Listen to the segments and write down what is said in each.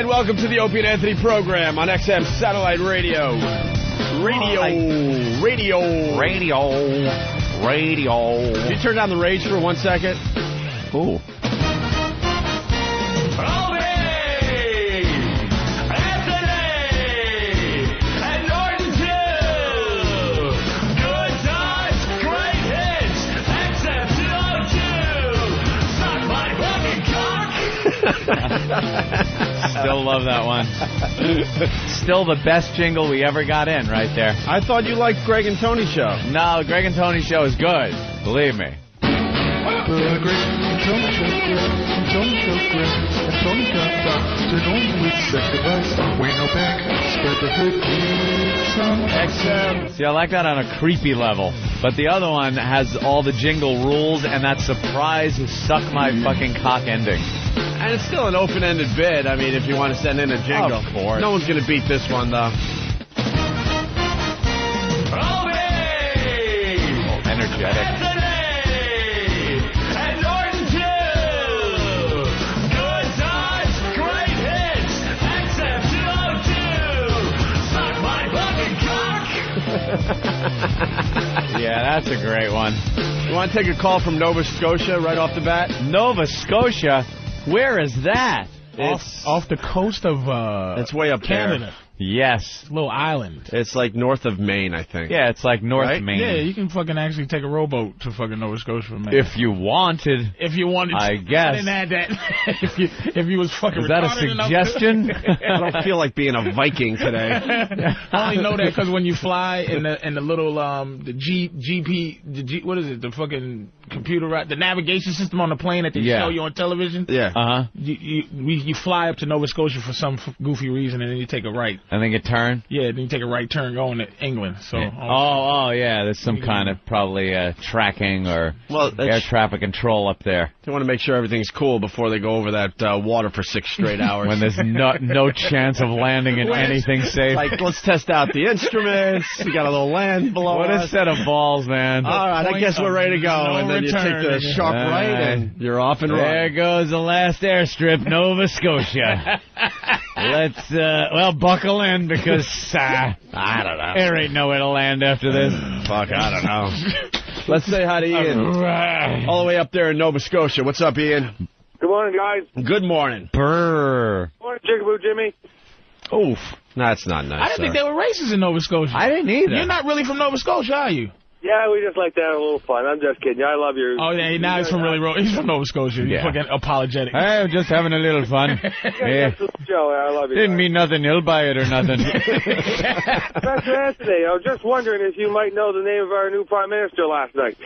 And welcome to the Opie and Anthony program on XM Satellite Radio. Radio, radio, radio, radio. Can you turn down the rage for one second? Ooh. Still love that one. Still the best jingle we ever got in right there. I thought you liked Greg and Tony show. No, Greg and Tony show is good. Believe me. The Greg and Tony Show, Greg and Tony Show, Greg and Tony got Dr. Norman with sex advice. Wait no back, spread the hood, need some XM. See, I like that on a creepy level. But the other one has all the jingle rules and that surprise suck my fucking cock ending. And it's still an open-ended bid. I mean, if you want to send in a jingle. Of course. No one's going to beat this one, though. Energetic. Yeah, that's a great one. You want to take a call from Nova Scotia right off the bat? Nova Scotia? Where is that? Off, off the coast of uh, It's way up there. Canada. Yes. Little island. It's like north of Maine, I think. Yeah, it's like North Right? Maine. Yeah, you can fucking actually take a rowboat to fucking Nova Scotia from Maine. If you wanted. if you wanted to. I I guess. didn't add that. if you if you was fucking Is that a suggestion? I don't feel like being a Viking today. I only know that because when you fly in the in the little um the G GP the G what is it the fucking computer right the navigation system on the plane that they Yeah. show you on television. Yeah. Uh huh. You, you we, you fly up to Nova Scotia for some goofy reason and then you take a right. I then it turned. Yeah, then you take a right turn going to England. So Oh, oh, yeah. There's some kind of probably uh, tracking or Well, air traffic control up there They want to make sure everything's cool before they go over that uh, water for six straight hours. when there's no no chance of landing in anything safe. like, let's test out the instruments. We got a little land below what a set of balls, man. All right, I guess we're ready to go. no and then you take return. the sharp All right, right. and you're off and running. There running. goes the last airstrip, Nova Scotia. Let's uh, well buckle in because uh, I don't know. there ain't nowhere to land after this. Fuck, I don't know. Let's say hi to Ian. All the way up there in Nova Scotia. What's up, Ian? Good morning, guys. Good morning. Brr. Morning, Jigaboo Jimmy. Oof. That's not nice. I didn't think they were racist in Nova Scotia. I didn't either. You're not really from Nova Scotia, are you? Yeah, we just like to have a little fun. I'm just kidding. I love your. Oh yeah, now he's from really. Ro- He's from Nova Scotia. He's Yeah. fucking apologetic. I'm just having a little fun. yeah. Joe, I love you. Didn't guys. mean nothing. He'll buy it or nothing. Professor Anthony, I was just wondering if you might know the name of our new prime minister last night.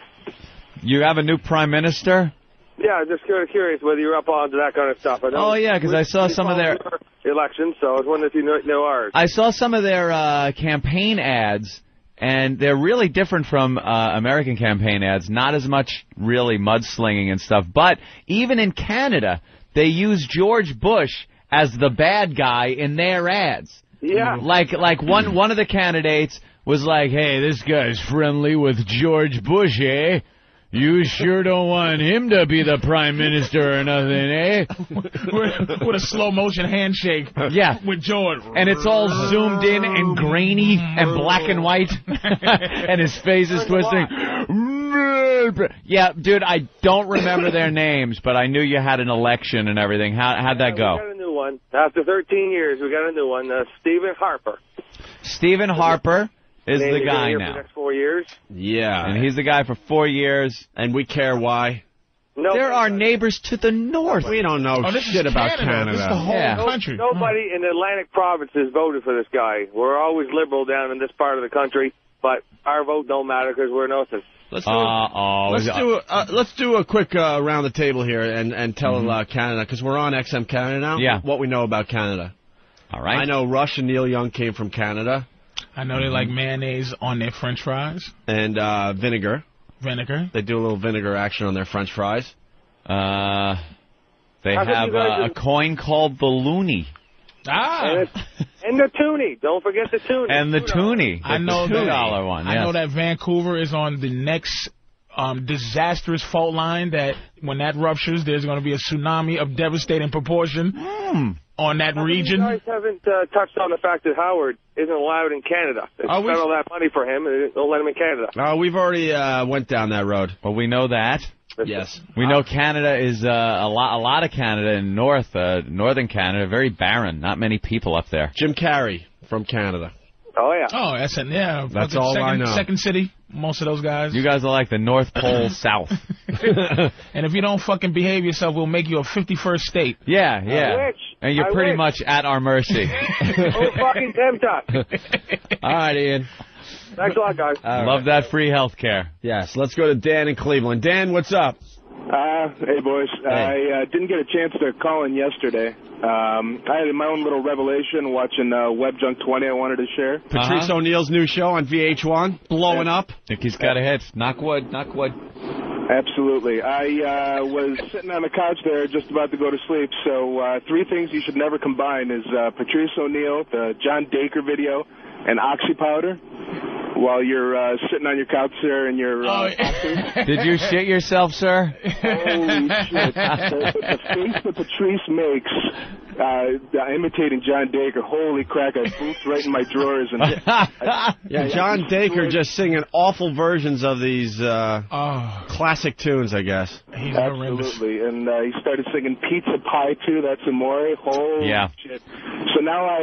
you have a new prime minister? Yeah, I'm just kind of curious whether you're up on to that kind of stuff. I know Oh, yeah, 'cause I saw some of their- elections, so I was wondering if you know, know ours. I saw some of their uh, campaign ads, and they're really different from uh, American campaign ads. Not as much really mudslinging and stuff, but even in Canada, they use George Bush as the bad guy in their ads. Yeah. Like like one one of the candidates was like, "Hey, this guy's friendly with George Bush, eh? You sure don't want him to be the prime minister or nothing, eh?" with, with a slow motion handshake. Yeah. With George. and it's all zoomed in and grainy and black and white, and his face is twisting. Yeah, dude, I don't remember their names, but I knew you had an election and everything. How how'd that go? We got a new one. After 13 years, we got a new one. Uh, Stephen Harper. Stephen Harper is the guy here For now, the next four years. Yeah. and he's the guy for four years. and we care why. No, There are neighbors to the north. We don't know Oh, shit is about Canada. Canada. This is the whole Yeah. No- country. Nobody in the Atlantic provinces voted for this guy. We're always liberal down in this part of the country, but our vote don't matter because we're nothing. Let's do, Uh oh. let's do uh, let's do a quick uh, round the table here and and tell uh, Canada because we're on XM Canada now. Yeah. What we know about Canada. All right. I know Rush and Neil Young came from Canada I know they like mayonnaise on their French fries, and uh, vinegar. vinegar. They do a little vinegar action on their French fries. Uh, they How come have you guys uh, a do- coin called the loony Ah. And, it's, and the toonie. Don't forget the toonie. and the toonie. I know the that two dollar one. I yes. know that Vancouver is on the next um, disastrous fault line. That when that ruptures, there's going to be a tsunami of devastating proportion. On that How come region. You guys haven't uh, touched on the fact that Howard isn't allowed in Canada. They Oh, spent we- all that money for him, and they don't let him in Canada. Uh, we've already uh, went down that road. Well, we know that. Yes. We know Canada is uh, a lot. A lot of Canada in North, uh, northern Canada, very barren. Not many people up there. Jim Carrey from Canada. Oh yeah. Oh, that's it. Yeah, That's all second, I know. Second city, most of those guys. You guys are like the North Pole South. and if you don't fucking behave yourself, we'll make you a 51st state. Yeah, yeah. wish. And you're I pretty wish. much at our mercy. oh fucking Demta. All right, Ian. Thanks a lot, guys. Love that free health care. Yes. Let's go to Dan in Cleveland. Dan, what's up? Uh, hey, boys. I uh, didn't get a chance to call in yesterday. Um, I had my own little revelation watching uh, Web Junk 20 I wanted to share. Patrice O'Neal's new show on VH1, blowing up. Think he's got a hit. Knock wood. Knock wood. Absolutely. I uh, was sitting on the couch there just about to go to sleep. So uh, three things you should never combine is uh, Patrice O'Neal, the John Dacre video, and Oxy powder while you're uh, sitting on your couch there and you're uh, Oh, Did you shit yourself, sir? Holy shit. The, the face that Patrice makes uh, imitating John Dacre, holy crack, I booped right in my drawers. And Yeah, John Dacre just singing awful versions of these uh, oh, classic tunes, I guess. he's horrendous. Absolutely. And uh, he started singing Pizza Pie, too. That's Amore. Holy Yeah. shit. So now I,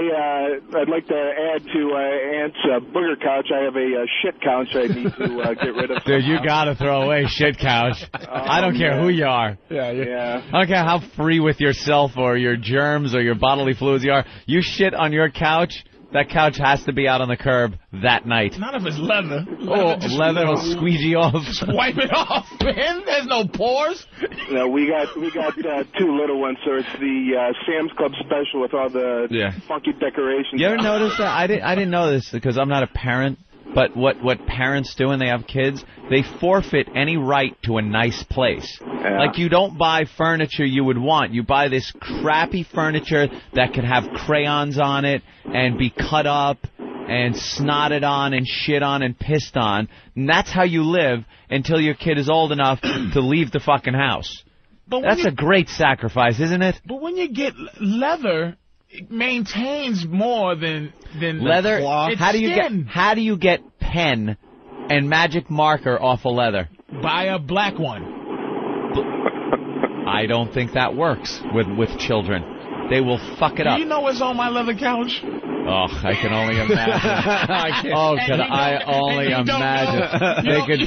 uh, I'd like to add to uh, Ant's uh, booger couch, I have a uh, shit couch I need to uh, get rid of. Dude, you gotta throw away shit couch. I don't care who you are. Yeah, yeah. Yeah. I don't care how free with yourself or your germs or your bodily fluids you are. You shit on your couch, that couch has to be out on the curb that night. Not if it's leather. Oh, leather will squeegee off. Wipe it off, man. There's no pores. No, we got we got uh, two little ones, so it's the uh, Sam's Club special with all the Yeah. funky decorations. You ever notice that? I didn't. I didn't know this because I'm not a parent. But what what parents do when they have kids, they forfeit any right to a nice place. Like you don't buy furniture you would want. You buy this crappy furniture that could have crayons on it and be cut up and snotted on and shit on and pissed on. And that's how you live until your kid is old enough to leave the fucking house. But That's you, a great sacrifice, isn't it? but when you get leather, it maintains more than than leather. How do you skin. get? How do you get pen and magic marker off of leather? Buy a black one. I don't think that works with with children. They will fuck it Do up. you know what's on my leather couch? Oh, I can only imagine. oh, And could I don't- only and you don't imagine? They could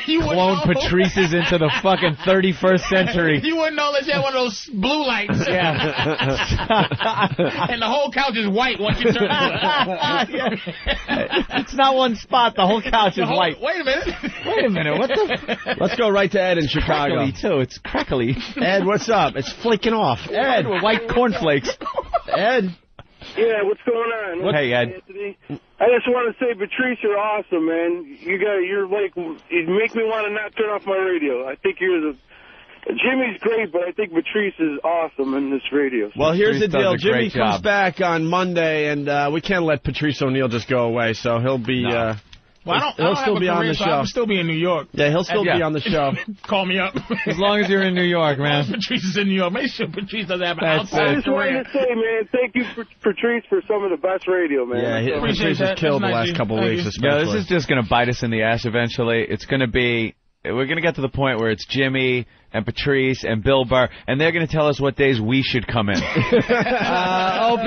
you clone know. Patrice's into the fucking 31st century. You wouldn't know unless you had one of those blue lights. Yeah. and the whole couch is white once you turn it. it's not one spot. The whole couch The is whole- white. Wait a minute. Wait a minute. What the? Let's go right to Ed in Chicago. Crackly too. It's crackly. Ed, what's up? It's flaking off. Ed, white cornflakes. Ed. Yeah, what's going on? What's Hey, Ed. Anthony? I just want to say, Patrice, you're awesome, man. You got, you're like, you make me want to not turn off my radio. I think you're the. Jimmy's great, but I think Patrice is awesome in this radio. Well, here's the Patrice does deal. Jimmy comes job. back on Monday, and uh, we can't let Patrice O'Neal just go away. So he'll be. No. Uh, Well, I don't, He'll I don't still have a be on the so show. I'll still be in New York. yeah, he'll still be on the show. Call me up. As long as you're in New York, man. Patrice is in New York. Make sure Patrice doesn't have an That's I outside just wanted to say, man, thank you, for, Patrice, for some of the best radio, man. Yeah, he, That's all. Appreciate Patrice has killed That's the nice last you. couple of Thank weeks, you. especially. Yeah, this is just going to bite us in the ass eventually. It's going to be, we're going to get to the point where it's Jimmy and Patrice and Bill Burr, and they're going to tell us what days we should come in. uh, OB,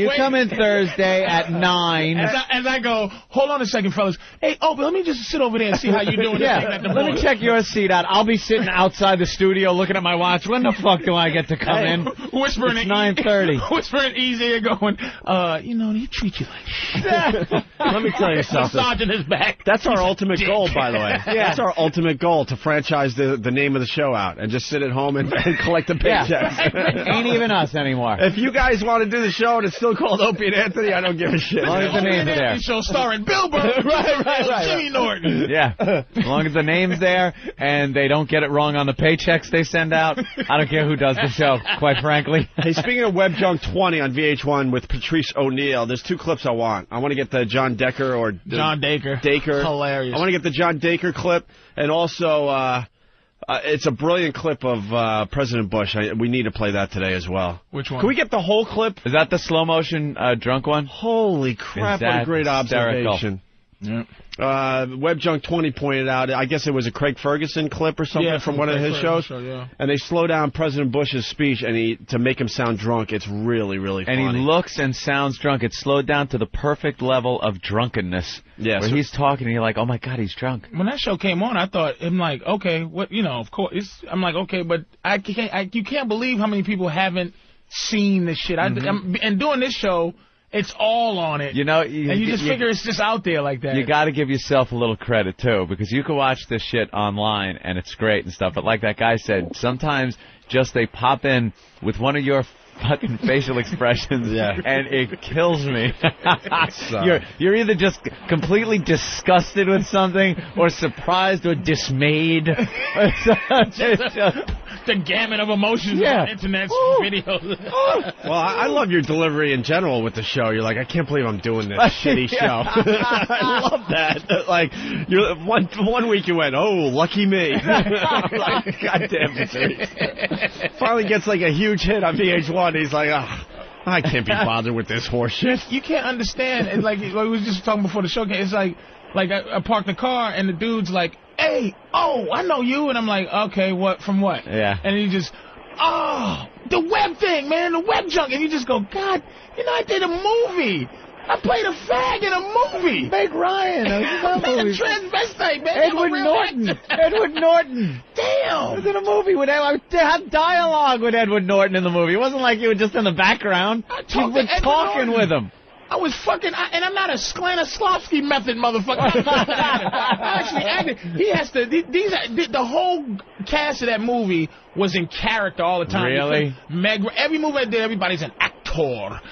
you Wait. come in Thursday at 9. As I, as I go, hold on a second, fellas. Hey, but let me just sit over there and see how you're doing. Yeah, this thing at the let me check your seat out. I'll be sitting outside the studio looking at my watch. When the fuck do I get to come in? Whispering It's in- 9:30. Whispering easy ear going, uh, you know, they treat you like shit. Let me tell you The something. sergeant is back. That's our ultimate goal, by the way. Yeah. That's our ultimate goal to franchise the the name of the show out and just sit at home and, and collect the paychecks. Yeah. paychecks. Ain't even us anymore. If you guys want to do the show and it's still called Opie and Anthony, I don't give a shit. As long as the name's there. Anthony Show starring Bill Burr, Right, right, right, Jimmy Norton. Yeah. As long as the name's there and they don't get it wrong on the paychecks they send out, I don't care who does the show, quite frankly. Hey, speaking of Web Junk 20 on VH1 with Patrice O'Neal, there's two clips I want. I want to get the John Decker or John Dacre. Dacre. Hilarious. I want to get the John Dacre clip and also uh, Uh, it's a brilliant clip of uh, President Bush. I, we need to play that today as well. Which one? Can we get the whole clip? Is that the slow motion uh, drunk one? Holy crap! What a great hysterical? observation. Yeah. Uh, Web Junk 20 pointed out, I guess it was a Craig Ferguson clip or something Yeah, from from one of his Ferguson shows. show, yeah. And they slow down President Bush's speech and he to make him sound drunk. It's really, really funny. And he looks and sounds drunk. It's slowed down to the perfect level of drunkenness. Yes. Where he's talking and you're like, oh my God, he's drunk. when that show came on, I thought I'm like, okay, what you know, of course, it's, I'm like, okay, but I can't, I, you can't believe how many people haven't seen this shit. I, I'm, and doing this show, it's all on it. You know, you, and you just you- figure it's just out there like that. You got to give yourself a little credit too, because you can watch this shit online and it's great and stuff. But like that guy said, sometimes just they pop in with one of your fucking facial expressions, Yeah. and it kills me. So- You're you're either just completely disgusted with something, or surprised or dismayed. It's just- the gamut of emotions Yeah. on internet videos. Well, I, I love your delivery in general with the show. You're like, I can't believe I'm doing this shitty show. I love that. Like, you one one week you went, oh, lucky me. like, God damn it. Finally gets like a huge hit on VH1. He's like, ah, I can't be bothered with this horse shit. you can't understand. It's like, like we was just talking before the show. It's like, like I, I parked the car and the dude's like, "Hey, oh, I know you," and I'm like, "Okay, what? From what?" Yeah. And he just, "Oh, the web thing, man, the web junk," and you just go, "God, you know, I did a movie. I played a fag in a movie." Meg Ryan, Man, a transvestite, man. Edward Norton, actor. Edward Norton. I Damn. was in a movie with I had dialogue with Edward Norton in the movie. It wasn't like you were just in the background. I You were talking Norton. with him. I was fucking, I, and I'm not a Stanislavski method motherfucker. I'm not. I actually acted. He has to. th- These, are- the, the whole cast of that movie was in character all the time. Really? Meg, every movie I did, everybody's an actor.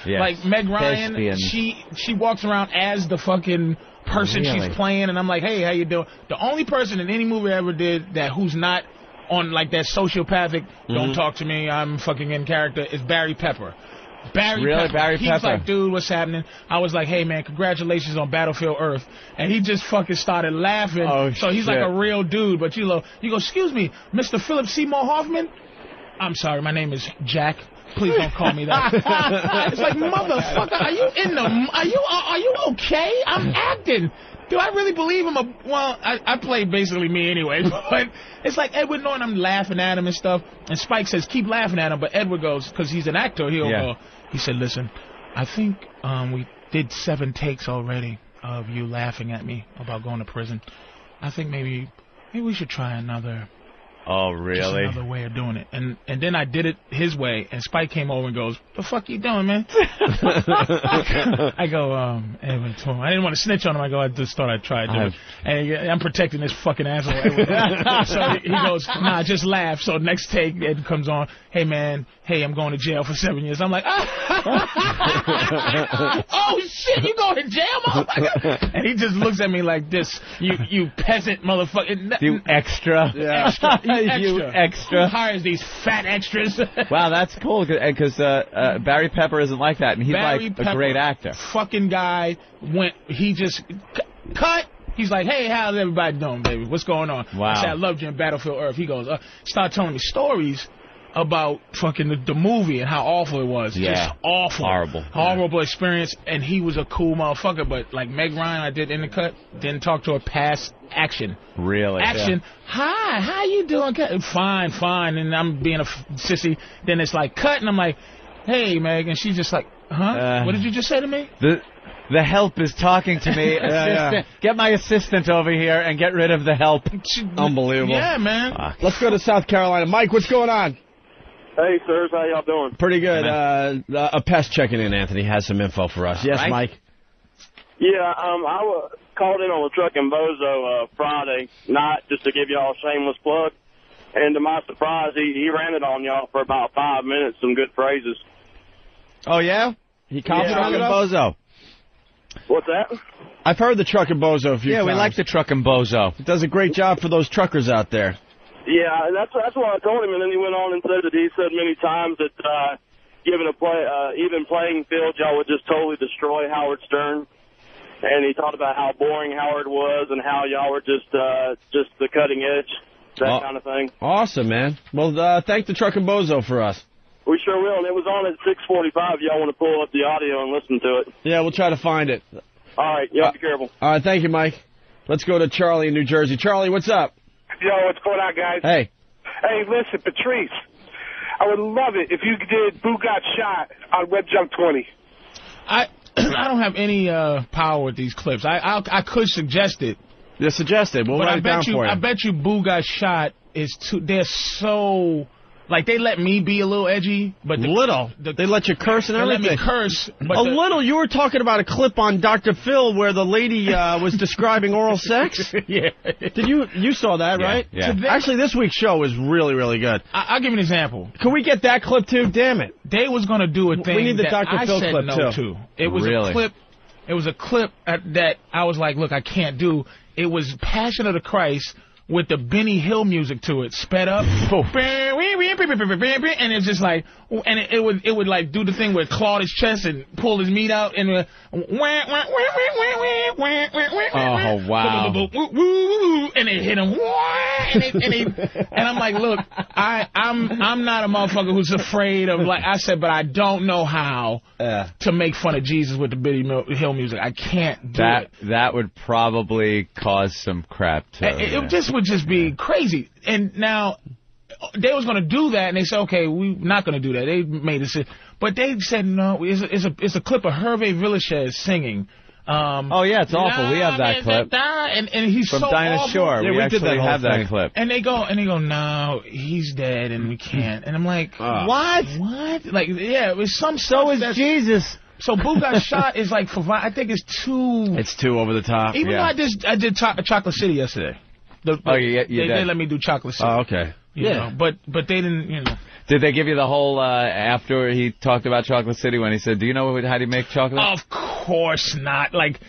Yes. Like Meg Ryan, Thespian. she she walks around as the fucking person Really? she's playing, and I'm like, hey, how you doing? The only person in any movie I ever did that who's not on like that sociopathic, Mm-hmm. don't talk to me, I'm fucking in character, is Barry Pepper. Barry Really? Pepper. Barry He's Pepper? like, dude, what's happening? I was like, hey man, congratulations on Battlefield Earth, and he just fucking started laughing. Oh, so he's like a real dude, but you know, you go, excuse me, Mr. Philip Seymour Hoffman. I'm sorry, my name is Jack. Please don't call me that. it's like motherfucker, are you in the? Are you are, you okay? I'm acting. Do I really believe I'm a? Well, I, I play basically me anyway, but it's like Edward Norton. I'm laughing at him and stuff, and Spike says keep laughing at him, but Edward goes because he's an actor. He'll Yeah. go. He said, listen, I think um, we did seven takes already of you laughing at me about going to prison. I think maybe maybe we should try another Oh, just really? another way of doing it. And and then I did it his way, and Spike came over and goes, "The fuck you doing, man?" I go, um, Edwin. I didn't want to snitch on him. I go, I just thought I'd try doing it. And he- I'm protecting this fucking asshole. So he goes, Nah, just laugh. So next take, Ed comes on. Hey man, hey, I'm going to jail for seven years. I'm like, oh shit, you going to jail, motherfucker? And he just looks at me like this, you you peasant motherfucker. You extra. extra. You extra. you Who hires these fat extras? Wow, that's cool because uh, uh, Barry Pepper isn't like that, and he's Barry like a Pepper, great actor. Fucking guy went. He just c- cut. He's like, hey, how's everybody doing, baby? What's going on? Wow. I said, I loved you in Battlefield Earth. He goes, uh, start telling me stories about fucking the, the movie and how awful it was. Yeah. Just awful. Horrible. Horrible experience. And he was a cool motherfucker. But like Meg Ryan, I did in the cut, didn't talk to her past action. Really? Action. Hi, how you doing? Cut? Fine, fine. And I'm being a f- sissy. Then it's like cut, and I'm like, hey, Meg, and she's just like, huh? Uh, what did you just say to me? The the help is talking to me. yeah. Assistant, Get my assistant over here and get rid of the help. Unbelievable. Yeah, man. Let's go to South Carolina. Mike, what's going on? Hey, sirs, how y'all doing? Pretty good. Uh, uh, a pest checking in, Anthony, has some info for us. Yes, Right. Mike? Yeah, um, I wa called in on the Truckin' Bozo uh, Friday night just to give y'all a shameless plug. And to my surprise, he, he ran it on y'all for about five minutes, some good phrases. Oh yeah? He Yeah, confident I'm in Bozo. What's that? I've heard the Truckin' Bozo a few Yeah, times. we like the Truckin' Bozo. It does a great job for those truckers out there. Yeah, that's that's what I told him, and then he went on and said that he said many times that uh, given a play, uh, even playing field, y'all would just totally destroy Howard Stern. And he talked about how boring Howard was and how y'all were just uh, just the cutting edge. that Oh. kind of thing. Awesome, man. Well, uh, thank the Truckin' Bozo for us. We sure will. And it was on at 6:45. Y'all want to pull up the audio and listen to it? Yeah, we'll try to find it. All right. Y'all be careful. All right, thank you, Mike. Let's go to Charlie in New Jersey. Charlie, what's up? Yo, what's going on, guys? Hey. Hey, listen, Patrice. I would love it if you did Boo Got Shot on Web Junk 20. I I don't have any uh, power with these clips. I I, I could suggest it, Yeah, suggest it. We'll but write I it down bet you for you. I bet you Boo got shot is too. They're so like they let me be a little edgy, but the, little. the- they let you curse and they let me curse. But a the- little. You were talking about a clip on Dr. Phil where the lady uh, was describing oral sex. yeah. Did you you saw that Yeah, right? yeah. Today- Actually, this week's show was really really good. I, I'll give you an example. Can we get that clip too? Damn it! They was gonna do a thing. We need the Dr. I Phil clip, no too. to. It was Really? a clip. It was a clip at, that I was like, look, I can't do. It was Passion of the Christ with the Benny Hill music to it, sped up, and it's just like, and it, it would it would like do the thing where it clawed his chest and pull his meat out and. Uh, Oh, wow. and they hit him, and, they, and, they, and I'm like, look, I, I'm I'm not a motherfucker who's afraid of like I said, but I don't know how Yeah. to make fun of Jesus with the Benny Hill music. I can't do That it. that would probably cause some crap too. It, it just would just be crazy. And now they was going to do that, and they said, okay, we're not going to do that. They made it, but they said no. It's a, it's a it's a clip of Hervé Villechaize singing. Um, Oh yeah, it's awful. We have that clip and and he's from so Dinah awful. Shore. Yeah, we, we did actually that whole have that clip. And they go and they go, no, he's dead, and we can't. And I'm like, Ah. what? What? Like, yeah, it was some. So is Jesus. So Boo got shot is like for. I think it's too. It's too over the top. even yeah. though I just I did Chocolate City yesterday. The, Oh, you- you they, did. they let me do Chocolate City. Oh, okay. you know, but but they didn't. You know. Did they give you the whole uh, after he talked about Chocolate City when he said, "Do you know how do you make chocolate?" Of course not. Like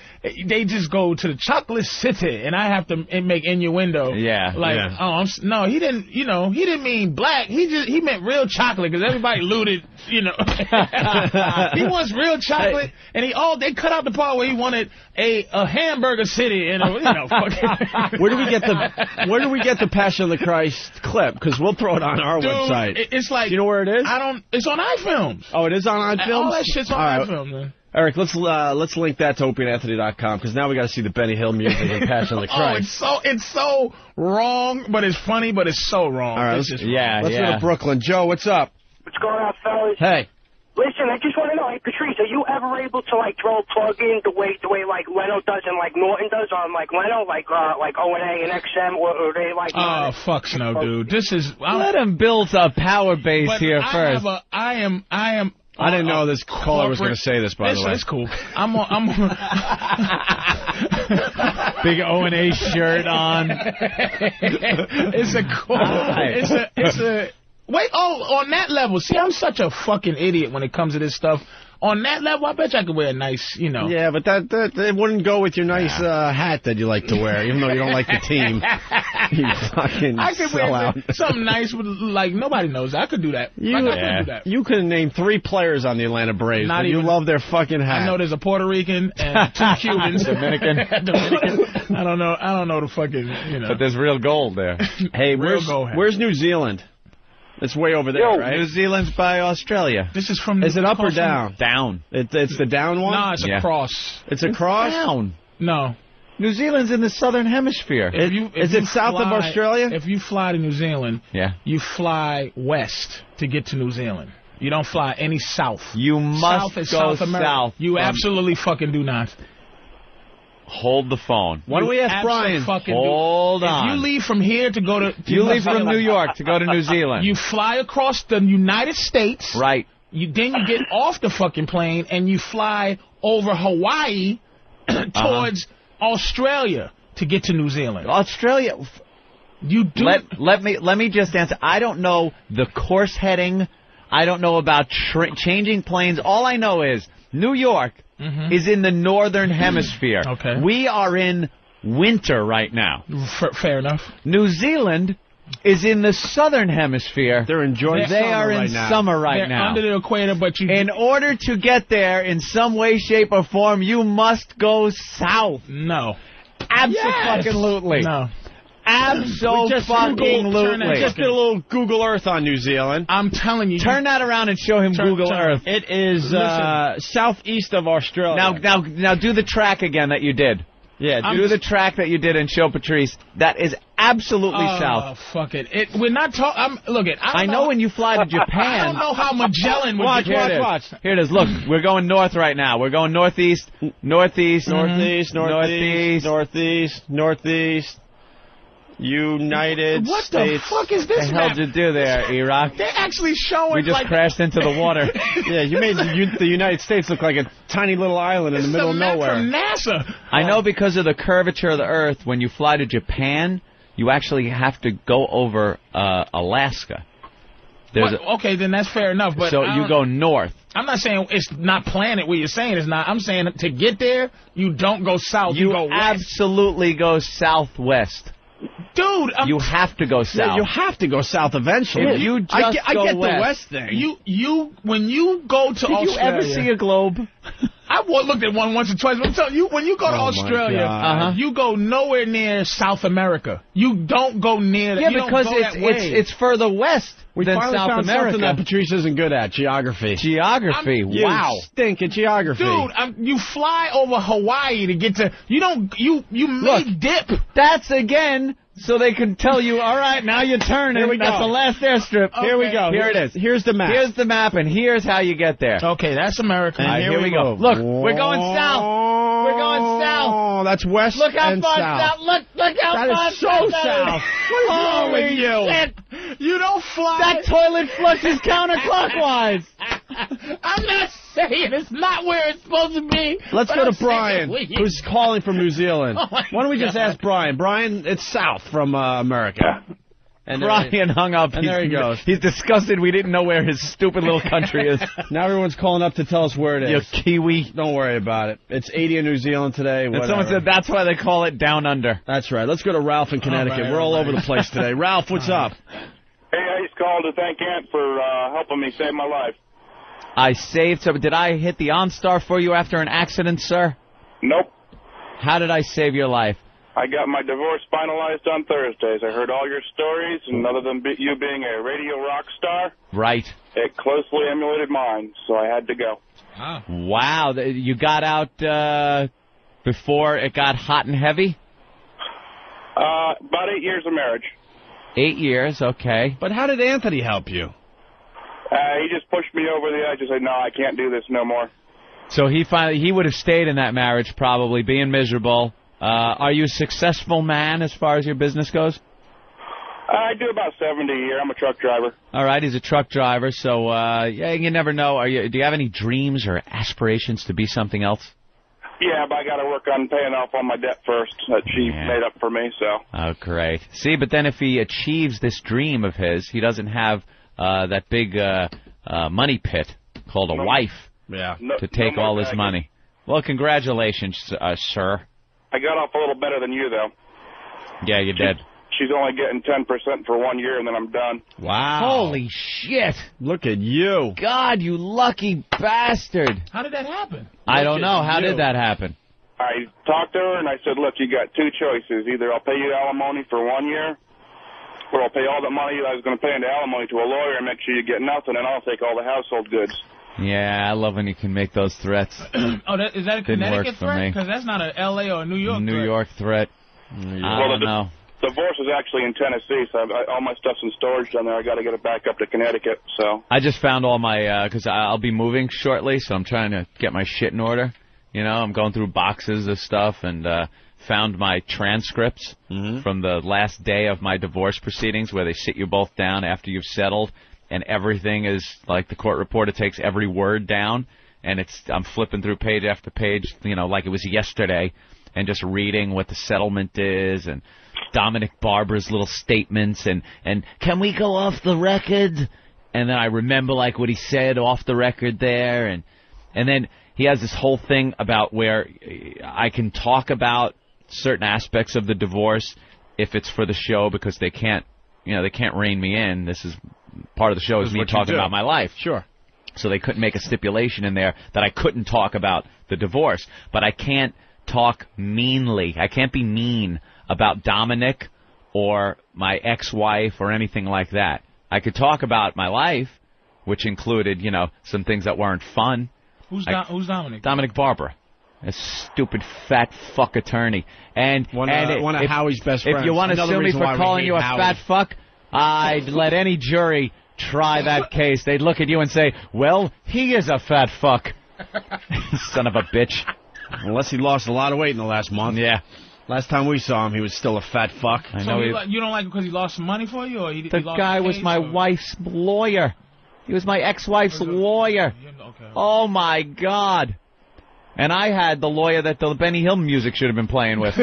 they just go to the chocolate city, and I have to make innuendo. Yeah, Like, yeah. oh, I'm, no, he didn't. You know, he didn't mean black. He just he meant real chocolate because everybody looted. You know, he wants real chocolate, and he oh they cut out the part where he wanted a a hamburger city and a, you know. Fucking, Where do we get the Where do we get the Passion of the Christ clip? Because we'll throw it on our Dude, website. it's like Do you know where it is? I don't. It's on iFilms. oh, it is on iFilms. All that shit's on All right. iFilms, man. Eric, let's uh, let's link that to OpieAnthony.com because now we got to see the Benny Hill music and Passion of the Christ. Oh, it's so it's so wrong, but it's funny, but it's so wrong. All right, It's let's, just yeah, let's yeah. go to Brooklyn. Joe, what's up? What's going on, fellas? Hey. Listen, I just want to know, hey, Patrice, are you ever able to like throw a plug in the way the way like Leno does and like Norton does on like Leno, like uh, like O and A and XM, or are they like? Oh fucks no, dude. This is I'm, Let him build a power base here I first. Have a, I am I am. I didn't know this caller was going to say this, by It's, the way. it's cool. I'm on. I'm on. Big O and A shirt on. it's a cool. It's a. It's a. Wait. Oh, on that level. See, I'm such a fucking idiot when it comes to this stuff. On that level, I bet you I could wear a nice, you know. Yeah, but that, that that wouldn't go with your nice uh, hat that you like to wear, even though you don't like the team. you fucking I could sell wear out. something nice with like nobody knows. I could do that. You, like, Yeah. could do that. you could name three players on the Atlanta Braves, Not but you love their fucking hat. I know there's a Puerto Rican and two Cubans. Dominican. Dominican. I don't know. I don't know the fucking. You know. But there's real gold there. hey, Real where's, go ahead. where's New Zealand? It's way over there, Yo, right? New Zealand's by Australia. this is from. Is it up or down? Down. It, it's the down one. No, it's Yeah. a cross. it's a cross. Down. No. New Zealand's in the southern hemisphere. If you, if is it you south of Australia? If you fly to New Zealand, yeah. you fly west to get to New Zealand. You don't fly any south. You must south is go South America. south. You um, absolutely fucking do not. Hold the phone. Why don't we ask Brian? Hold do. on. If you leave from here to go to, to You leave New from New York to go to New Zealand. you fly across the United States. right. You then you get off the fucking plane and you fly over Hawaii towards Australia to get to New Zealand. Australia. You do Let let me let me just answer. I don't know the course heading. I don't know about tra- changing planes. All I know is New York is in the northern hemisphere. Mm-hmm. Okay. We are in winter right now. F- fair enough. New Zealand is in the southern hemisphere. They're enjoying. they summer are right in now. summer right They're now. under the equator, but you in order to get there in some way, shape, or form, you must go south. no. Absolutely. No. Abso just fucking Google- lutely. Just did a little Google Earth on New Zealand. I'm telling you. Turn that around and show him Turn- Google turn- Earth. It is uh, southeast of Australia. Now, now, now, do the track again that you did. yeah, I'm do the track that you did and show Patrice. That is absolutely Oh, south. fuck it. It. We're not talking. Look it. I, I don't know when you fly to Japan. I don't know how Magellan would Watch, get Here watch, it is. watch. Here it is. Look, we're going north right now. We're going northeast, northeast, Northeast, northeast, northeast. northeast, northeast. United What the fuck is this? The hell map? did you do there, Iraq? They're actually showing We just like crashed into the water. Yeah, you made the, United States look like a tiny little island in This the middle a of map nowhere. from NASA. I know because of the curvature of the Earth. When you fly to Japan, you actually have to go over uh, Alaska. There's What- a, okay, then that's fair enough. But so you go north. I'm not saying it's not planet where you're saying it's not. I'm saying to get there, you don't go south. You, You go west. absolutely go southwest. Dude, I'm You have to go Yeah, south. you have to go south eventually. If you I just get, I go get west. the west thing. You you when you go to Did you ever see a globe? I wa- looked at one once or twice. But I'm telling you, when you go to Oh, Australia, Uh-huh. you go nowhere near South America. You don't go near. Yeah, you don't because go it's that way. it's it's further west we than South found something America. that Patrice isn't good at, geography. Geography. You wow. stink at geography. Dude, I'm, you fly over Hawaii to get to. You don't. You you may Look. dip. That's again so they can tell you, all right, now you're turning. That's go. the last airstrip. Here we go. Here it is. Here's the map. Here's the map, and here's how you get there. Okay, that's America. Right, here we go. Look, we're going south. We're going south. Oh, that's west Look how and far south. south. Look, look how That far is so south. south. What is wrong with you? shit. You don't fly. That toilet flushes counterclockwise. I'm not saying it's not where it's supposed to be. Let's go I'm to Brian, who's calling from New Zealand. Oh, Why don't we just ask Brian? Brian, it's south from uh, America. And there- Brian hung up. And there he He's- goes. He's disgusted we didn't know where his stupid little country is. Now everyone's calling up to tell us where it is. you. Kiwi. Don't worry about it. It's 80 in New Zealand today. And whatever. someone said that's why they call it down under. That's right. Let's go to Ralph in Connecticut. right, We're all all over the place today. Ralph, what's up? Hey, I just called to thank Ant for uh, helping me save my life. I saved some. Did I hit the OnStar for you after an accident, sir? Nope. How did I save your life? I got my divorce finalized on Thursdays. I heard all your stories, and other than be- you being a radio rock star, Right. it closely emulated mine, so I had to go. Wow. You got out uh, before it got hot and heavy? Uh, about eight years of marriage. Eight years, okay. But how did Anthony help you? Uh, he just pushed me over the edge and said, no, I can't do this no more. So he finally he would have stayed in that marriage probably, being miserable. Uh, are you a successful man as far as your business goes? I do about 70 a year. I'm a truck driver. All right, he's a truck driver, so uh, yeah, you never know. Are you? Do you have any dreams or aspirations to be something else? Yeah, but I got to work on paying off all my debt first that she Yeah. made up for me, so. Oh, great. See, but then if he achieves this dream of his, he doesn't have uh, that big uh, uh, money pit called a No. wife Yeah. No, to take no all his money. Well, congratulations, uh, sir. I got off a little better than you, though. Yeah, you did. She's only getting 10% for one year, and then I'm done. Wow. Holy shit! Look at you. God, you lucky bastard! How did that happen? I don't know. How you. did that happen? I talked to her, and I said, look, you got two choices. Either I'll pay you alimony for one year, or I'll pay all the money I was going to pay into alimony to a lawyer and make sure you get nothing, and I'll take all the household goods. Yeah, I love when you can make those threats. Oh, that, is that a Didn't Connecticut threat? Because that's not a L.A. or a New York. New threat. York threat. I Well, don't the- know. Divorce is actually in Tennessee, so I've, I, all my stuff's in storage down there. I got to get it back up to Connecticut, so. I just found all my because I'll be moving shortly, so I'm trying to get my shit in order. You know, I'm going through boxes of stuff and uh, found my transcripts mm-hmm. from the last day of my divorce proceedings, where they sit you both down after you've settled, and everything is like the court reporter takes every word down, and it's I'm flipping through page after page, you know, like it was yesterday, and just reading what the settlement is and Dominic Barbara's little statements and and can we go off the record? And then I remember like what he said off the record there and and then he has this whole thing about where I can talk about certain aspects of the divorce if it's for the show because they can't you know they can't rein me in. This is part of the show is is me talking about my life. Sure. So they couldn't make a stipulation in there that I couldn't talk about the divorce. But I can't talk meanly. I can't be mean about Dominic or my ex-wife or anything like that. I could talk about my life, which included, you know, some things that weren't fun. Who's I- who's Dominic? Dominic Barbara, a stupid fat fuck attorney, and One, and uh, it- one of if, Howie's best If you want to sue me for calling you a Howie. fat fuck, I'd let any jury try that case. They'd look at you and say, "Well, he is a fat fuck." Son of a bitch. Unless he lost a lot of weight in the last month. Yeah. Last time we saw him, he was still a fat fuck. I So know you, he- you don't like him because he lost some money for you, or he, he The lost guy was my or- wife's lawyer. He was my ex-wife's lawyer. Okay. Oh my God. And I had the lawyer that the Benny Hill music should have been playing with.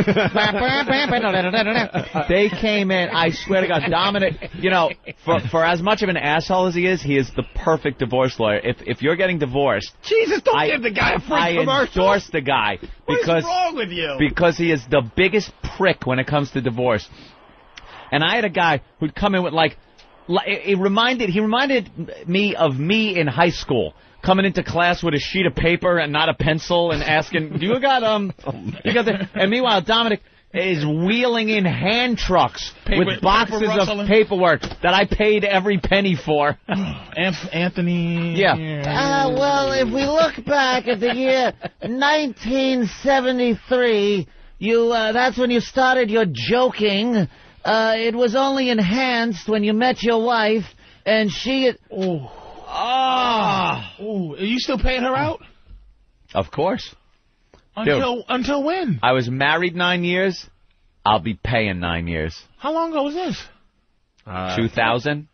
they came in. I swear to God, Dominic. You know, for for as much of an asshole as he is, he is the perfect divorce lawyer. If if you're getting divorced, Jesus, don't I, give the guy a free I commercial. endorse the guy What is because wrong with you? because he is the biggest prick when it comes to divorce. And I had a guy who'd come in with like, li- it reminded he reminded me of me in high school. Coming into class with a sheet of paper and not a pencil and asking, "Do you got um, you got the?" And meanwhile, Dominic is wheeling in hand trucks Paper- with boxes paper of paperwork that I paid every penny for. Anthony. Yeah. Uh, well, if we look back at the year 1973, you uh, that's when you started your joking. Uh, it was only enhanced when you met your wife, and she. Oh. Ah. Oh. Are you still paying her out? Of course. Until until when? I was married nine years. I'll be paying nine years. How long ago was this? Uh, 2000.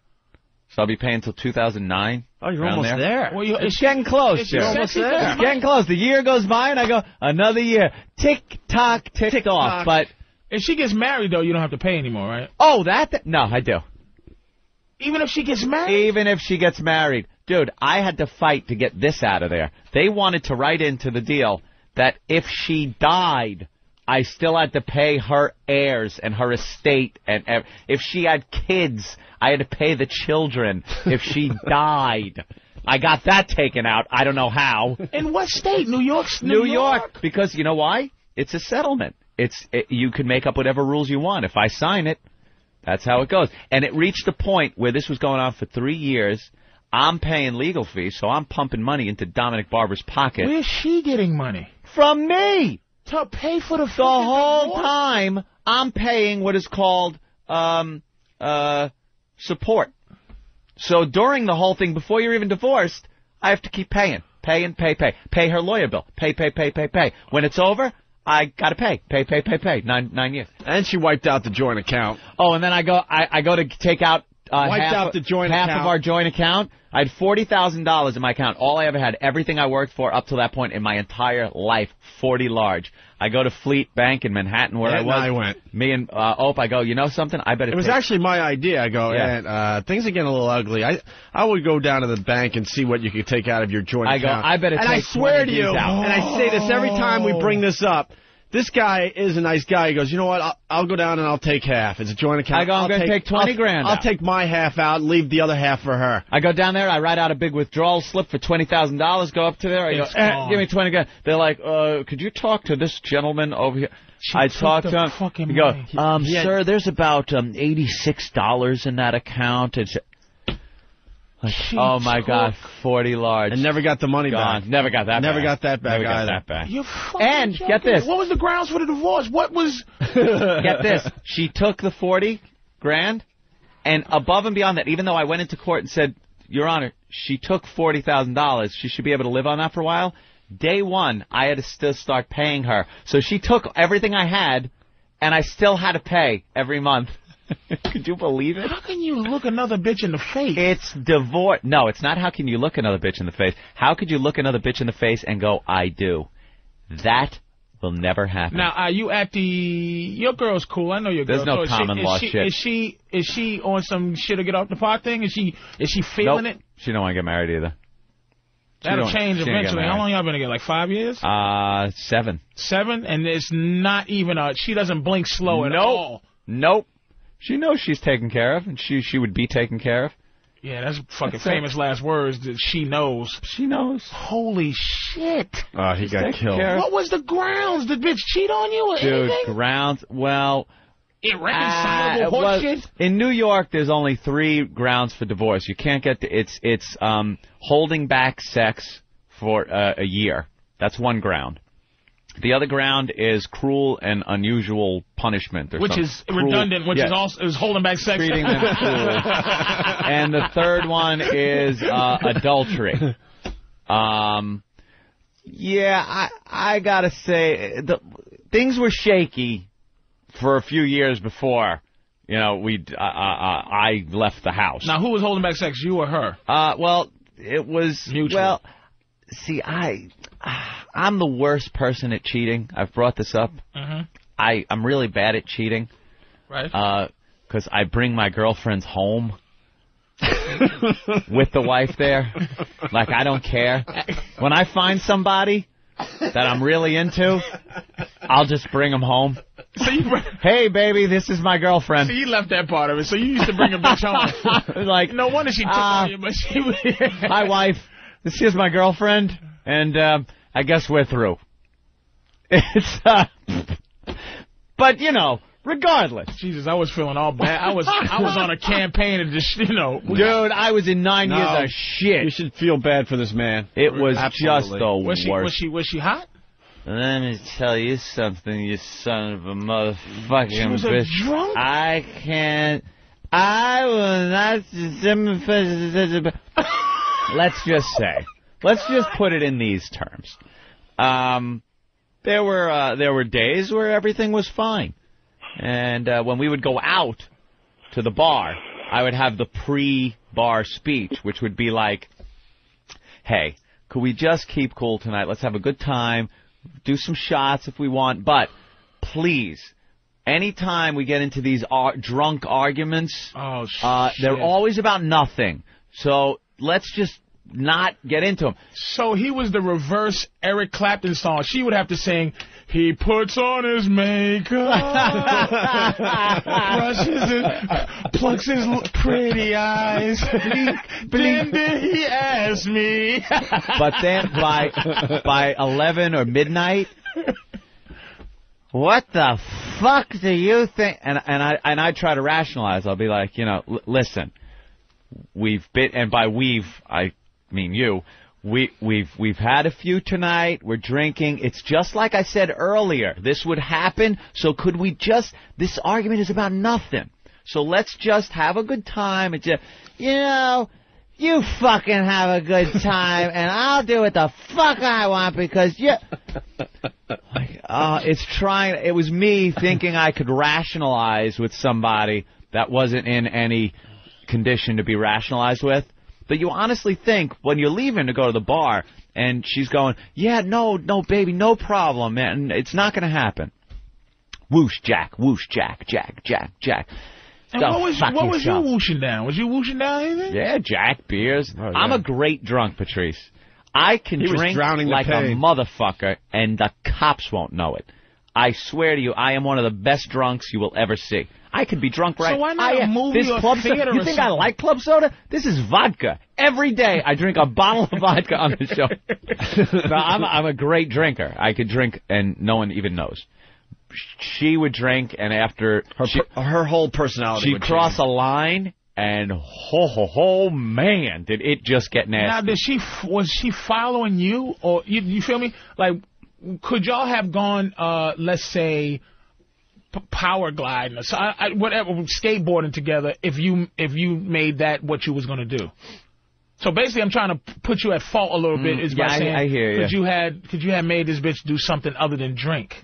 So I'll be paying until 2009. Oh, you're almost there. Well, you, It's getting close, is Joe. she Almost sexy? there. It's getting close. The year goes by, and I go another year. Tick tock, tick, off. But If she gets married, though, you don't have to pay anymore, right? oh, that no, I do. Even if she gets married. Even if she gets married, dude, I had to fight to get this out of there. They wanted to write into the deal that if she died, I still had to pay her heirs and her estate, and ev- if she had kids, I had to pay the children. If she died, I got that taken out. I don't know how. In what state? New York. New York, because you know why? It's a settlement. It's it, you can make up whatever rules you want. If I sign it, that's how it goes. And it reached a point where this was going on for three years. I'm paying legal fees, so I'm pumping money into Dominic Barbara's pocket Where's she getting money? from me. To pay for the The whole time I'm paying what is called um uh support. So during the whole thing, before you're even divorced, I have to keep paying, paying, pay, pay, pay her lawyer bill, pay, pay, pay, pay, pay. When it's over, I gotta pay, pay, pay, pay, pay. Nine nine years. And she wiped out the joint account. Oh, and then I go I, I go to take out uh, Wiped half, out the joint half account. of our joint account. I had forty thousand dollars in my account. All I ever had, everything I worked for up to that point in my entire life, forty large. I go to Fleet Bank in Manhattan where Ed I was. I went. Me and uh, Ope, I go. You know something? I better. It was take- actually my idea. I go, Yeah. and uh, things are getting a little ugly. I I would go down to the bank and see what you could take out of your joint I go, account. I better And I swear to you, out. and I say this every time we bring this up. This guy is a nice guy. He goes, you know what? I'll, I'll go down and I'll take half. It's a joint account. I go, I'm I'll gonna take 20 I'll- grand I'll out. take my half out, leave the other half for her. I go down there. I write out a big withdrawal slip for twenty thousand dollars. Go up to there. I go, eh, give me twenty grand. They're like, uh, could you talk to this gentleman over here? She I took talk to him. fucking He go, um, sir, there's about um eighty six dollars in that account. It's like, oh my god, forty large. And never got the money gone. back. Never got that. Never back. got that back Never got either. that back. You're fucking And, joking. get this. What was the grounds for the divorce? What was? Get this. She took the 40 grand, and above and beyond that, even though I went into court and said, Your Honor, she took $40,000, she should be able to live on that for a while. Day one, I had to still start paying her. So she took everything I had, and I still had to pay every month. Could you believe it? How can you look another bitch in the face? It's divorce. No, it's not how can you look another bitch in the face. How could you look another bitch in the face and go, I do? That will never happen. Now, are you at the? Your girl's cool. I know your There's girl. no So she- common is law she, shit. Is she? Is she on some shit to get off the pot thing? Is she? Is she feeling nope. it? She don't want to get married either. She That'll change she eventually. How long y'all been together? Like five years? Uh, seven. Seven? And it's not even a. She doesn't blink slow at Nope. all. Nope. She knows she's taken care of, and she she would be taken care of. Yeah, that's fucking That's it. famous last words that she knows. She knows. Holy shit! Oh, he got killed. care. What was the grounds? Did bitch cheat on you or Dude, anything? grounds. Well, irreconcilable well, horseshit. in New York, there's only three grounds for divorce. You can't get to, it's it's um holding back sex for uh, a year. That's one ground. The other ground is cruel and unusual punishment, or Which is cruel- redundant, which yeah, is also is holding back sex. treating them cruel. and the third one is uh, adultery. Um, yeah, I I gotta say the things were shaky for a few years before. You know, we uh, uh, I left the house. Now, who was holding back sex, you or her? Uh, well, it was Mutual. Well, see, I I'm the worst person at cheating. I've brought this up. Mm-hmm. I I'm really bad at cheating. Right. Uh 'cause I bring my girlfriends home with the wife there. Like I don't care. When I find somebody that I'm really into, I'll just bring them home. so you Hey, baby, this is my girlfriend. so you left that part of it. So you used to bring a bitch home. like, No wonder she took on you, but she was. wife. This is my girlfriend, and um, I guess we're through. It's, uh, but you know, regardless. Jesus, I was feeling all bad. I was I was on a campaign to just you know. Dude, I was in nine No. years of shit. You should feel bad for this man. It was Absolutely. just the Was she worst. was she was she hot? Let me tell you something, you son of a motherfucking She was a bitch. drunk? I can't. I will not. Let's just say. Let's just put it in these terms. Um, there were uh, there were days where everything was fine, and uh, when we would go out to the bar, I would have the pre-bar speech, which would be like, "Hey, could we just keep cool tonight? Let's have a good time, do some shots if we want, but please." Anytime we get into these ar- drunk arguments, Oh uh, they're always about nothing. So let's just not get into him. So he was the reverse Eric Clapton song. She would have to sing, he puts on his makeup, brushes it, plucks his pretty eyes, then did he ask me. But then by by eleven or midnight, what the fuck do you think? And and I and I try to rationalize. I'll be like, you know, listen, we've been, and by we've I mean you. We we've we've had a few tonight. We're drinking. It's just like I said earlier. This would happen. So could we just? This argument is about nothing. So let's just have a good time. and just, you know, you fucking have a good time, and I'll do what the fuck I want because you. Uh, it's trying. It was me thinking I could rationalize with somebody that wasn't in any condition to be rationalized with. But you honestly think when you're leaving to go to the bar and she's going, yeah, no, no, baby, no problem, man. It's not going to happen. Whoosh, Jack, whoosh, Jack, Jack, Jack, Jack. And what was fuck what was you whooshing down? Was you whooshing down anything? Yeah, Jack beers. Oh, yeah. I'm a great drunk, Patrice. I can He drink drowning the like a motherfucker, and the cops won't know it. I swear to you, I am one of the best drunks you will ever see. I could be drunk right. So why not I, a movie this or club theater soda. You think I like club soda? This is vodka. Every day I drink a bottle of vodka on the show. no, I'm a, I'm a great drinker. I could drink, and no one even knows. She would drink, and after Her, she, her whole personality she'd cross change. a line, and ho ho ho, man, did it just get nasty. Now, did she was she following you, or you, you feel me? Like, could y'all have gone, uh, let's say, power gliding or so, I, I, whatever, skateboarding together if you if you made that what you was gonna do? So basically, I'm trying to put you at fault a little bit. Is Mm, yeah, by saying, I hear ya. could you had could you have made this bitch do something other than drink?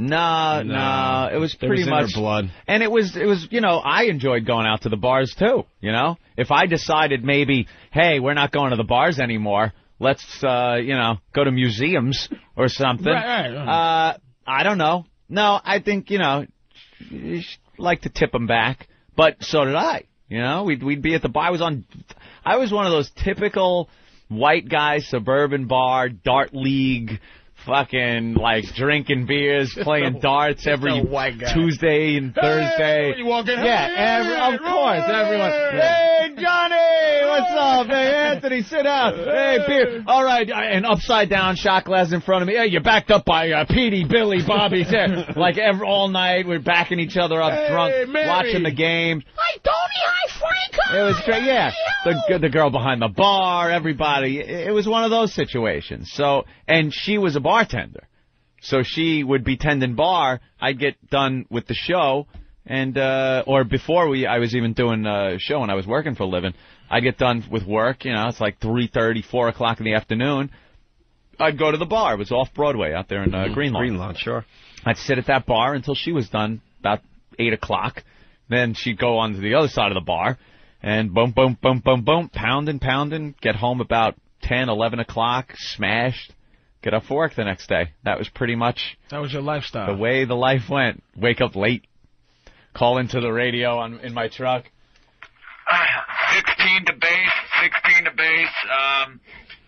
No, no, it was It pretty was much blood. And it was, it was, you know, I enjoyed going out to the bars too. You know, if I decided maybe, hey, we're not going to the bars anymore, let's, uh, you know, go to museums or something. Right, right, right. Uh, I don't know. No, I think you know, you like to tip them back, but so did I. You know, we'd we'd be at the bar. I was on, I was one of those typical white guy suburban bar dart league. Fucking like drinking beers, playing darts every a white guy. Tuesday and Thursday. when you walk yeah, hey, every, of course, everyone. hey, Hey, Johnny, what's up? Hey, Anthony, sit down. Hey, beer. All right, and upside down shot glass in front of me. Hey, you're backed up by uh, Petey, Billy, Bobby. like every, all night, we're backing each other up, Hey, drunk, Mary. watching the game. Hi, Tony. Hi, Frank. It was great, yeah. The the girl behind the bar, everybody. It was one of those situations. So, and she was a bartender, so she would be tending bar. I'd get done with the show, and uh or before we, I was even doing a show and I was working for a living. I'd get done with work. You know, it's like three thirty, four o'clock in the afternoon. I'd go to the bar. It was off Broadway out there in uh, Greenlawn. Greenlawn, sure. I'd sit at that bar until she was done, about eight o'clock. Then she'd go on to the other side of the bar, and boom, boom, boom, boom, boom, pounding, pounding. Get home about ten, eleven o'clock, smashed. Get up for work the next day. That was pretty much That was your lifestyle. the way the life went. Wake up late, call into the radio on in my truck. 16 to base, 16 to base. Um,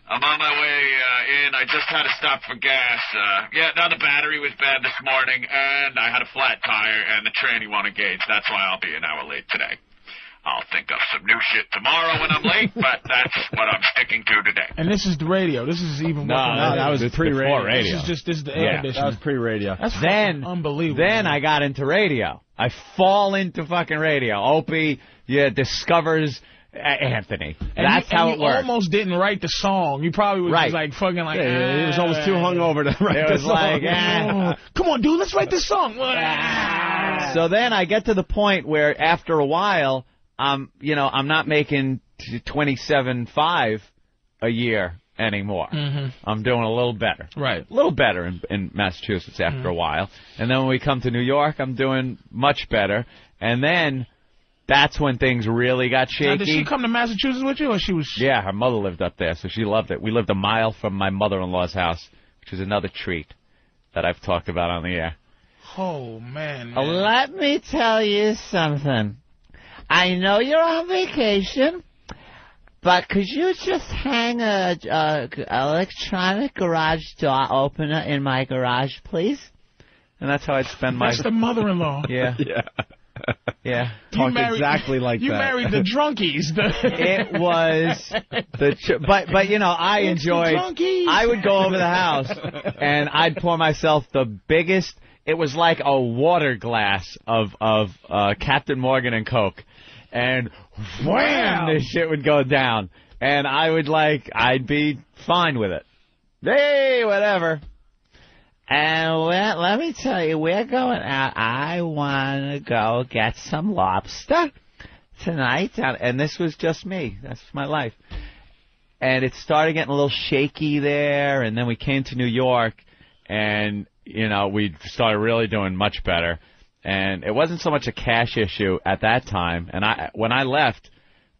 I'm on my way uh, in. I just had to stop for gas. Uh, yeah, now the battery was bad this morning, and I had a flat tire, and the tranny won't engage. That's why I'll be an hour late today. I'll think of some new shit tomorrow when I'm late, but that's what I'm sticking to today. And this is the radio. This is even No, working no, on that was This is pre-radio. before This is just this is the air Yeah, That was pre-radio. That's Then, unbelievable. Then I got into radio. I fall into fucking radio. Opie, yeah, discovers uh, Anthony. And That's you, how and it you almost didn't write the song. You probably was Right. just like fucking like. Yeah, he was almost too "Ah." hungover to write It the was song. like, ah. Come on, dude, let's write this song. Ah. So then I get to the point where after a while, I'm, you know, I'm not making twenty seven five a year anymore. Mhm. I'm doing a little better. Right. A little better in, in Massachusetts after a while. And then when we come to New York, I'm doing much better. And then that's when things really got Now, shaky. did she come to Massachusetts with you, or she was? Yeah, her mother lived up there, so she loved it. We lived a mile from my mother-in-law's house, which is another treat that I've talked about on the air. Oh man. Man. Let me tell you something. I know you're on vacation, but could you just hang a, a electronic garage door opener in my garage, please? And that's how I'd spend my That's the mother-in-law. yeah Yeah. yeah. Talked married- exactly like you that. married the drunkies. The It was the ch- but but you know I It's enjoyed. drunkies. I would go over the house and I'd pour myself the biggest. It was like a water glass of of uh, Captain Morgan and Coke, and wham, Wow. this shit would go down, and I would like I'd be fine with it. Hey, whatever. And let, let me tell you, we're going out. I want to go get some lobster tonight. And, and this was just me. That's my life. And it started getting a little shaky there, and then we came to New York, and you know we started really doing much better. And it wasn't so much a cash issue at that time. And I, when I left,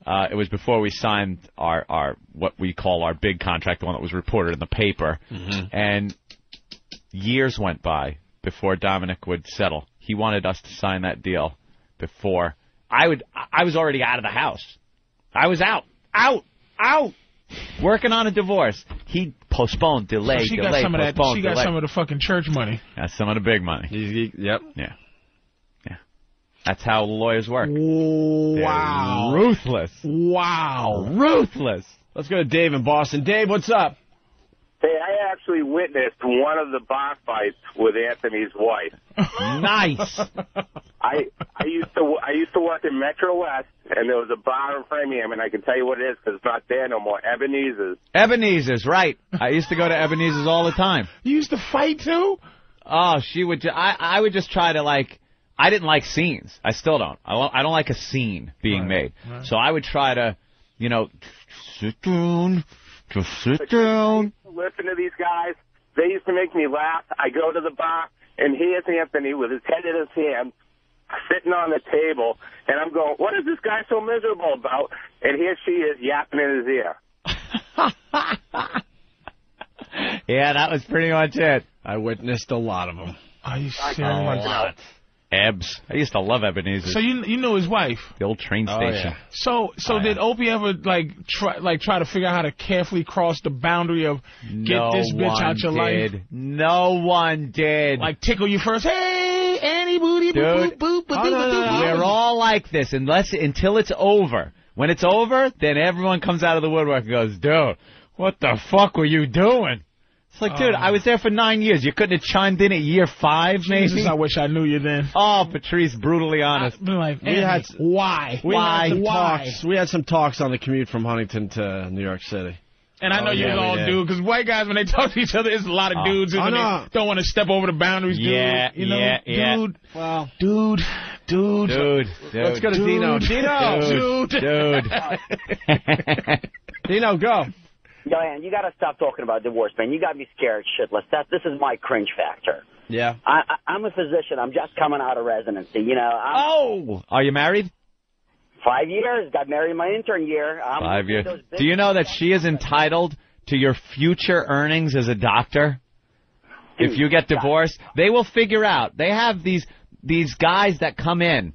uh, it was before we signed our our what we call our big contract, the one that was reported in the paper. And years went by before Dominic would settle. He wanted us to sign that deal before I would. I was already out of the house. I was out, out, out, working on a divorce. He postponed, delayed, she got delayed, some of that. postponed, She got delayed. some of the fucking church money. Got some of the big money. He- he- yep. Yeah, yeah. That's how lawyers work. Wow. They're ruthless. Wow. Ruthless. Let's go to Dave in Boston. Dave, what's up? Hey, I actually witnessed one of the bar fights with Anthony's wife. Nice. I I used to I used to work in Metro West, and there was a bar in Framingham, and I can tell you what it is because it's not there no more. Ebenezer's. Ebenezer's, right. I used to go to Ebenezer's all the time. You used to fight too. Oh, she would. Ju- I I would just try to like. I didn't like scenes. I still don't. I don't, I don't like a scene being made. So I would try to, you know, sit down, just sit down. Listen to these guys. They used to make me laugh. I go to the bar, and here's Anthony with his head in his hand, sitting on the table, and I'm going, "What is this guy so miserable about?" And here she is yapping in his ear. Yeah, that was pretty much it. I witnessed a lot of them. Are you I serious? can't out. Ebs. I used to love Ebenezer's. So you you knew his wife. the old train Oh, station. yeah. So so Oh, did yeah. Opie ever like try like try to figure out how to carefully cross the boundary of get no this bitch one out your did. life? No one did. Like tickle you first. Hey, Annie booty boop Dude. boop boop. Oh, no, no, no, boop, boop, We're all like this unless until it's over. When it's over, then everyone comes out of the woodwork and goes, dude, what the fuck were you doing? It's like, dude, Oh. I um, was there for nine years. You couldn't have chimed in at year five, maybe? Jesus, I wish I knew you then. Oh, Patrice, brutally honest. Been like, We had why? We why? had some why? talks. We had some talks on the commute from Huntington to New York City. And I oh, know Oh, you yeah, all do because white guys when they talk to each other, it's a lot of Oh. dudes and Oh, no. don't want to step over the boundaries. dude. Yeah, you know, yeah, yeah. dude, Well, dude, dude, Dude, dude. let's go to Dude. Dino. Dino, dude, Dude. Dino, go. Diane, you got to stop talking about divorce, man. You got me scared shitless. That this is my cringe factor. Yeah. I, I, I'm a physician. I'm just coming out of residency. You know, I'm Oh! Are you married? five years. Got married my intern year. I'm Five years. Do you know that she is entitled to your future earnings as a doctor? Hmm. If you get divorced, they will figure out. They have these these guys that come in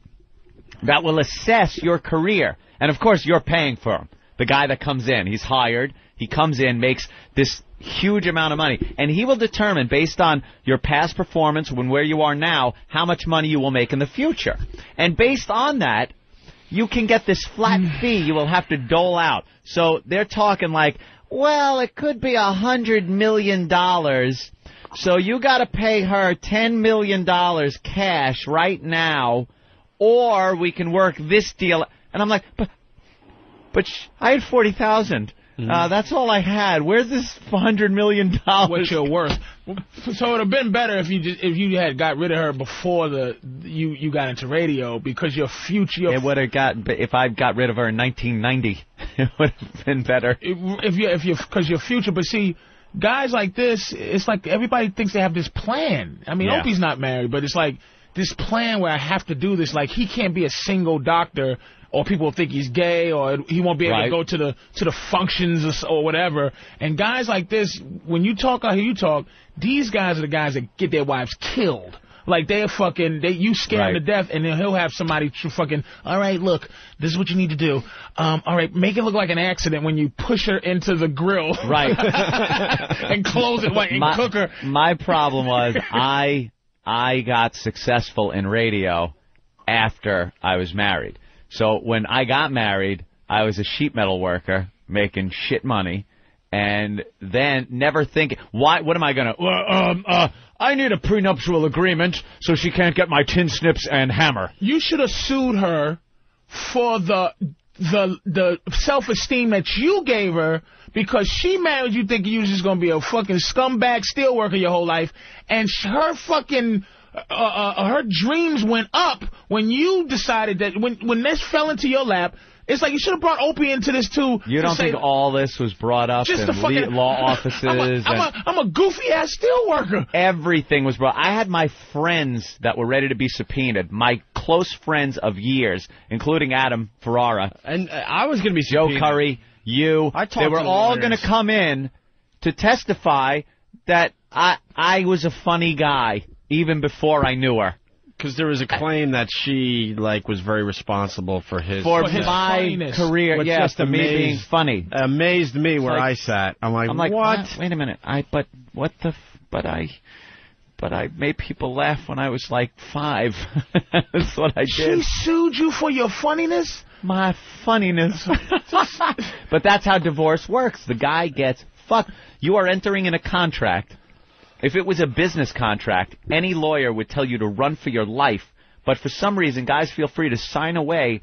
that will assess your career, and of course, you're paying for him. The guy that comes in, he's hired. He comes in, makes this huge amount of money, and he will determine based on your past performance and where you are now how much money you will make in the future. And based on that, you can get this flat hmm. fee you will have to dole out. So they're talking like, well, it could be a hundred million dollars. So you got to pay her ten million dollars cash right now, or we can work this deal. And I'm like, but, but sh- I had forty thousand. Uh, that's all I had. Where's this hundred million dollars? what you're worth. So it'd have been better if you just, if you had got rid of her before the you you got into radio because your future your It would have got if I got rid of her in 1990. It would have been better. if you if you because your future. But see, guys like this, it's like everybody thinks they have this plan. I mean, Yeah. Opie's not married, but it's like this plan where I have to do this. Like he can't be a single doctor. Or people will think he's gay, or he won't be able Right. to go to the to the functions or, or whatever. And guys like this, when you talk, I hear you talk. These guys are the guys that get their wives killed. Like they're fucking, they you scare Right. him to death, and then he'll have somebody to fucking. All right, look, this is what you need to do. Um, all right, make it look like an accident when you push her into the grill, Right. and close it like and my, cook her. my problem was I I got successful in radio after I was married. So when I got married, I was a sheet metal worker making shit money, and then never thinking, why? What am I gonna? Well, um, uh, I need a prenuptial agreement so she can't get my tin snips and hammer. You should have sued her for the the the self esteem that you gave her because she married you thinking you was just gonna be a fucking scumbag steel worker your whole life, and her fucking. Uh, uh, her dreams went up when you decided that when when this fell into your lap. It's like you should have brought Opie into this too. You don't say, think all this was brought up just in the fucking le- law offices? I'm a, I'm, a, I'm a goofy ass steel worker. everything was brought. I had my friends that were ready to be subpoenaed, my close friends of years, including Adam Ferrara, And uh, I was going to be Joe subpoenaed. Curry, you. I talked they were to the all going to come in to testify that I I was a funny guy even before I knew her. because there was a claim that she like was very responsible for his For his my funniness. career, yeah, just for me amazed- being funny. amazed me where I sat. I'm like, I'm like, what? "Ah, Wait a minute. I but what the? F- but I. But I made people laugh when I was like five. That's what I did. She sued you for your funniness. my funniness. but that's how divorce works. The guy gets fucked. You are entering in a contract. If it was a business contract, any lawyer would tell you to run for your life. But for some reason, guys feel free to sign away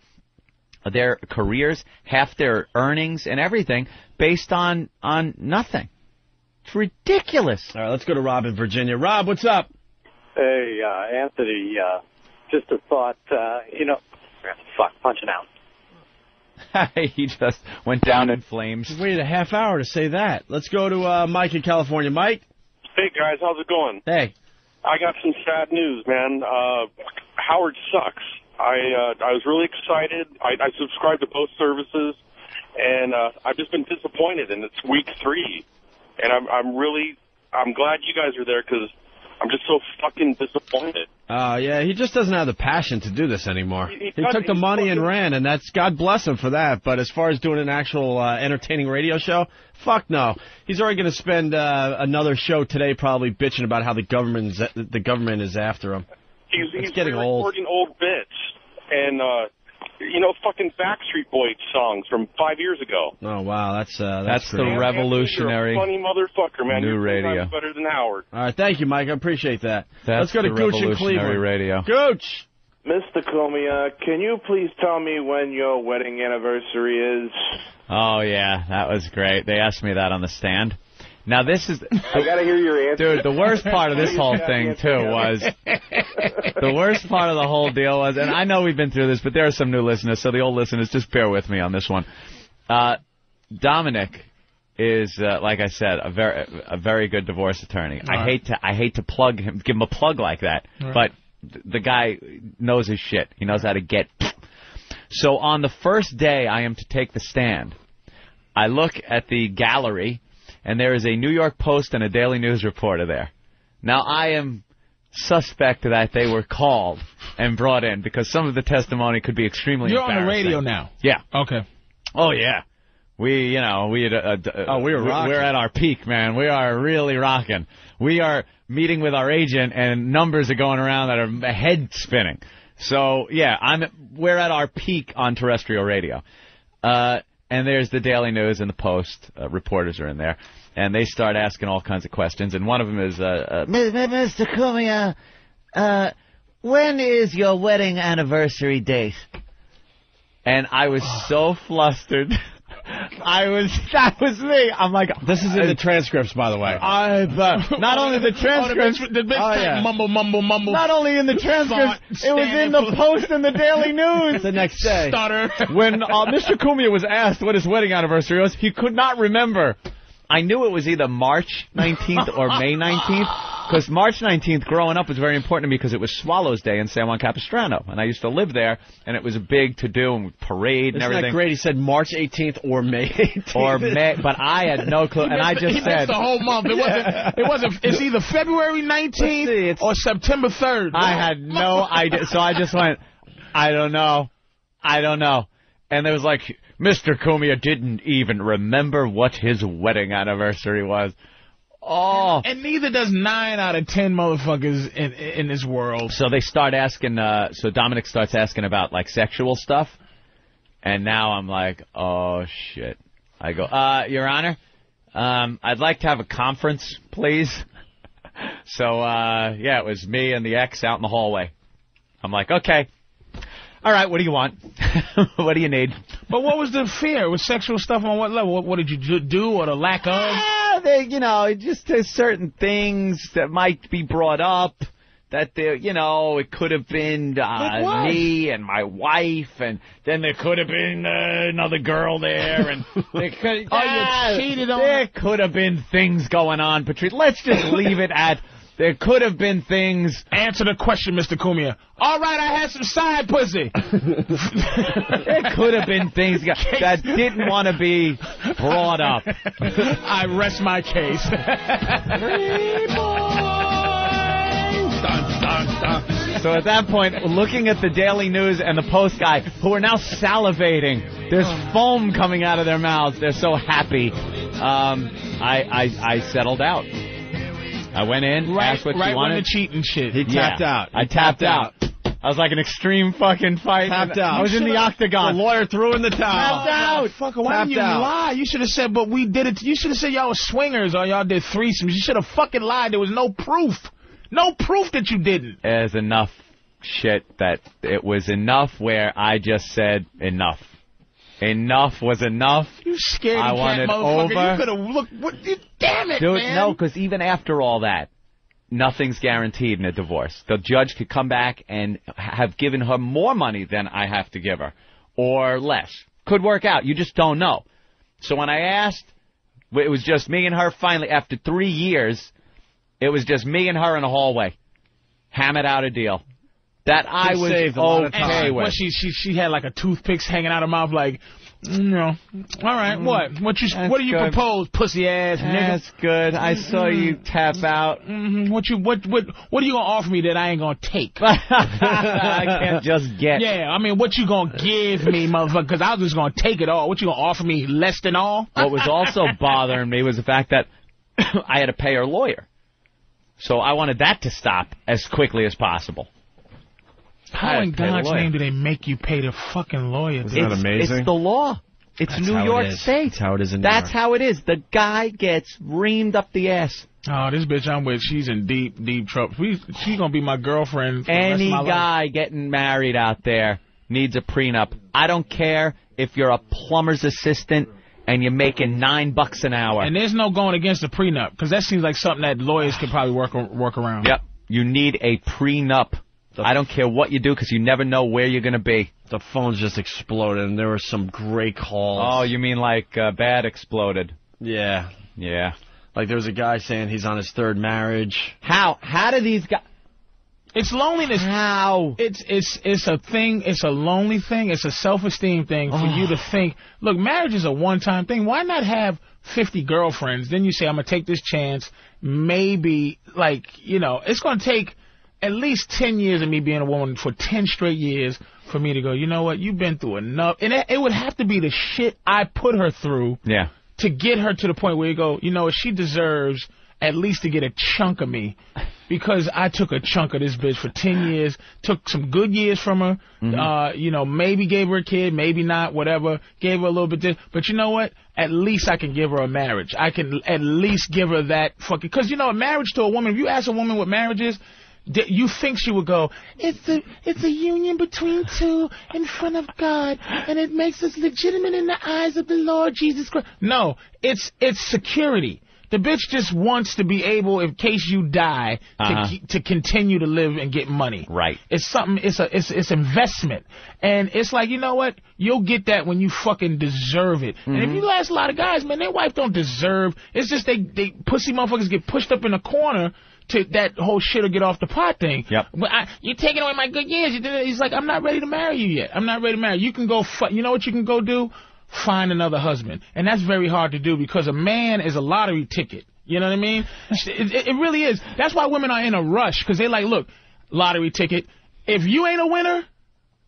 their careers, half their earnings, and everything based on on nothing. It's ridiculous. All right, let's go to Rob in Virginia. Rob, what's up? Hey, uh, Anthony, uh, just a thought, uh, you know, fuck, punching out. he just went down in flames. Waited a half hour to say that. Let's go to uh, Mike in California. Mike. Hey guys, how's it going? Hey. I got some sad news, man. Uh, Howard sucks. I uh, I was really excited. I, I subscribed to both services, and uh, I've just been disappointed. And it's week three, and I'm I'm really I'm glad you guys are there because I'm just so fucking disappointed. Uh, yeah, he just doesn't have the passion to do this anymore. He- He, he took the money and ran, and that's God bless him for that. But as far as doing an actual uh, entertaining radio show, fuck no. He's already going to spend uh, another show today probably bitching about how the government the government is after him. He's It's he's getting old. old bits, and uh, you know, fucking Backstreet Boys songs from five years ago. Oh wow, that's uh, That's the revolutionary You're a funny motherfucker, man. new You're radio. better than Howard. All right, thank you, Mike. I appreciate that. That's Let's go to the Gooch in revolutionary Cleveland. radio. Gooch. Mr. Cumia, uh, can you please tell me when your wedding anniversary is? Oh yeah, that was great. They asked me that on the stand. Now this is I gotta hear your answer. Dude, the worst part of this whole thing too was the worst part of the whole deal was, and I know we've been through this, but there are some new listeners, so the old listeners just bear with me on this one. Uh, Dominic is, uh, like I said, a very a very good divorce attorney. I Right. hate to I hate to plug him, give him a plug like that, Right. but th- the guy knows his shit. He knows how to get. So on the first day I am to take the stand, I look at the gallery, and there is a New York Post and a Daily News reporter there. Now I am suspect that they were called and brought in because some of the testimony could be extremely. You're on the radio now. Yeah. Okay. Oh yeah. We, you know, we had, uh, uh, Oh, we were we- rocking. We're at our peak, man. We are really rocking. We are meeting with our agent, and numbers are going around that are head spinning. So yeah, I'm. We're at our peak on terrestrial radio. Uh, and there's the Daily News and the Post. Uh, reporters are in there, and they start asking all kinds of questions. And one of them is, uh, uh, Mr. Uh, uh, when is your wedding anniversary date? and I was so flustered. I was. That was me. I'm like, This is in the transcripts, by the way. I've uh, not only the transcripts, Oh, the the Oh, yeah. mumble, mumble, mumble. not only in the transcripts, it was in the Post and the Daily News. the next day. stutter. when uh, Mr. Cumia was asked what his wedding anniversary was, he could not remember. I knew it was either March 19th or May 19th, because March 19th growing up was very important to me because it was Swallows Day in San Juan Capistrano, and I used to live there, and it was a big to-do and parade and Isn't everything. that great? He said March 18th or May 18th. Or May, but I had no clue, and I he just missed said, the whole month. It wasn't. It wasn't. It's either February Let's see, 19th or September 3rd. I had no idea. So I just went, I don't know. I don't know. And there was like, Mr. Cumia didn't even remember what his wedding anniversary was. Oh. And neither does nine out of ten motherfuckers in in this world. So they start asking, uh, so Dominic starts asking about like sexual stuff. And now I'm like, oh shit. I go, uh, Your Honor, um, I'd like to have a conference, please. So, uh, yeah, it was me and the ex out in the hallway. I'm like, okay. All right, what do you want? what do you need? But what was the fear? Was sexual stuff on what level? What, what did you do or the lack of? Ah, they, you know, just certain things that might be brought up that there, you know, it could have been uh, me and my wife, and then there could have been uh, another girl there, and there could, Oh, you cheated on There could have been things going on, Patrice. Let's just leave it at there could have been things. Answer the question, Mr. Cumia. All right, I had some side pussy. There could have been things that didn't want to be brought up. I rest my case. Dun, dun, dun. So at that point, looking at the Daily News and the Post guy, who are now salivating, there's foam coming out of their mouths. They're so happy. Um, I, I I settled out. I went in, Right, asked what right you when the cheating shit. He tapped Yeah, out. I He tapped out. I was like an extreme fucking fight. Tapped out. I was in the octagon. The lawyer threw in the towel. Tapped out. Oh, Fucker, why Tapped didn't you out. lie? You should have said, but we did it. You should have said y'all were swingers or y'all did threesomes. You should have fucking lied. There was no proof. No proof that you didn't. There's enough shit that it was enough where I just said enough. Enough was enough. You scared I wanted motherfucker. over. You could have looked. What, you, damn it, Dude, man. no, because even after all that, nothing's guaranteed in a divorce. The judge could come back and have given her more money than I have to give her, or less. Could work out. You just don't know. So when I asked, it was just me and her. Finally, after three years, it was just me and her in a hallway. Hammered out a deal that I was saved a lot of okay with. What she she she had like a toothpicks hanging out her mouth, like, you know. All right, what? What you what do you good. propose, pussy ass nigga? That's good. I saw you tap out. hmm What you what what what are you gonna offer me that I ain't gonna take? I can't just get. Yeah, I mean, what you gonna give me, motherfucker? Because I was just gonna take it all. What you gonna offer me less than all? what was also bothering me was the fact that I had to pay her lawyer. So I wanted that to stop as quickly as possible. How in I'd pay the God's name do they make you pay the fucking lawyer? Isn't that it's, amazing? It's the law. It's That's New how it York. State. That's how it is in New That's York. how it is. The guy gets reamed up the ass. Oh, this bitch I'm with, she's in deep, deep trouble. We, she gonna be my girlfriend for the rest Any of my life. guy getting married out there needs a prenup. I don't care if you're a plumber's assistant and you're making nine bucks an hour. And there's no going against the prenup because that seems like something that lawyers could probably work work around. Yep. You need a prenup. I don't care what you do because you never know where you're going to be. The phones just exploded, and there were some great calls. Oh, you mean like uh, bad exploded? Yeah. Yeah. Like there was a guy saying he's on his third marriage. How? How do these guys? It's loneliness. How? It's it's it's a thing. It's a lonely thing. It's a self-esteem thing for you to think. Look, marriage is a one-time thing. Why not have 50 girlfriends? Then you say, I'm gonna take this chance. Maybe, like you know, it's gonna take at least 10 years of me being a woman for 10 straight years for me to go. You know what? You've been through enough, and it, it would have to be the shit I put her through Yeah. to get her to the point where you go, you know, what, she deserves at least to get a chunk of me because I took a chunk of this bitch for 10 years, took some good years from her, uh, you know, maybe gave her a kid, maybe not, whatever, gave her a little bit, this, but you know what? At least I can give her a marriage. I can at least give her that fucking, cause you know, a marriage to a woman, if you ask a woman what marriage is, you think she would go, it's a, it's a union between two in front of God, and it makes us legitimate in the eyes of the Lord Jesus Christ. No, it's, it's security. The bitch just wants to be able, in case you die, Uh-huh. to, to continue to live and get money. Right. It's something. It's a. It's it's investment, and it's like you know what? You'll get that when you fucking deserve it. And if Mhm. you ask a lot of guys, man, their wife don't deserve. It's just they they pussy motherfuckers get pushed up in a corner to that whole shit or get off the pot thing. Yep. But I, you're taking away my good years. You did it. He's like, I'm not ready to marry you yet. I'm not ready to marry. You You can go. Fu- you know what you can go do? Find another husband, and that's very hard to do because a man is a lottery ticket. You know what I mean? it, it, it really is. That's why women are in a rush because they like, look, lottery ticket. If you ain't a winner,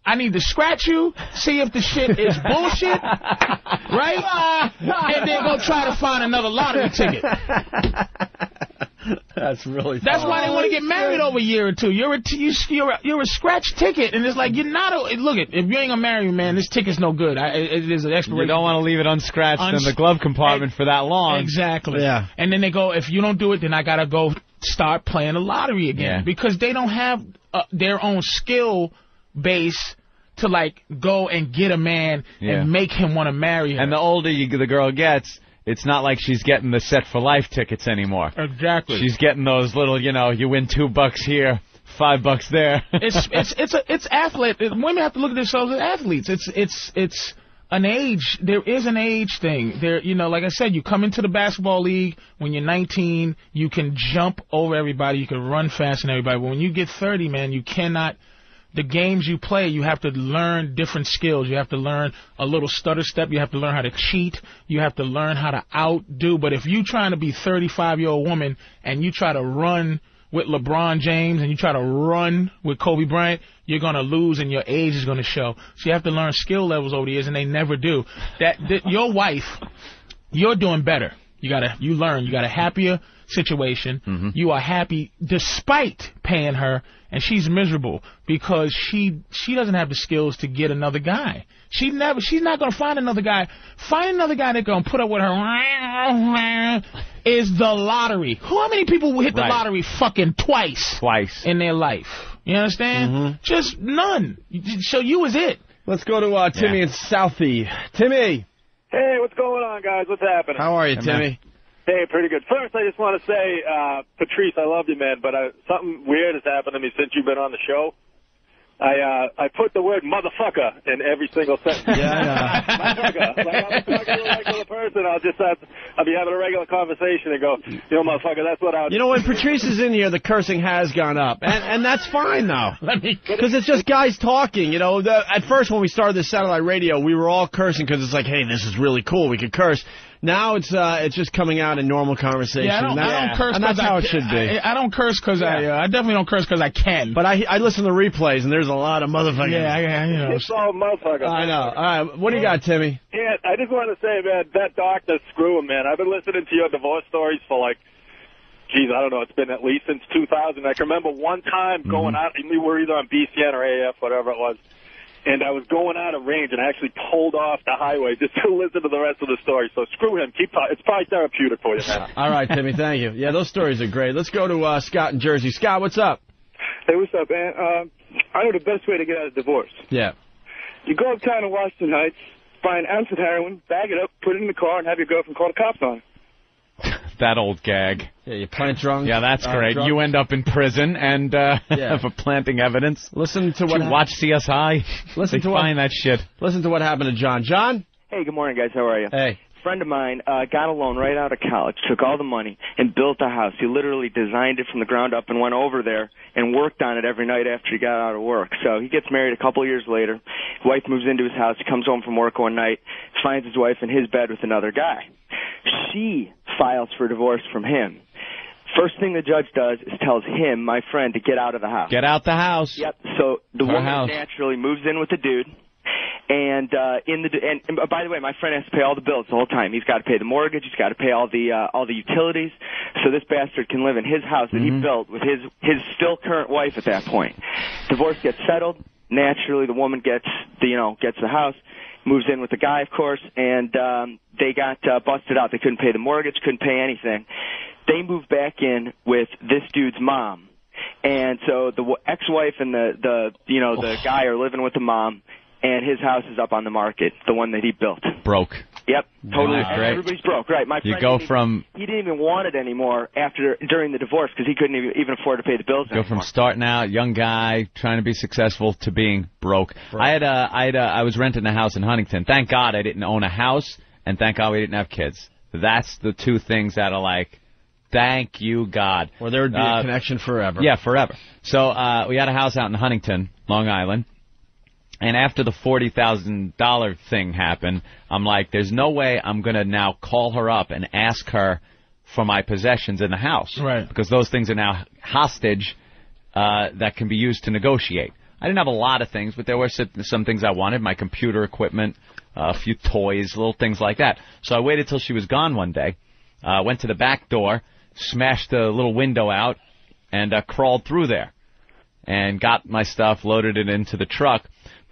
I need to scratch you, see if the shit is bullshit, right? And then go try to find another lottery ticket. That's really. That's funny. why they want to get married over a year or two. You're a t- you, you're a, you're a scratch ticket, and it's like you're not a look. It if you ain't gonna marry me, man, this ticket's no good. I, it, it is an expiration. You don't want to leave it unscratched in the glove compartment for that long. Exactly. Yeah. And then they go, if you don't do it, then I gotta go start playing the lottery again Yeah. because they don't have uh, their own skill base to like go and get a man Yeah. and make him want to marry her. And the older you, the girl gets, it's not like she's getting the set for life tickets anymore. Exactly. She's getting those little, you know, you win two bucks here, five bucks there. it's it's it's a it's athlete. Women have to look at themselves as athletes. It's it's it's an age. There is an age thing. There, you know, like I said, you come into the basketball league when you're 19. You can jump over everybody. You can run fast than everybody. But when you get 30, man, you cannot. The games you play, you have to learn different skills. You have to learn a little stutter step. You have to learn how to cheat. You have to learn how to outdo. But if you trying to be 35 year old woman and you try to run with LeBron James and you try to run with Kobe Bryant, you're gonna lose and your age is gonna show. So you have to learn skill levels over the years, and they never do. That, that your wife, you're doing better. You gotta, you learn. You got a happier situation. You are happy despite paying her, and she's miserable because she she doesn't have the skills to get another guy. She never. She's not gonna find another guy. Find another guy that's gonna put up with her. Is the lottery? How many people hit the Right. lottery fucking twice? Twice in their life. You understand? Just none. So you was it. Let's go to uh, Timmy and Southie. Timmy, Hey, what's going on, guys? What's happening? how are you, Hey, man. Timmy? Hey, pretty good. First, I just want to say, uh, Patrice, I love you, man, but uh, something weird has happened to me since you've been on the show. I uh, I put the word motherfucker in every single sentence. Yeah, motherfucker. Like I'm talking to a regular person, I'll just have, I'll be having a regular conversation and go, you know, motherfucker, that's what I. You know, when Patrice is in here, the cursing has gone up, and and that's fine though, Let me. because it's just guys talking. You know, the, at first when we started this satellite radio, we were all cursing because it's like, hey, this is really cool. We could curse. Now it's uh, it's just coming out in normal conversation. Yeah, I don't, and I that's, don't curse. and that's 'cause how I, it should be. I, I don't curse because I. Uh, I definitely don't curse because I can. But I I listen to replays, and there's a lot of motherfuckers. yeah, I, I- you know. It's all motherfucker. I know. All right, what do you got, Timmy? Yeah, I just want to say, man, that doctor, screw him, man. I've been listening to your divorce stories for like geez, I don't know. It's been at least since 2000. I can remember one time Mm-hmm. going out. We were either on BCN or AF, whatever it was. And I was going out of range, and I actually pulled off the highway just to listen to the rest of the story. So screw him. Keep talking. It's probably therapeutic for you, man. All right, Timmy, thank you. Yeah, those stories are great. Let's go to uh, Scott in Jersey. Scott, what's up? Hey, what's up, man? Uh, I know the best way to get out of divorce. Yeah. You go uptown to Washington Heights, buy an ounce of heroin, bag it up, put it in the car, and have your girlfriend call the cops on it. That old gag. Yeah, you plant drunk. Yeah, that's uh, great. drunk. You end up in prison and uh, Yeah. for planting evidence. Listen to what you watch CSI. Listen they to what- find that shit. Listen to what happened to John. John? Hey, good morning, guys. How are you? Hey. Friend of mine uh, got a loan right out of college, took all the money, and built a house. He literally designed it from the ground up and went over there and worked on it every night after he got out of work. So he gets married a couple of years later. His wife moves into his house. He comes home from work one night, finds his wife in his bed with another guy. She files for divorce from him. First thing the judge does is tells him, my friend, to get out of the house. Get out the house. Yep. So the Her woman house. naturally moves in with the dude. And uh in the and, and by the way, my friend has to pay all the bills the whole time. He's got to pay the mortgage, he's got to pay all the uh, all the utilities. So this bastard can live in his house that he built with his his still current wife at that point. Divorce gets settled. Naturally, the woman gets the you know gets the house, moves in with the guy, of course, and um they got uh, busted out. They couldn't pay the mortgage, couldn't pay anything. They moved back in with this dude's mom. And so the w- ex-wife and the the you know the guy are living with the mom, and his house is up on the market, the one that he built. Broke. Yep, totally. Wow. Great. Everybody's broke, right? My You go didn't from he didn't even want it anymore after during the divorce because he couldn't even, even afford to pay the bills. Go from starting out, young guy, trying to be successful, to being broke. Broke. I had a, I had a, I was renting a house in Huntington. Thank God I didn't own a house, and thank God we didn't have kids. That's the two things that are like, thank you God. Or there would be Uh, a connection forever. Yeah, forever. So uh, we had a house out in Huntington, Long Island. And after the forty thousand dollar thing happened, I'm like, there's no way I'm gonna now call her up and ask her for my possessions in the house, Right. Because those things are now hostage uh, that can be used to negotiate. I didn't have a lot of things, but there were some, some things I wanted: my computer equipment, uh, a few toys, little things like that. So I waited till she was gone one day, uh, went to the back door, smashed the little window out, and uh, crawled through there and got my stuff, loaded it into the truck.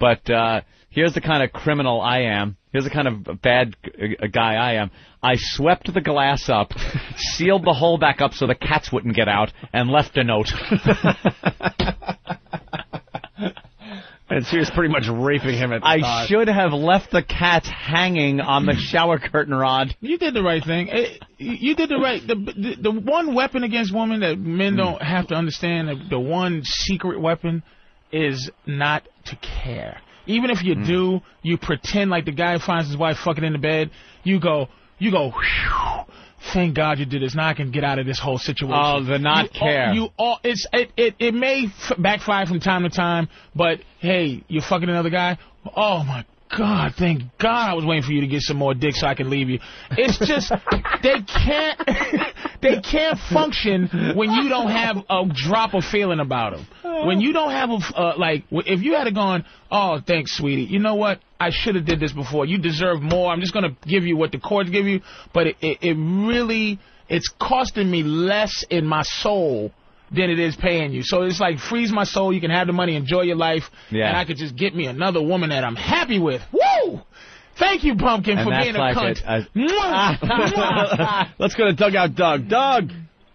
But uh, here's the kind of criminal I am. Here's the kind of bad uh, guy I am. I swept the glass up, sealed the hole back up so the cats wouldn't get out, and left a note. And she was pretty much raping him at the I time. should have left the cat hanging on the shower curtain rod. You did the right thing. Eh, You did the right. The, the the one weapon against women that men don't have to understand. The, the one secret weapon is not to care. Even if you hmm. do, you pretend like the guy finds his wife fucking in the bed. You go, you go. Whew, thank God you did this. Now I can get out of this whole situation. Oh, the not you care. All, you all. It's it it, it may f- backfire from time to time, but hey, you're fucking another guy. Oh my God, thank God I was waiting for you to get some more dick so I can leave you. It's just they can't they can't function when you don't have a drop of feeling about them. When you don't have a, uh, like if you had a gone, oh thanks sweetie, you know what? I should have did this before. You deserve more. I'm just gonna give you what the courts give you, but it, it, it really it's costing me less in my soul than it is paying you. So it's like freeze my soul. You can have the money, enjoy your life, Yeah. and I could just get me another woman that I'm happy with. Woo! Thank you, Pumpkin, And for that's being a like cunt. a- a- Mwah! Mwah! Let's go to Dugout Doug. Doug.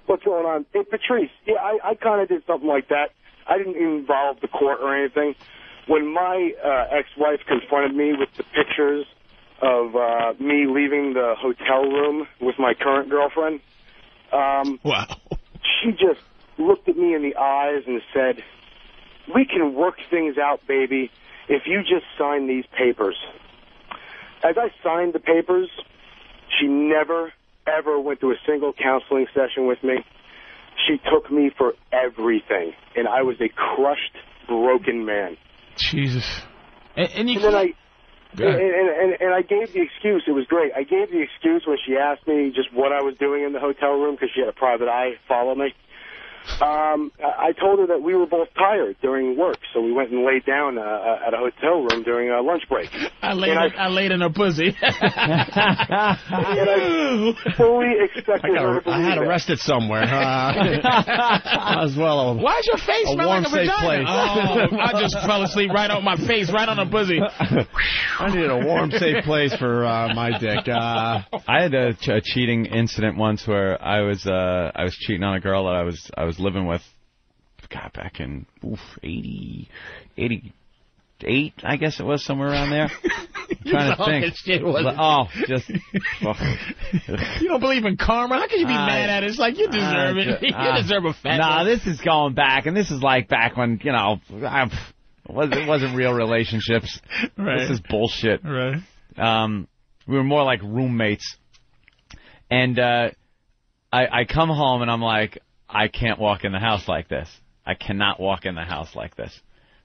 What's going on? Hey, Patrice, yeah, I, I kind of did something like that. I didn't involve the court or anything. When my uh, ex-wife confronted me with the pictures of uh, me leaving the hotel room with my current girlfriend, um, wow. she just looked at me in the eyes and said, we can work things out, baby, if you just sign these papers. As I signed the papers, she never, ever went to a single counseling session with me. She took me for everything, and I was a crushed, broken man. Jesus. And, and you and then I, and, and, and, and I gave the excuse. It was great. I gave the excuse when she asked me just what I was doing in the hotel room because she had a private eye follow me. Um, I I told her that we were both tired during work, so we went and laid down uh, uh, at a hotel room during a lunch break. I laid, in, I laid in her pussy. And I fully expected I, her to I had believe it. arrested somewhere. Uh, as well. Why's your face A smell warm, like a safe vagina? place. Oh, I just fell asleep right on my face, right on her pussy. I needed a warm, safe place for uh, my dick. Uh, I had a, ch- a cheating incident once where I was uh, I was cheating on a girl that I was I was living with. God, back in oof, 80, 88, I guess it was somewhere around there. I'm trying to think. shit, wasn't oh, just. You don't believe in karma? How can you be I- mad at it? It's like you deserve I it. you uh, deserve a fat Nah, this is going back, and this is like back when you know, I, it was it wasn't real relationships. Right. This is bullshit. Right. Um, we were more like roommates, and uh, I I come home and I'm like, I can't walk in the house like this. I cannot walk in the house like this.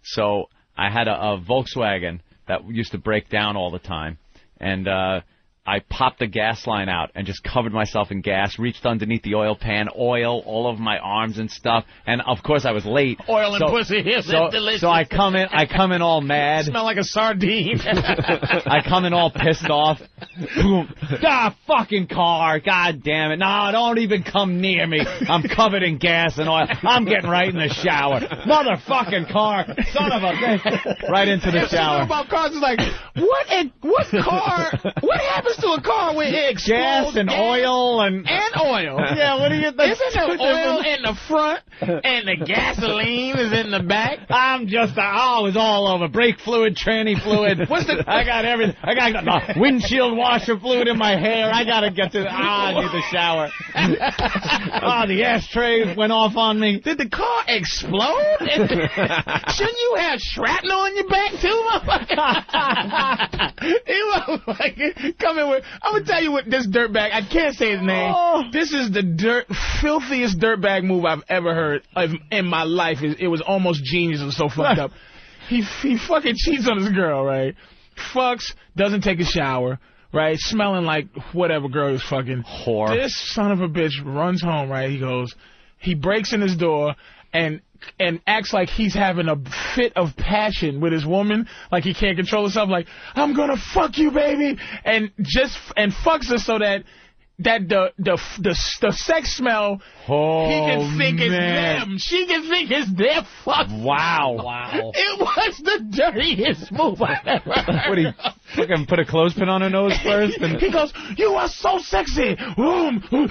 So I had a, a Volkswagen that used to break down all the time, and uh, I popped the gas line out and just covered myself in gas. Reached underneath the oil pan, oil all over my arms and stuff. And of course I was late. Oil and so, pussy. Isn't So, delicious? so I come in, I come in all mad. smell like a sardine. I come in all pissed off. Boom. Ah, fucking car. God damn it. No, don't even come near me. I'm covered in gas and oil. I'm getting right in the shower. Motherfucking car. Son of a bitch. Right into the That's the thing shower. about cars is like, what? And what car? What to a car when it explodes? Gas and oil and and oil. Yeah, what do you think? Isn't there oil in the front and the gasoline is in the back? I'm just, oh, it's all over. Brake fluid, tranny fluid. What's the- I got everything. I got uh, windshield washer fluid in my hair. I gotta get to, ah, I need the shower. oh, the ashtray went off on me. Did the car explode? Shouldn't you have shrapnel on your back too, motherfucker? he looked like it. coming with. I'm gonna tell you what this dirtbag. I can't say his name. Oh. This is the dirt filthiest dirtbag move I've ever heard of in my life. It, it was almost genius. Was so fucked up. He he fucking cheats on his girl, right? Fucks, doesn't take a shower. Right, smelling like whatever girl is fucking Whore. This son of a bitch runs home. Right, he goes, he breaks in his door and and acts like he's having a fit of passion with his woman, like he can't control himself, like I'm gonna fuck you, baby, and just and fucks her so that that the the the, the sex smell Oh, he can think it's man. them, she can think it's their fuck. Wow. Wow. It was the dirtiest move I've ever heard. What, he fucking put a clothespin on her nose first? And He goes, "You are so sexy." Boom. oh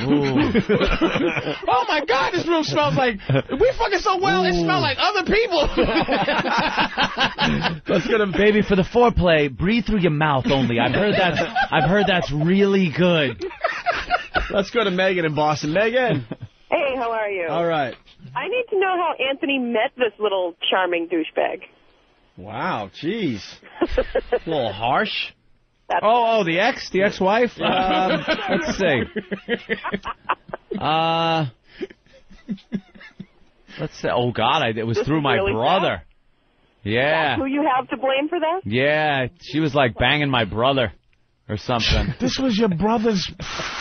my God, this room smells like we fucking so well. It smells like other people. Let's get him, baby, for the foreplay. Breathe through your mouth only. I've heard that's I've heard that's really good. Let's go to Megan in Boston. Megan. Hey, how are you? All right. I need to know how Anthony met this little charming douchebag. Wow. Jeez. a little harsh. Oh, oh, the ex, the ex-wife. Um, let's see. Uh, let's say. Oh God, I, it was This through my really brother. Yeah, Who you have to blame for that? yeah. She was like banging my brother or something. this was your brother's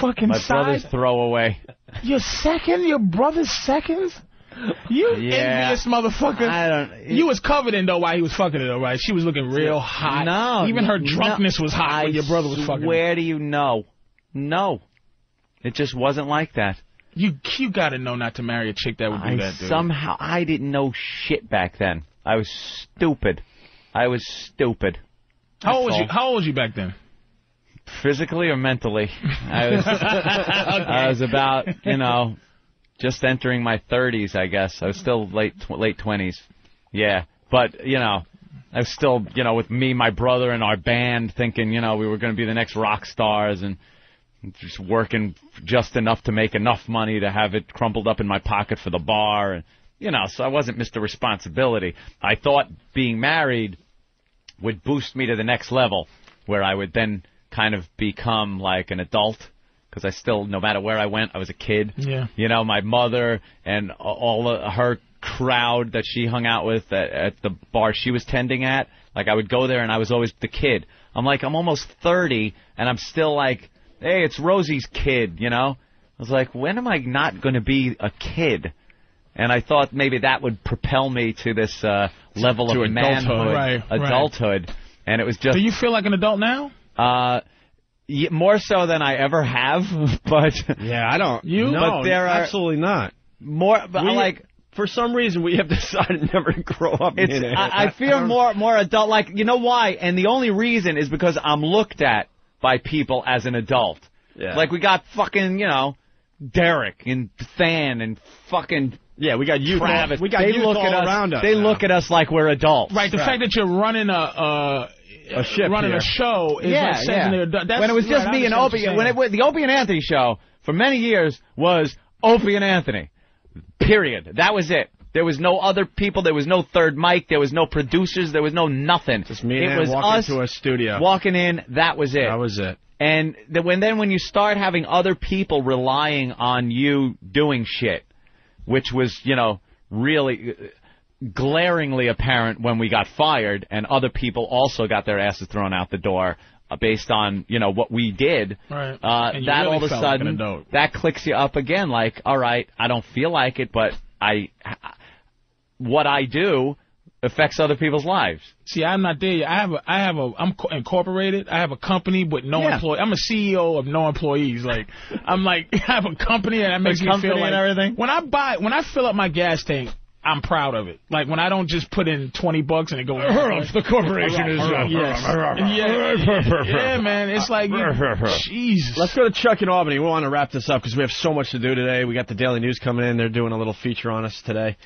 fucking my side. brother's throwaway. Your second, your brother's second. You Yeah. envious motherfucker. I don't. You was covered in though while he was fucking it though, right? She was looking real hot. No, even her no, drunkenness was hot I when your brother was fucking. her. Where do you know? No, it just wasn't like that. You you gotta know not to marry a chick that would do I that, dude. somehow I didn't know shit back then. I was stupid. I was stupid. how old was you? How old was you back then? Physically or mentally? I was. I was about you know, just entering my thirties. I guess I was still late tw- late twenties. Yeah, but you know. I was still, you know, with me, my brother, and our band, thinking, you know, we were going to be the next rock stars, and just working just enough to make enough money to have it crumpled up in my pocket for the bar, and you know, so I wasn't Mr. Responsibility. I thought being married would boost me to the next level, where I would then kind of become like an adult, because I still, no matter where I went, I was a kid. Yeah. You know, my mother and all of her crowd that she hung out with at, at the bar she was tending at, like I would go there and I was always the kid. I'm like, I'm almost 30 and I'm still like, hey, it's Rosie's kid, you know? I was like, when am I not going to be a kid? and I thought maybe that would propel me to this uh, level To of adulthood. manhood, Right, right. and it was just. Do you feel like an adult now? Uh, more so than I ever have, but yeah, I don't. You, No, but there are absolutely not. more. But We- like for some reason, we have decided never to grow up. It's, in it. I, I feel don't- more more adult. Like you know why? And the only reason is because I'm looked at by people as an adult. Yeah. Like we got fucking you know Derek and Than and fucking yeah. We got youth all- Travis. we got they youth look all at us, around us They now. look at us like we're adults. Right. The fact that you're running a uh, A running here. a show is yeah, like yeah. when it was just right, me and Opie, when it was the Opie and Anthony show for many years was Opie and Anthony. Period. That was it. There was no other people. There was no third mic. There was no producers. There was no nothing. Just me and it was walking us into a studio. walking in. That was it. That was it. And the, when then when you start having other people relying on you doing shit, which was you know really glaringly apparent when we got fired, and other people also got their asses thrown out the door uh, based on you know what we did. Right. Uh, And that really all of a felt like sudden that clicks you up again. Like, all right, I don't feel like it, but I what I do affects other people's lives. See, I'm not there yet. I have a, I have a, I'm co- incorporated. I have a company with no Yeah. employee. I'm a CEO of no employees. Like, I'm like, I have a company and that makes me feel like and everything? When I buy, when I fill up my gas tank, I'm proud of it. Like when I don't just put in 20 bucks and it goes. The corporation is. Yes. yeah. yeah, man. It's like, Jesus. Let's go to Chuck in Albany. We want to wrap this up because we have so much to do today. We got the Daily News coming in. They're doing a little feature on us today.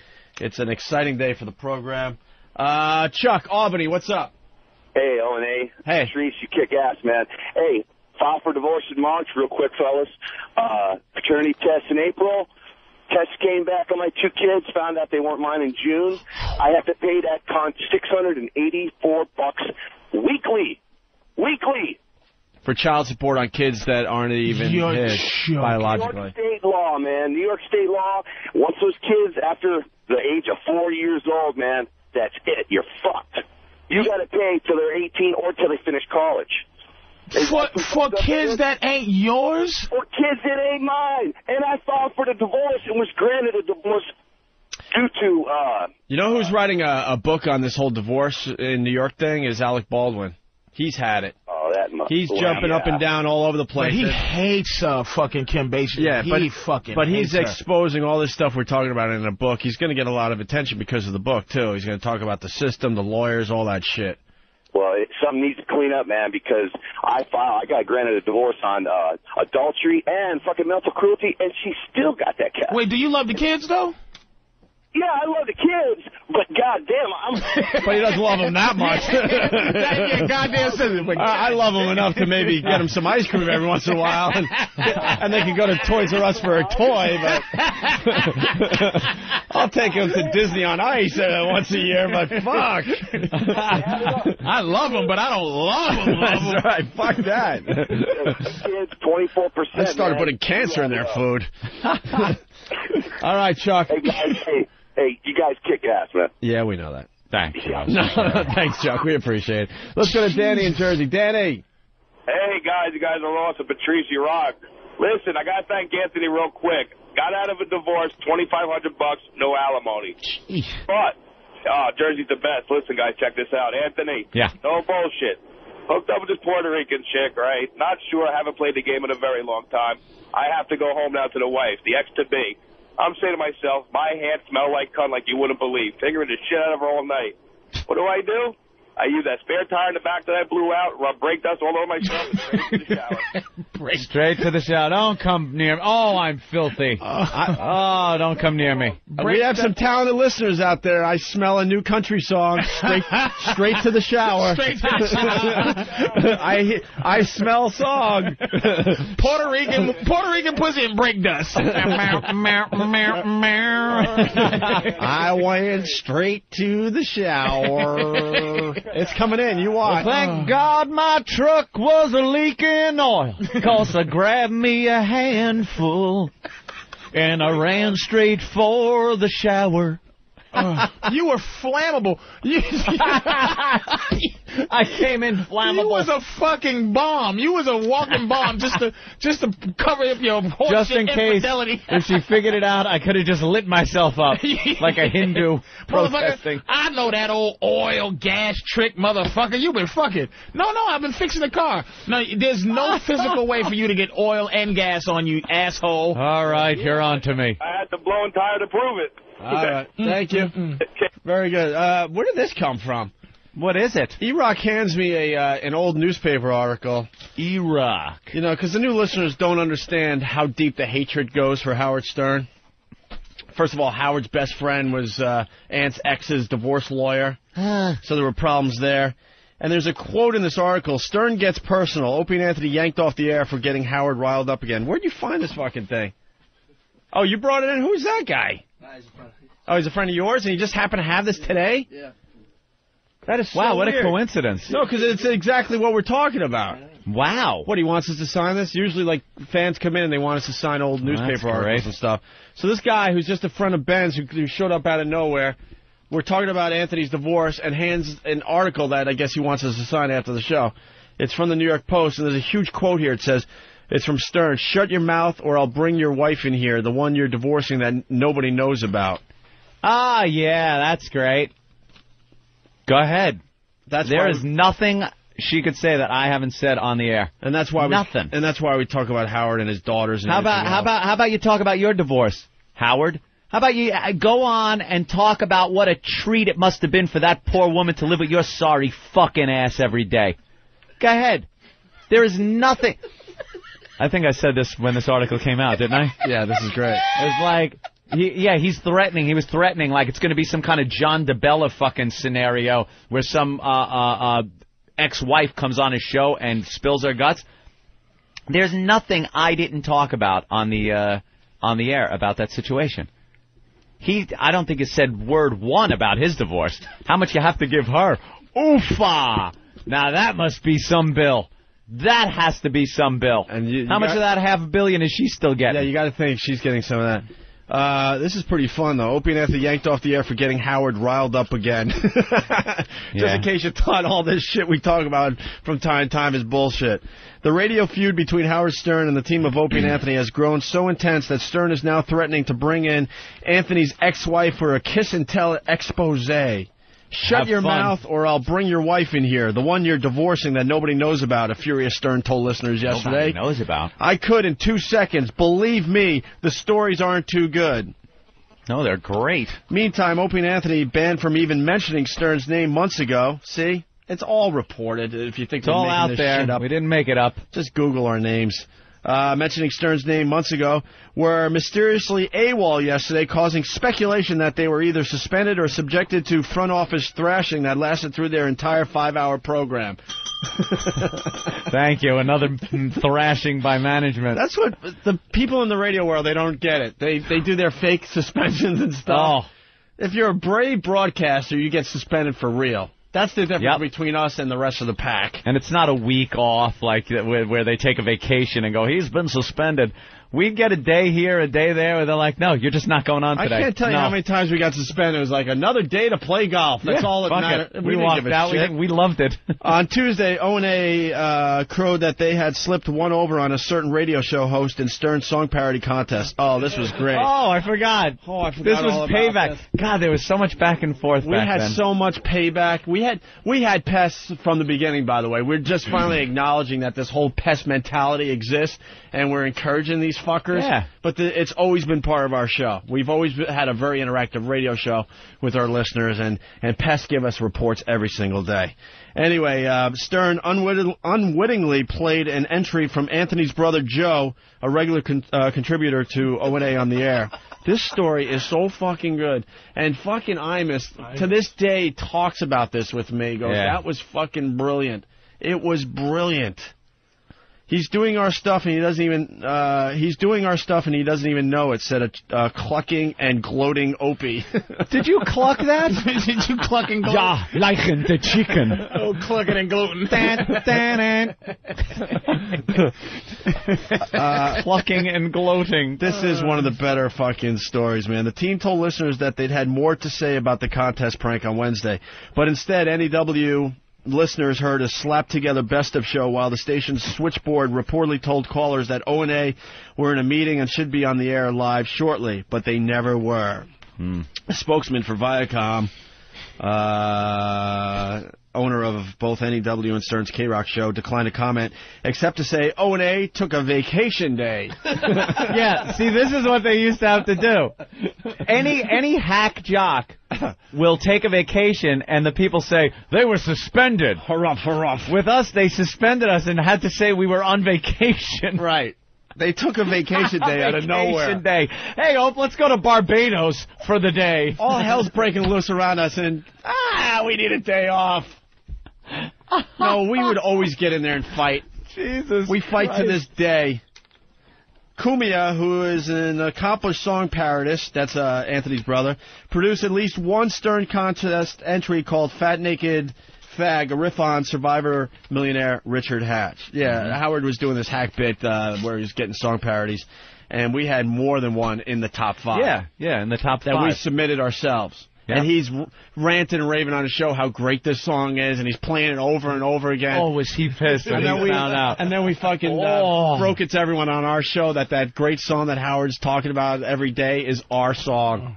It's an exciting day for the program. Uh, Chuck, Albany, what's up? Hey, O and A. Hey. Patrice, you kick ass, man. Hey, file for divorce in March, real quick, fellas. Uh, paternity test in April. Test came back on my two kids. Found out they weren't mine in June. I have to pay that con six hundred and eighty-four bucks weekly. Weekly. For child support on kids that aren't even You're his New biologically. York State law, man. New York State law. Once those kids after the age of four years old, man, that's it. You're fucked. You got to pay till they're 18 or till they finish college. For, for kids that ain't yours? For kids that ain't mine. And I filed for the divorce and was granted a divorce due to, uh, You know who's writing a, a book on this whole divorce in New York thing is Alec Baldwin. He's had it. oh, that must He's well, jumping up and down all over the But place. he hates uh, fucking Kim Basinger. Yeah, he but fucking but he's hates her. exposing all this stuff we're talking about in a book. He's going to get a lot of attention because of the book too. He's going to talk about the system, the lawyers, all that shit. Well, it, something needs to clean up, man, because I filed, I got granted a divorce on uh, adultery and fucking mental cruelty, and she still got that cat. Wait, do you love the kids though? Yeah, I love the kids, but goddamn, I'm. But he doesn't love them that much. yeah, goddamn citizen. But I, I love him enough to maybe get them some ice cream every once in a while, and, and they can go to Toys R Us for a toy. But I'll take them to Disney on Ice uh, once a year. But fuck, I love them, but I don't love them. Love that's right. Fuck that. kids, 24%. I started man. putting cancer in their food. all right, Chuck. Hey, guys, hey, hey, you guys kick ass, man. Yeah, we know that. Thanks. Chuck. No, thanks, Chuck. We appreciate it. Let's go to Danny in Jersey. Danny. Hey guys, you guys are awesome. Patrice, you rock. Listen, I gotta thank Anthony real quick. Got out of a divorce, twenty five hundred bucks, no alimony. But oh, Jersey's the best. Listen, guys, check this out. Anthony. Yeah. No bullshit. Hooked up with this Puerto Rican chick, right? Not sure. Haven't played the game in a very long time. I have to go home now to the wife, the ex to be. I'm saying to myself, my hands smell like cunt like you wouldn't believe. Figuring the shit out of her all night. What do I do? I use that spare tire in the back that I blew out, rub brake dust all over myself, and straight to the shower. Straight to the shower. Don't come near me. Oh, I'm filthy. Uh. oh, don't come near me. Uh, we have some talented listeners out there. I smell a new country song. Straight, straight to the shower. Straight to the shower. I I smell song. Puerto Rican, Puerto Rican pussy and brake dust. I went straight to the shower. It's coming in. You watch. Well, Thank God my truck was a leaking oil, cause I grabbed me a handful, and I ran straight for the shower. Uh, you were flammable. You, I came in flammable. You was a fucking bomb. You was a walking bomb just to just to cover up your horseshit Just in case, infidelity. if she figured it out, I could have just lit myself up like a Hindu protesting. Motherfucker, I know that old oil gas trick, motherfucker. You've been fucking. No, no, I've been fixing the car. No, there's no physical way for you to get oil and gas on you, asshole. All right, you're on to me. I had the blowing tire to prove it. All right. Thank you. Very good. Uh, where did this come from? What is it? E-Rock hands me a uh, an old newspaper article. E-Rock. You know, because the new listeners don't understand how deep the hatred goes for Howard Stern. First of all, Howard's best friend was uh, Aunt's ex's divorce lawyer, so there were problems there. And there's a quote in this article: "Stern gets personal. Opie and Anthony yanked off the air for getting Howard riled up again." Where'd you find this fucking thing? Oh, you brought it in. Who's that guy? Oh, he's a friend of yours, and he just happened to have this today. Yeah. That is so Wow, what a coincidence. No, because it's exactly what we're talking about. Wow. What he wants us to sign this? Usually, like fans come in and they want us to sign old Well, newspaper articles and stuff. So this guy, who's just a friend of Ben's, who, who showed up out of nowhere, we're talking about Anthony's divorce and hands an article that I guess he wants us to sign after the show. It's from the New York Post, and there's a huge quote here. It says. It's from Stern. Shut your mouth, or I'll bring your wife in here, the one you're divorcing that nobody knows about. Ah, yeah, that's great. Go ahead. That's There why nothing she could say that I haven't said on the air. and that's why we, Nothing. And that's why we talk about Howard and his daughters. And How about how else. about how about you talk about your divorce, Howard? How about you uh, go on and talk about what a treat it must have been for that poor woman to live with your sorry fucking ass every day? Go ahead. There is nothing. I think I said this when this article came out, didn't I? Yeah, this is great. It was like, he, yeah, he's threatening. He was threatening like it's going to be some kind of John DeBella fucking scenario where some uh, uh, uh, ex-wife comes on his show and spills her guts. There's nothing I didn't talk about on the uh, on the air about that situation. He, I don't think he said word one about his divorce. How much you have to give her? Oofa! Now that must be some bill. That has to be some bill. And you, How you much got- of that half a billion is she still getting? Yeah, you got to think she's getting some of that. Uh, this is pretty fun though. Opie and Anthony yanked off the air for getting Howard riled up again. Just Yeah. in case you thought all this shit we talk about from time to time is bullshit. The radio feud between Howard Stern and the team of Opie and Anthony has grown so intense that Stern is now threatening to bring in Anthony's ex-wife for a kiss and tell expose. Shut Have your fun. mouth or I'll bring your wife in here, the one you're divorcing that nobody knows about, a furious Stern told listeners yesterday. Nobody knows about. I could in two seconds. Believe me, the stories aren't too good. No, they're great. Meantime, Opie and Anthony banned from even mentioning Stern's name months ago. See? It's all reported. If you think It's all out this there. We didn't make it up. Just Google our names. Uh, mentioning Stern's name months ago, were mysteriously AWOL yesterday, causing speculation that they were either suspended or subjected to front office thrashing that lasted through their entire five-hour program. Thank you. Another thrashing by management. That's what the people in the radio world they don't get it. They they do their fake suspensions and stuff. Oh. If you're a brave broadcaster, you get suspended for real. That's the difference Yep. between us and the rest of the pack. And it's not a week off like where, where they take a vacation and go, he's been suspended. We get a day here, a day there, where they're like, no, you're just not going on today. I can't tell you No. how many times we got suspended. It was like another day to play golf. That's Yeah, all that mattered. it. We, didn't walked out. We, shit. we loved it. On Tuesday, O&A uh, crowed that they had slipped one over on a certain radio show host in Stern's song parody contest. Oh, this was great. Oh, I forgot. Oh, I forgot This was payback. this. God, there was so much back and forth We had then. so much payback. We had we had pests from the beginning. By the way, we're just finally acknowledging that this whole pest mentality exists, and we're encouraging these fuckers. Yeah. But the, it's always been part of our show. We've always had a very interactive radio show with our listeners, and and pests give us reports every single day. Anyway, uh, Stern unwitting, unwittingly played an entry from Anthony's brother Joe, a regular con- uh, contributor to O&A on the air. This story is so fucking good. And fucking Imus, to this day, talks about this with me. Goes, Yeah. that was fucking brilliant. It was brilliant. He's doing our stuff and he doesn't even. Uh, he's doing our stuff and he doesn't even know it. Said a uh, clucking and gloating Opie. Did you cluck that? Did you cluck and gloat? Ja, liken the chicken. Oh, clucking and gloating. Uh, Clucking and gloating. This is one of the better fucking stories, man. The team told listeners that they'd had more to say about the contest prank on Wednesday, but instead, NEW listeners heard a slap together best of show while the station's switchboard reportedly told callers that O&A were in a meeting and should be on the air live shortly, but they never were. A spokesman for Viacom, uh, owner of both NEW and Stern's K-Rock show, declined to comment, except to say O&A took a vacation day. yeah, see, this is what they used to have to do. Any any hack jock will take a vacation, and the people say they were suspended. Hurrah, hurrah. With us, they suspended us and had to say we were on vacation. Right. They took a vacation day out of nowhere. Vacation day. Hey, Hope, let's go to Barbados for the day. All hell's breaking loose around us, and ah, we need a day off. No, we would always get in there and fight. Jesus, we fight to this day. Cumia, who is an accomplished song parodist, that's uh, Anthony's brother, produced at least one Stern contest entry called "Fat Naked Fag," a riff on Survivor millionaire Richard Hatch. Yeah, Mm-hmm. Howard was doing this hack bit uh, where he was getting song parodies, and we had more than one in the top five. Yeah, yeah, in the top that five. we submitted ourselves. Yeah. And he's ranting and raving on the show how great this song is, and he's playing it over and over again. Oh, was he pissed when and he then we found out? and then we fucking Oh. uh, broke it to everyone on our show that that great song that Howard's talking about every day is our song.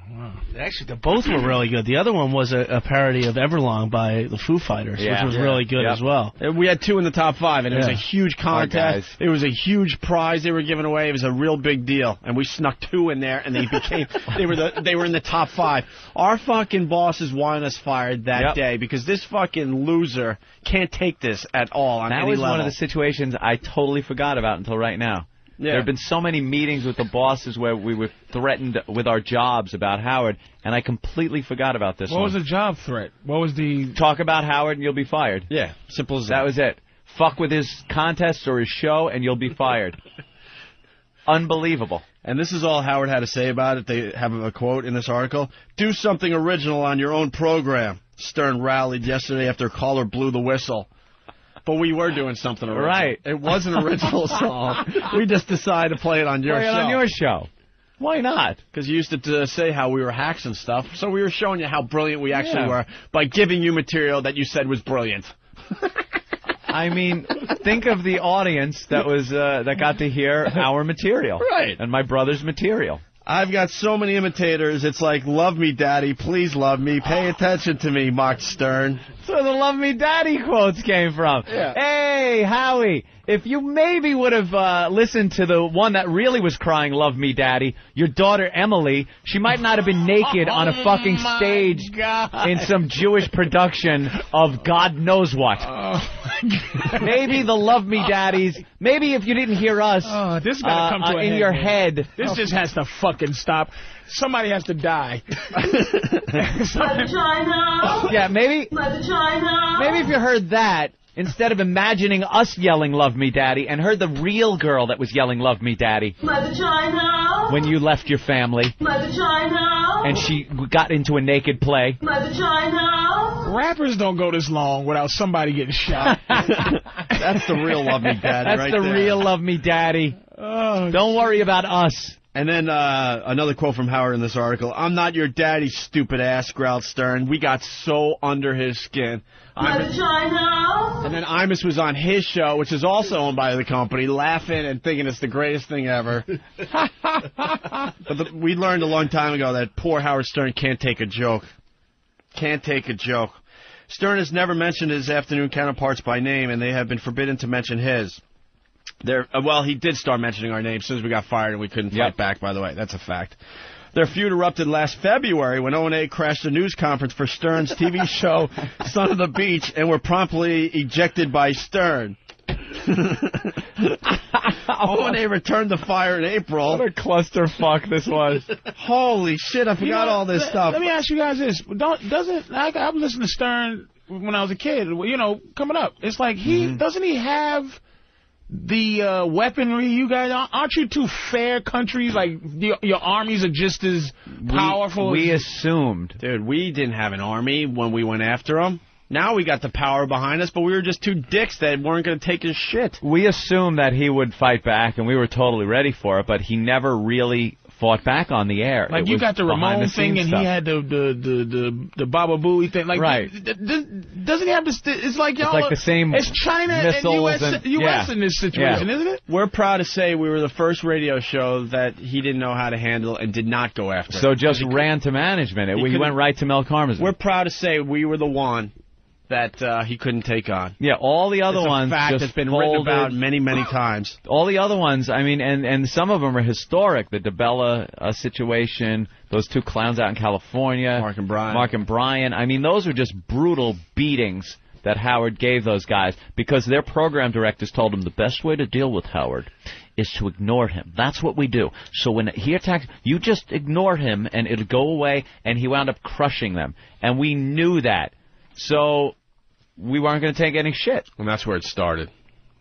Actually, the both were really good. The other one was a, a parody of Everlong by the Foo Fighters, Yeah. which was Yeah. really good Yep. as well. And we had two in the top five, and it was a huge contest. It was a huge prize they were giving away. It was a real big deal, and we snuck two in there, and they became they were the they were in the top five. Our fucking bosses wanted us fired that Yep. day because this fucking loser can't take this at all on that any was level. one of the situations I totally forgot about until right now. Yeah. There have been so many meetings with the bosses where we were threatened with our jobs about Howard, and I completely forgot about this What one. was the job threat? What was the Talk about Howard and you'll be fired. Yeah, simple as that. That was it. Fuck with his contests or his show and you'll be fired. Unbelievable. And this is all Howard had to say about it. They have a quote in this article. Do something original on your own program. Stern rallied yesterday after a caller blew the whistle. But we were doing something original. Right. It was an original song. We just decided to play it on your Play show. on your show. Why not? Because you used to uh, say how we were hacks and stuff. So we were showing you how brilliant we actually Yeah. were by giving you material that you said was brilliant. I mean, think of the audience that was uh, that got to hear our material, Right. And my brother's material. I've got so many imitators. It's like, love me, daddy. Please love me. Pay attention to me, Mark Stern. That's where the "Love Me Daddy" quotes came from. Yeah. Hey, Howie, if you maybe would have uh, listened to the one that really was crying "Love Me Daddy," your daughter Emily, she might not have been naked on a fucking Oh, stage in some Jewish production of God knows what. Oh, maybe the "Love Me Daddies." Maybe if you didn't hear us, Oh, this got uh, to come to uh, in head, your man. head. This just has to fucking stop. Somebody has to die. Yeah, maybe. Maybe if you heard that instead of imagining us yelling "Love Me, Daddy" and heard the real girl that was yelling "Love Me, Daddy" when you left your family and she got into a naked play. Rappers don't go this long without somebody getting shot. That's the real Love Me Daddy That's right the there. real "Love Me, Daddy." Don't worry about us. And then uh, another quote from Howard in this article. I'm not your daddy, stupid ass, growled Stern. We got so under his skin. Imus- and then Imus was on his show, which is also owned by the company, laughing and thinking it's the greatest thing ever. but the, we learned a long time ago that poor Howard Stern can't take a joke. Can't take a joke. Stern has never mentioned his afternoon counterparts by name, and they have been forbidden to mention his. There, uh, well, he did start mentioning our name as soon as we got fired, and we couldn't fight back. By the way, that's a fact. Their feud erupted last February when O&A crashed a news conference for Stern's TV show Son of the Beach, and were promptly ejected by Stern. O&A returned the fire in April. What a clusterfuck this was. Holy shit! I forgot You know, all this stuff. Let me ask you guys this: Don't doesn't I was listening to Stern when I was a kid. You know, coming up, it's like he Mm-hmm. doesn't he have the uh, weaponry you guys are, aren't you two fair countries? Like your, your armies are just as powerful. As We as, assumed. Dude, we didn't have an army when we went after them. Now we got the power behind us, but we were just two dicks that weren't going to take his shit. We assumed that he would fight back, and we were totally ready for it, but he never really fought back on the air. like It you got the behind Ramon the thing, and stuff. he had the the the the, the Baba Booey thing. Like, Right. d- d- doesn't he have this? It's like y'all. like are- the same It's China and U.S. and- U.S. yeah. in this situation, isn't it? We're proud to say we were the first radio show that he didn't know how to handle and did not go after. So just ran to management. he we went right to Mel Karmazin. We're proud to say we were the one that uh, he couldn't take on. Yeah, all the other It's ones fact just that's been written folded. about many, many times. All the other ones, I mean, and and some of them are historic. The DeBella uh, situation, those two clowns out in California, Mark and Brian. Mark and Brian. I mean, those were just brutal beatings that Howard gave those guys because their program directors told them the best way to deal with Howard is to ignore him. That's what we do. So when he attacks, you just ignore him and it'll go away. And he wound up crushing them, and we knew that. So we weren't going to take any shit. And that's where it started.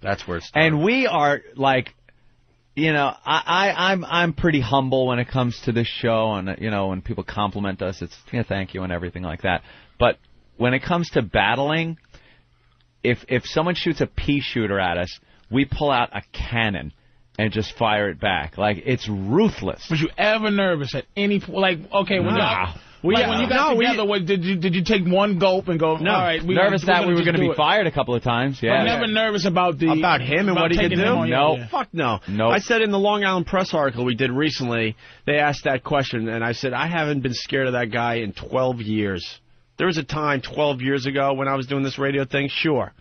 That's where it started. And we are like, you know, I, I I'm I'm pretty humble when it comes to this show, and you know, when people compliment us, it's yeah, thank you and everything like that. But when it comes to battling, if if someone shoots a pea shooter at us, we pull out a cannon and just fire it back. Like it's ruthless. Was you ever nervous at any point? Like, okay, when Nah. y'all, like, when you got No, we- together, what, did you did you take one gulp and go? No, all right, we nervous we're that gonna we were going to be it." fired a couple of times. But Yeah, never nervous about the about him and about what he could do? him on your- no, yeah. fuck no. Nope. I said in the Long Island Press article we did recently, they asked that question, and I said I haven't been scared of that guy in 12 years. There was a time 12 years ago when I was doing this radio thing. Sure,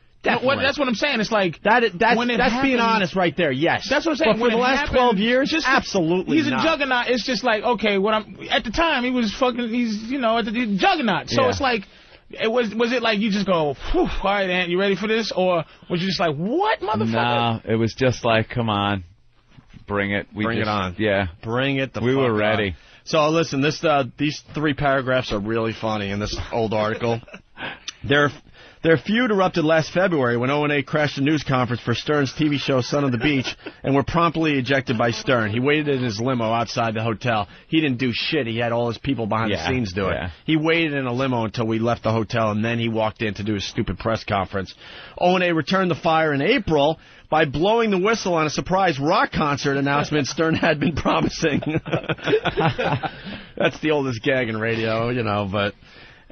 What- that's what I'm saying. It's like that. That's when it that's being honest right there. Yes, That's what I'm saying. But for When the last happened, 12 years, just absolutely he's not. a juggernaut. It's just like okay, what I'm at the time he was fucking. He's you know at the, the juggernaut. So Yeah. it's like. It was was it like you just go, Phew, all right, Aunt, you ready for this, or was you just like, what, motherfucker? No, it was just like, come on, bring it. We Bring it on. Yeah, Bring it the we fuck were on. ready. So listen, this uh, these three paragraphs are really funny in this old article. Their their feud erupted last February when O&A crashed a news conference for Stern's TV show Son of the Beach and were promptly ejected by Stern. He waited in his limo outside the hotel. He didn't do shit. He had all his people behind Yeah, the scenes do it. yeah. He waited in a limo until we left the hotel and then he walked in to do his stupid press conference. O&A returned the fire in April by blowing the whistle on a surprise rock concert announcement Stern had been promising. That's the oldest gag in radio, you know, but.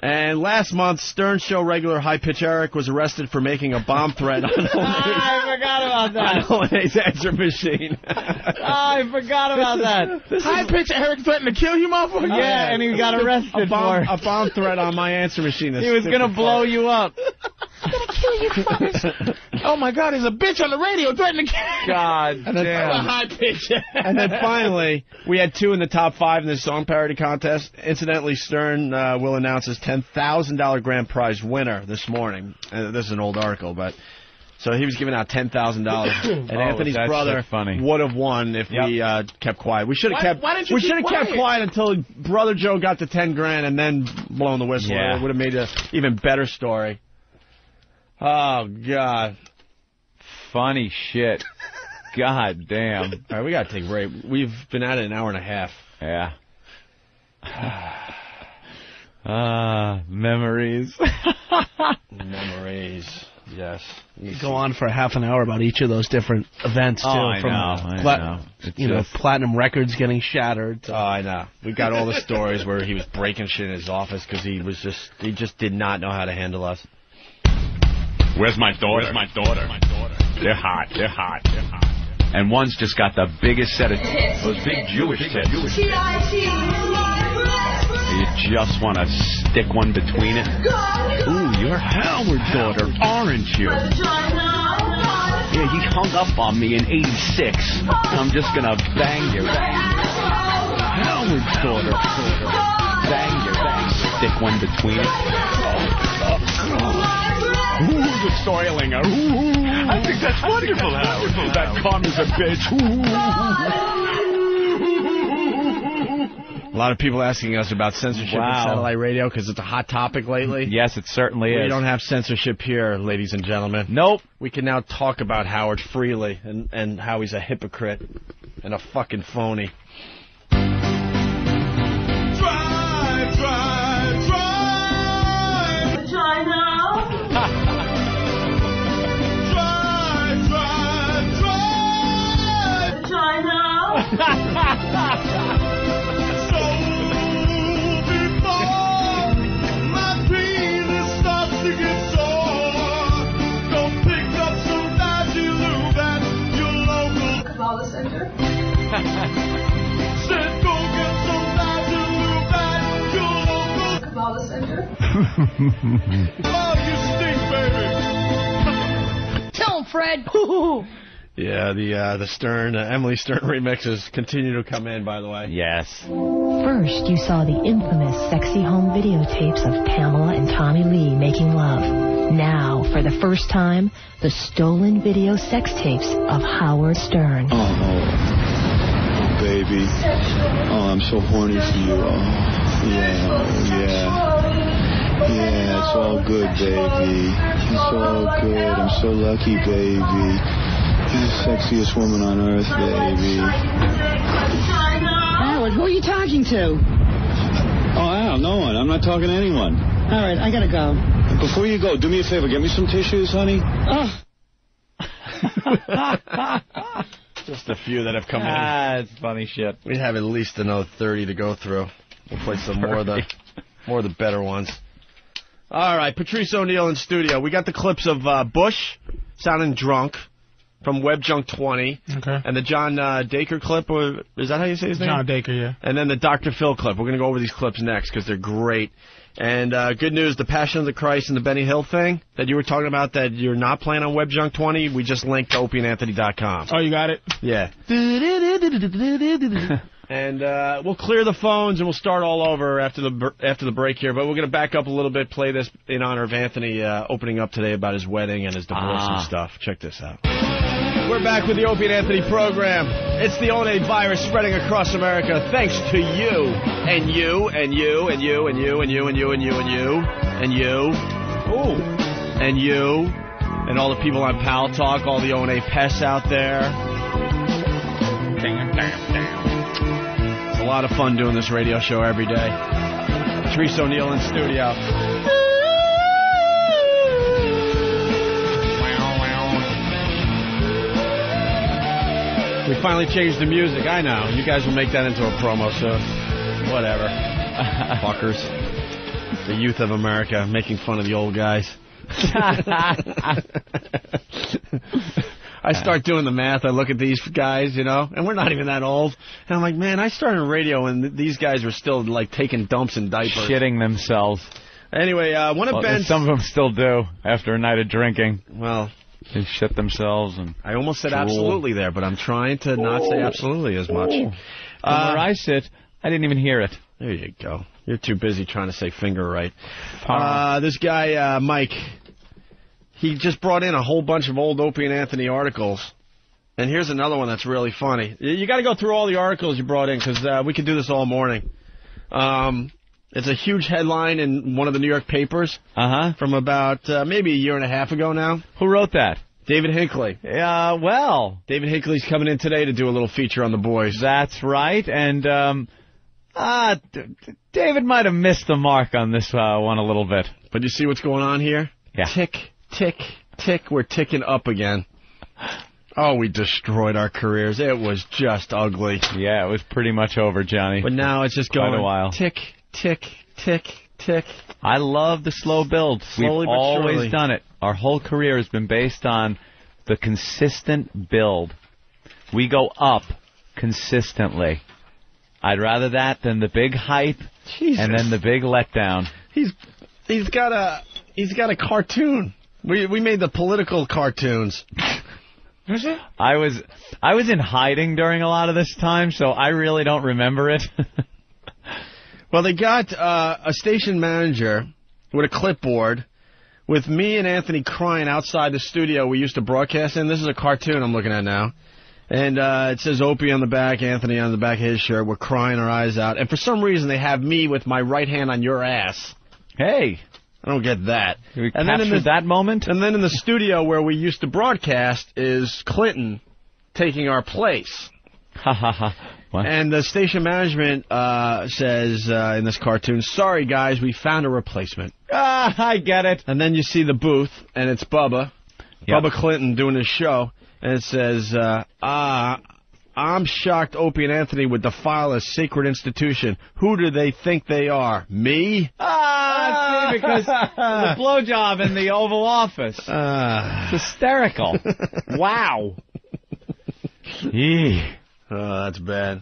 And last month, Stern Show regular High Pitch Eric was arrested for making a bomb threat on I forgot about that. O&A's answer machine. I forgot about that. High pitch Eric threatened to kill you, motherfucker. Yeah, and he got arrested a bomb, for a bomb threat on my answer machine. He was gonna blow you up. I'm going to kill you, fuckers. oh my God, there's a bitch on the radio threatening to kill. God And then- A high pitch. and then finally, we had two in the top five in this song parody contest. Incidentally, Stern uh, will announce his ten thousand dollar grand prize winner this morning. Uh, this is an old article, but so he was giving out ten thousand dollars, and Oh, Anthony's brother would have won if we uh, kept quiet. We should have kept. why we should have kept quiet? quiet until brother Joe got to ten grand and then blown the whistle. Yeah. It would have made an even better story. Oh God. Funny shit. God damn. All right, we gotta take a break. We've been at it an hour and a half. Yeah. Ah, memories. Memories. Yes. You go on for half an hour about each of those different events too. Oh, I from know, I pla- know. It's you know, platinum records getting shattered. Oh, I know. We've got all the stories where he was breaking shit in his office because he was just he just did not know how to handle us. Where's my daughter? Where's my daughter? My daughter. They're hot. They're hot. They're hot. And one's just got the biggest set of those big Jewish tits. You just want to stick one between it. Ooh, you're Howard's daughter, aren't you? Yeah, he hung up on me in '86. I'm just gonna bang you. Howard's daughter, bang you. Stick one between it. Ooh, the soilinger. Ooh. I think that's wonderful, Howard. That cum is a bitch. Ooh. A lot of people asking us about censorship Wow. in satellite radio because it's a hot topic lately. Yes, it certainly We is. We don't have censorship here, ladies and gentlemen. Nope. We can now talk about Howard freely and, and how he's a hypocrite and a fucking phony. Yeah, the uh, the Stern uh, Emily Stern remixes continue to come in. By the way, yes. First, you saw the infamous sexy home videotapes of Pamela and Tommy Lee making love. Now, for the first time, the stolen video sex tapes of Howard Stern. Oh, baby. Oh, I'm so horny for you. Oh, yeah, yeah. Yeah, it's all good, baby. It's all good. I'm so lucky, baby. You're the sexiest woman on earth, baby. Howard, who are you talking to? Oh, Al, no one. I'm not talking to anyone. All right, I gotta go. Before you go, do me a favor. Get me some tissues, honey. Oh, just a few that have come in. Ah, it's funny shit. We have at least another thirty to go through. We'll play some more of the more of the better ones. All right, Patrice O'Neal in studio. We got the clips of uh, Bush sounding drunk from Web Junk 20. Okay. And the John uh, Daker clip, or is that how you say his name? John Daker, yeah. And then the Dr. Phil clip. We're going to go over these clips next because they're great. And uh, good news, the Passion of the Christ and the Benny Hill thing that you were talking about that you're not playing on Web Junk 20, we just linked to opieandanthony.com. Oh, you got it? Yeah. and uh, we'll clear the phones and we'll start all over after the br- after the break here. But we're going to back up a little bit, play this in honor of Anthony uh, opening up today about his wedding and his divorce Ah. and stuff. Check this out. We're back with the Opie and Anthony program. It's the only virus spreading across America thanks to you and you and you and you and you and you and you and you and you and you. Ooh. And you and all the people on Paltalk, all the O&A pests out there. It's a lot of fun doing this radio show every day. Patrice O'Neal in studio. We finally changed the music. I know. You guys will make that into a promo soon. Whatever. Fuckers. The youth of America making fun of the old guys. I start doing the math. I look at these guys, you know, and we're not even that old. And I'm like, man, I started radio and th- these guys were still like taking dumps in diapers. Shitting themselves. Anyway, uh, one of Well, Ben's. some of them still do after a night of drinking. Well, they shit themselves and. I almost said drool. absolutely there, but I'm trying to not say absolutely as much. Uh, where I sit, I didn't even hear it. There you go. You're too busy trying to say finger right. Uh, this guy, uh, Mike, he just brought in a whole bunch of old Opie and Anthony articles. And here's another one that's really funny. You- You got to go through all the articles you brought in because uh, we could do this all morning. Um, it's a huge headline in one of the New York papers Uh-huh. from about uh, maybe a year and a half ago now. Who wrote that? David Hinckley. Uh, well, David Hinckley's coming in today to do a little feature on the boys. That's right, and um, uh, David might have missed the mark on this uh, one a little bit. But you see what's going on here? Yeah. Tick, tick, tick. We're ticking up again. Oh, we destroyed our careers. It was just ugly. Yeah, it was pretty much over, Johnny. But now it's just Quite going a while. tick, tick, tick, tick. I love the slow build. Slowly We've but always surely. done it. Our whole career has been based on the consistent build. We go up consistently. I'd rather that than the big hype Jesus. and then the big letdown. He's he's got a he's got a cartoon. We we made the political cartoons. Is it? I was I was in hiding during a lot of this time, so I really don't remember it. Well, they got uh, a station manager with a clipboard with me and Anthony crying outside the studio we used to broadcast in. This is a cartoon I'm looking at now. And uh, it says Opie on the back, Anthony on the back of his shirt. We're crying our eyes out. And for some reason, they have me with my right hand on your ass. Hey. I don't get that. We and then in the, that moment. And then in the studio where we used to broadcast is Clinton taking our place. Ha ha ha. What? And the station management uh, says uh, in this cartoon, "Sorry guys, we found a replacement." Ah, I get it. And then you see the booth, and it's Bubba, Yep. Bubba Clinton doing his show, and it says, uh, "Ah, I'm shocked. Opie and Anthony would defile a sacred institution. Who do they think they are? Me?" Ah, see, because the blowjob in the Oval Office. Uh, It's hysterical. wow. Yee. Oh, that's bad.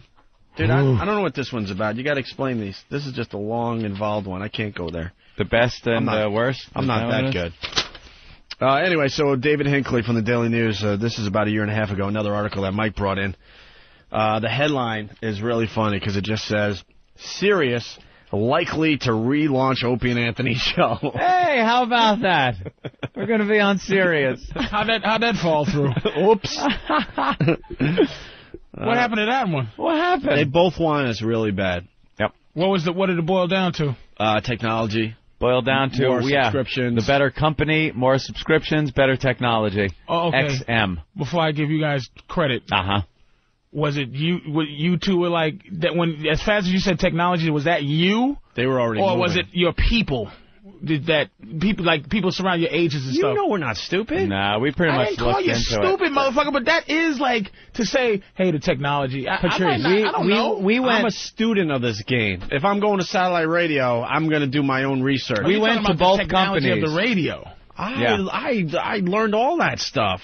Dude, I, I don't know what this one's about. You got to explain these. This is just a long, involved one. I can't go there. The best and I'm not- the worst. I'm not that it good. Uh, anyway, so David Hinckley from the Daily News. Uh, this is about a year and a half ago. Another article that Mike brought in. Uh, the headline is really funny because it just says "Sirius likely to relaunch Opie and Anthony show. Hey, how about that? We're going to be on Sirius. How'd that, how'd that fall through? Oops. what happened to that one? What happened? They both want us really bad. Yep. What was the? What did it boil down to? Uh, technology. Boiled down to More yeah, subscriptions. the better company, more subscriptions, better technology. Oh, okay. XM. Before I give you guys credit, Uh huh. was it you? what You two were like that when as fast as you said technology. Was that you, They were already. or was it your people? Did that people like people surround your ages and You stuff? know we're not stupid. Nah, we pretty I much didn't call you into stupid, it. motherfucker, but that is like to say, hey, the technology. I, I, might Patrice, not- we, I don't we, know. we went, I'm a student of this game. If I'm going to satellite radio, I'm going to do my own research. Are you talking about the technology of the radio. I, Yeah. I, I learned all that stuff.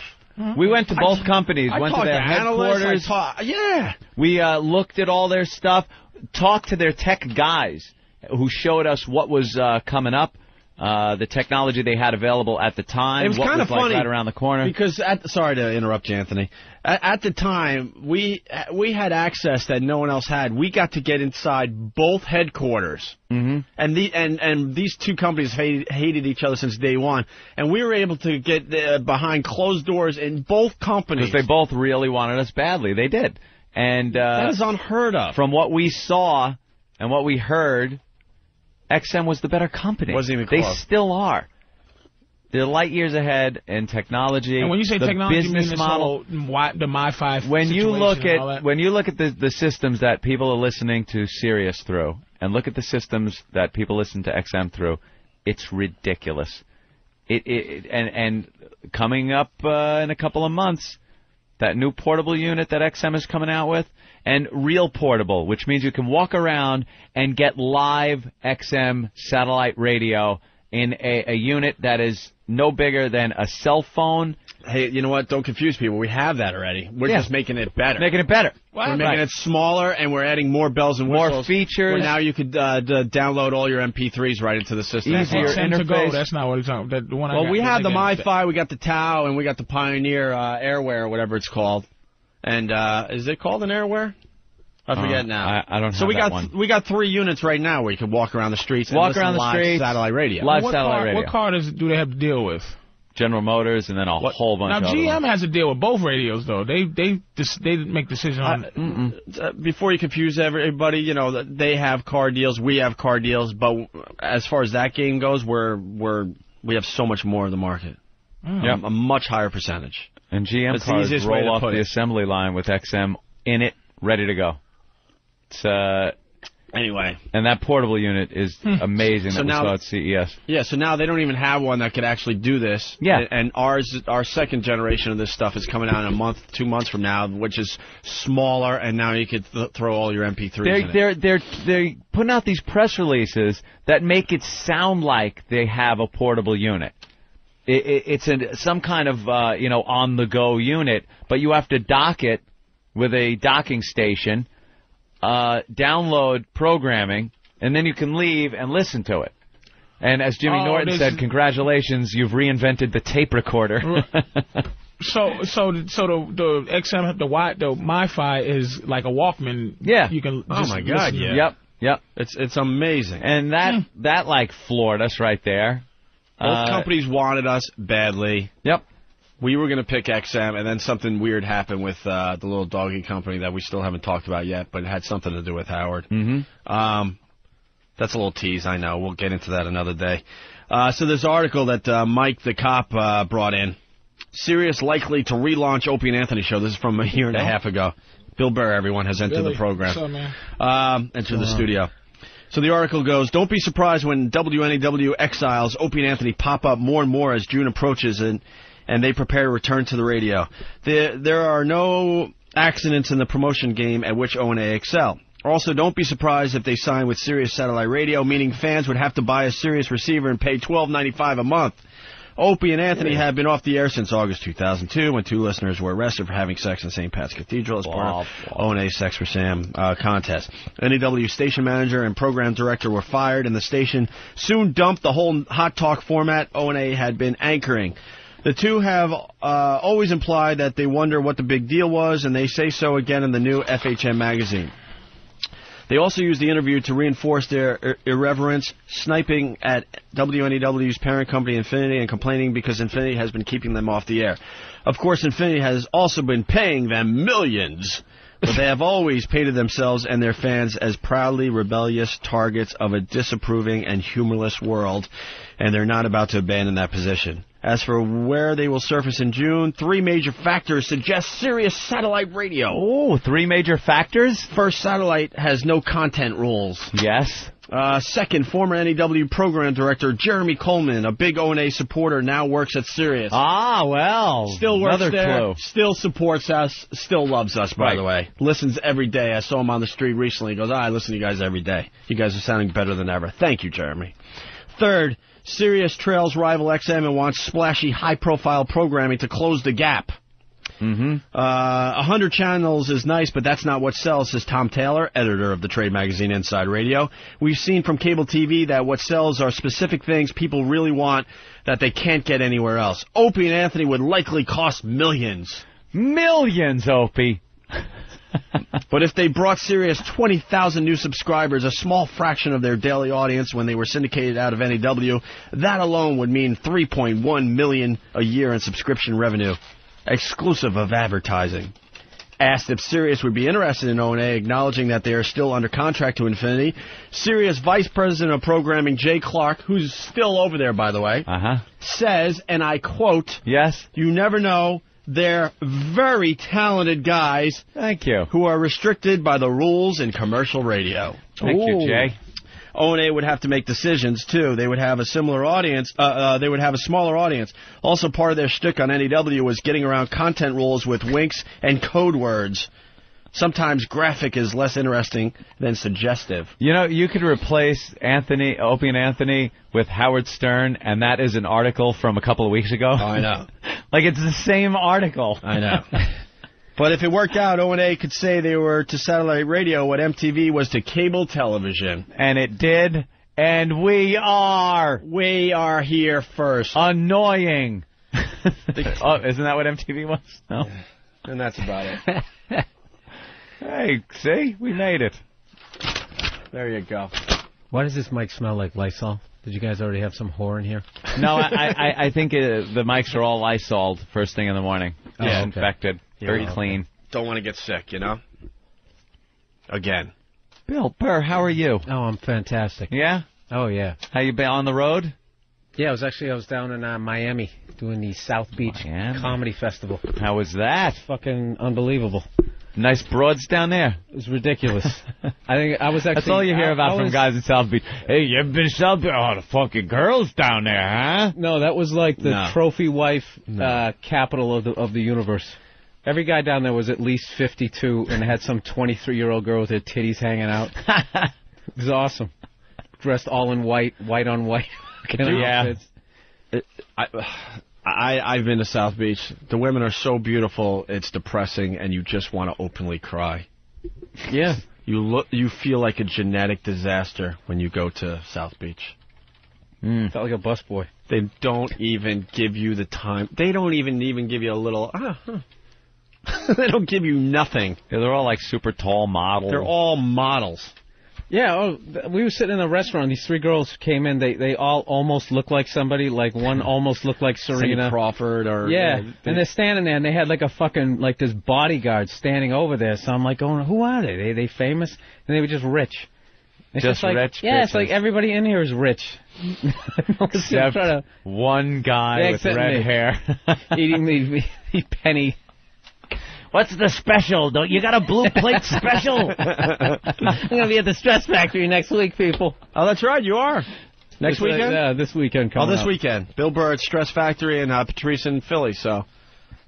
We went to I- both companies, I went to talked their analysts, I headquarters. ta- yeah. We uh, looked at all their stuff, talked to their tech guys who showed us what was uh, coming up, uh, the technology they had available at the time, It was kind of like funny right around the corner. because at, sorry to interrupt you, Anthony. At, at the time, we we had access that no one else had. We got to get inside both headquarters. Mm-hmm. And the and and these two companies hated, hated each other since day one, and we were able to get uh, behind closed doors in both companies. Because they both really wanted us badly. They did. And uh, that is unheard of. from what we saw and what we heard, XM was the better company. Wasn't even They close. still are. They're light years ahead in technology. And when you say the technology, you business mean this model. whole wi- the MyFi when you look at when you look at the the systems that people are listening to Sirius through, and look at the systems that people listen to XM through, it's ridiculous. It, it it- and and coming up uh, in a couple of months, that new portable unit that XM is coming out with, and real portable, which means you can walk around and get live XM satellite radio in a, a unit that is no bigger than a cell phone. Hey, you know what? Don't confuse people. We have that already. We're Yeah. just making it better. Making it better. We're making Right. it smaller, and we're adding more bells and More whistles. features. Where now you could uh, d- download all your MP3s right into the system. That's easier XM to go. interface. That's not what it's talking. That the one I Well, got, we have the they got- MyFi, we got the Tau, and we got the Pioneer uh, Airware, or whatever it's called. And uh, is it called an Airware? I Uh, forget now. I- I don't know. So we that got one. we got three units right now where you can walk around the streets Walk listen around the live streets, satellite radio. live what satellite car, radio. What car does do they have to deal with? General Motors, and then a whole bunch Now of other GM ones. has to deal with both radios though. They they they make decisions on. Uh, before you confuse everybody, you know they have car deals, we have car deals, but as far as that game goes, we're we're we have so much more of the market. Yep. A, a much higher percentage. And GM That's the cars way roll off the assembly line with XM in it, ready to go. It's uh, Anyway, and that portable unit is amazing. So that we saw at CES. yeah. So now they don't even have one that could actually do this. Yeah. And, and ours, our second generation of this stuff is coming out in a month, two months from now, which is smaller, and now you could th- throw all your MP3s in They're it. they're they're they're putting out these press releases that make it sound like they have a portable unit. It, it, it's a, some kind of uh, you know on the go unit, but you have to dock it with a docking station, uh, download programming, and then you can leave and listen to it. And as Jimmy Oh, Norton said, congratulations, you've reinvented the tape recorder. So so so the the XM the Y the MyFi is like a Walkman. Yeah. You can. Oh my God, listen. yeah. Yep, yep. It's it's amazing. And that Hmm. that like floored us right there. Both Uh, companies wanted us badly. Yep. We were going to pick XM, and then something weird happened with uh, the little doggy company that we still haven't talked about yet, but it had something to do with Howard. Mm-hmm. Um, that's a little tease, I know. We'll get into that another day. Uh, so this article that uh, Mike the cop uh, brought in, Sirius likely to relaunch Opie and Anthony show. This is from a year and a half ago. Bill Burr, everyone, has entered Billy, the program. what's up, man? Um, enter the Wow. studio. So the article goes, don't be surprised when WNEW exiles Opie and Anthony pop up more and more as June approaches and, and they prepare to return to the radio. There, there are no accidents in the promotion game at which O&A excel. Also, don't be surprised if they sign with Sirius Satellite Radio, meaning fans would have to buy a Sirius receiver and pay $12.95 a month. Opie and Anthony have been off the air since August 2002 when two listeners were arrested for having sex in St. Pat's Cathedral as part of O&A's Sex for Sam uh, contest. NEW station manager and program director were fired and the station soon dumped the whole hot talk format O&A had been anchoring. The two have uh, always implied that they wonder what the big deal was, and they say so again in the new FHM magazine. They also used the interview to reinforce their ir- irreverence, sniping at WNEW's parent company Infinity and complaining because Infinity has been keeping them off the air. Of course, Infinity has also been paying them millions. But they have always painted themselves and their fans as proudly rebellious targets of a disapproving and humorless world, and they're not about to abandon that position. As for where they will surface in June, three major factors suggest Sirius satellite radio. Oh, three major factors? First, satellite has no content rules. Yes. Uh, second, former NEW program director Jeremy Coleman, a big O&A supporter, now works at Sirius. Ah, well. Still works another there. clue. Still supports us. Still loves us, by Right. the way. Listens every day. I saw him on the street recently. He goes, "Ah, I listen to you guys every day. You guys are sounding better than ever. Thank you, Jeremy. Third, Sirius trails rival XM and wants splashy, high-profile programming to close the gap. Mm-hmm. Uh, a hundred channels is nice, but that's not what sells, says Tom Taylor, editor of the trade magazine Inside Radio. We've seen from cable TV that what sells are specific things people really want that they can't get anywhere else. Opie and Anthony would likely cost millions. Millions, Opie. But if they brought Sirius 20,000 new subscribers, a small fraction of their daily audience when they were syndicated out of NEW, that alone would mean 3.1 million a year in subscription revenue, exclusive of advertising. Asked if Sirius would be interested in O&A, acknowledging that they are still under contract to Infinity, Sirius Vice President of Programming Jay Clark, who's still over there by the way, uh-huh. says, and I quote, Yes. you never know. They're very talented guys. Thank you. Who are restricted by the rules in commercial radio. Thank you, Jay. O&A would have to make decisions too. They would have a similar audience. Uh, uh, they would have a smaller audience. Also, part of their shtick on NEW was getting around content rules with winks and code words. Sometimes graphic is less interesting than suggestive. You know, you could replace Anthony, Opie and Anthony with Howard Stern, and that is an article from a couple of weeks ago. I know. like it's the same article. I know. But if it worked out, O&A could say they were to satellite radio what MTV was to cable television. And it did, and we are. We are here first. Annoying. oh, isn't that what MTV was? No. And that's about it. Hey, see, we made it. There you go. Why does this mic smell like Lysol? Did you guys already have some whore in here? No, I, I, I think uh, the mics are all Lysol first thing in the morning. Oh, okay. Disinfected, very Yeah. clean. Don't want to get sick, you know? Again. Bill Burr, how are you? Oh, I'm fantastic. Yeah? Oh yeah. How you been on the road? Yeah, I was actually I was down in uh, Miami doing the South Beach Miami. Comedy Festival. How was that? Fucking unbelievable. Nice broads down there. It was ridiculous. I think I was actually. That's all you hear I- about I from guys in South Beach. Hey, you ever been to South Beach? Oh, the fucking girls down there, huh? No, that was like the No. trophy wife uh, capital of the of the universe. Every guy down there was at least 52 and had some 23 year old girl with her titties hanging out. it was awesome. Dressed all in white, white on white. Yeah. outfits. It, I, I, I've been to South Beach. The women are so beautiful, it's depressing, and you just want to openly cry. Yeah. You look, you feel like a genetic disaster when you go to South Beach. Mm. Felt like a busboy. They don't even give you the time. They don't even even give you a little. Ah, huh. they don't give you nothing. Yeah, they're all like super tall models. They're all models. Yeah, oh, we were sitting in a restaurant. These three girls came in. They they all almost looked like somebody. Like one almost looked like Serena Cindy Crawford or Yeah, and they're standing there, and they had like a fucking like this bodyguard standing over there. So I'm like, going, who are they? They they famous? And they were just rich. It's Just like, rich Yeah, it's like everybody in here is rich. Except to- one guy Yeah, with red me. hair. eating the, the penny. What's the special? Don't you got a blue plate special? I'm gonna be at the Stress Factory next week, people. Oh, that's right, you are. Next This- uh, weekend? Yeah, this weekend Oh, this up. weekend. Bill Burr at Stress Factory and uh, Patrice in Philly. So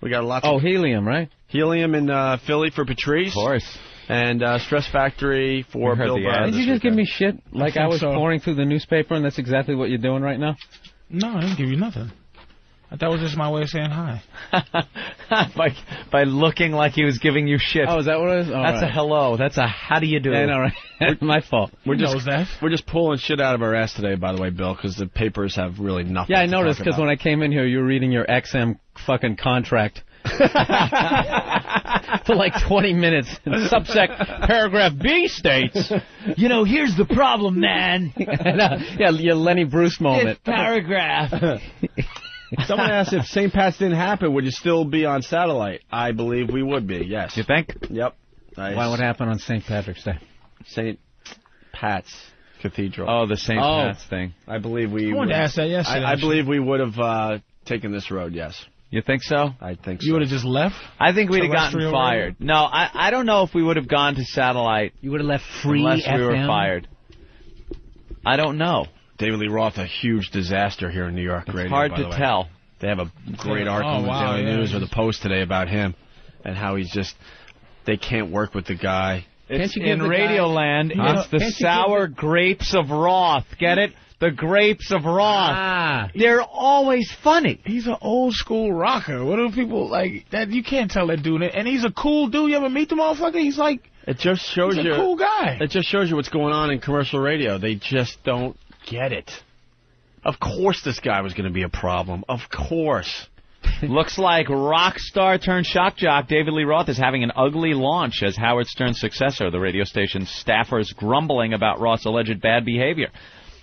we got lots. Oh, of Helium, right? Helium in uh, Philly for Patrice. Of course. And uh, Stress Factory for You heard Bill Burr. Did you just give me shit like I, think was so. pouring through the newspaper, and that's exactly what you're doing right now? No, I didn't give you nothing. That was just my way of saying hi. by by looking like he was giving you shit. Oh, is that what it is? All That's a hello. That's a how do you do? Yeah, no, right. My fault. We're He just knows that. we're just pulling shit out of our ass today, by the way, Bill, because the papers have really nothing. Yeah, I to noticed because when I came in here, you were reading your XM fucking contract. For like 20 minutes. Subsect paragraph B states. you know, here's the problem, man. And, uh, yeah, your Lenny Bruce moment. This paragraph. Someone asked if St. Pat's didn't happen, would you still be on satellite? I believe we would be. Yes. You think? Yep. Nice. Why? What happened on St. Patrick's Day? St. Pat's Cathedral. Oh, the St. Oh. Pat's thing. I believe we. I wanted would- to ask that yesterday, I, I believe we would have uh, taken this road. Yes. You think so? I think so. You would have just left? I think we'd have gotten Terrestrial fired. No, I I don't know if we would have gone to satellite You would have left free unless we were fired. I don't know. David Lee Roth, a huge disaster here in New York It's radio. hard by to the way. tell. They have a great Oh, article in the wow, Daily yeah. News or the Post today about him and how he's just they can't work with the guy. It's you in the guy- Radioland. Huh? It's the Can't you sour grapes of Roth. Get it? The grapes of Roth. Ah. They're always funny. He's an old school rocker. What do people like that? You can't tell that dude. And he's a cool dude. You ever meet the motherfucker? He's like It just shows he's a you cool guy. It just shows you what's going on in commercial radio. They just don't get it. Of course this guy was going to be a problem. Of course. Looks like rock star turned shock jock David Lee Roth is having an ugly launch as Howard Stern's successor. The radio station's staffers grumbling about Roth's alleged bad behavior.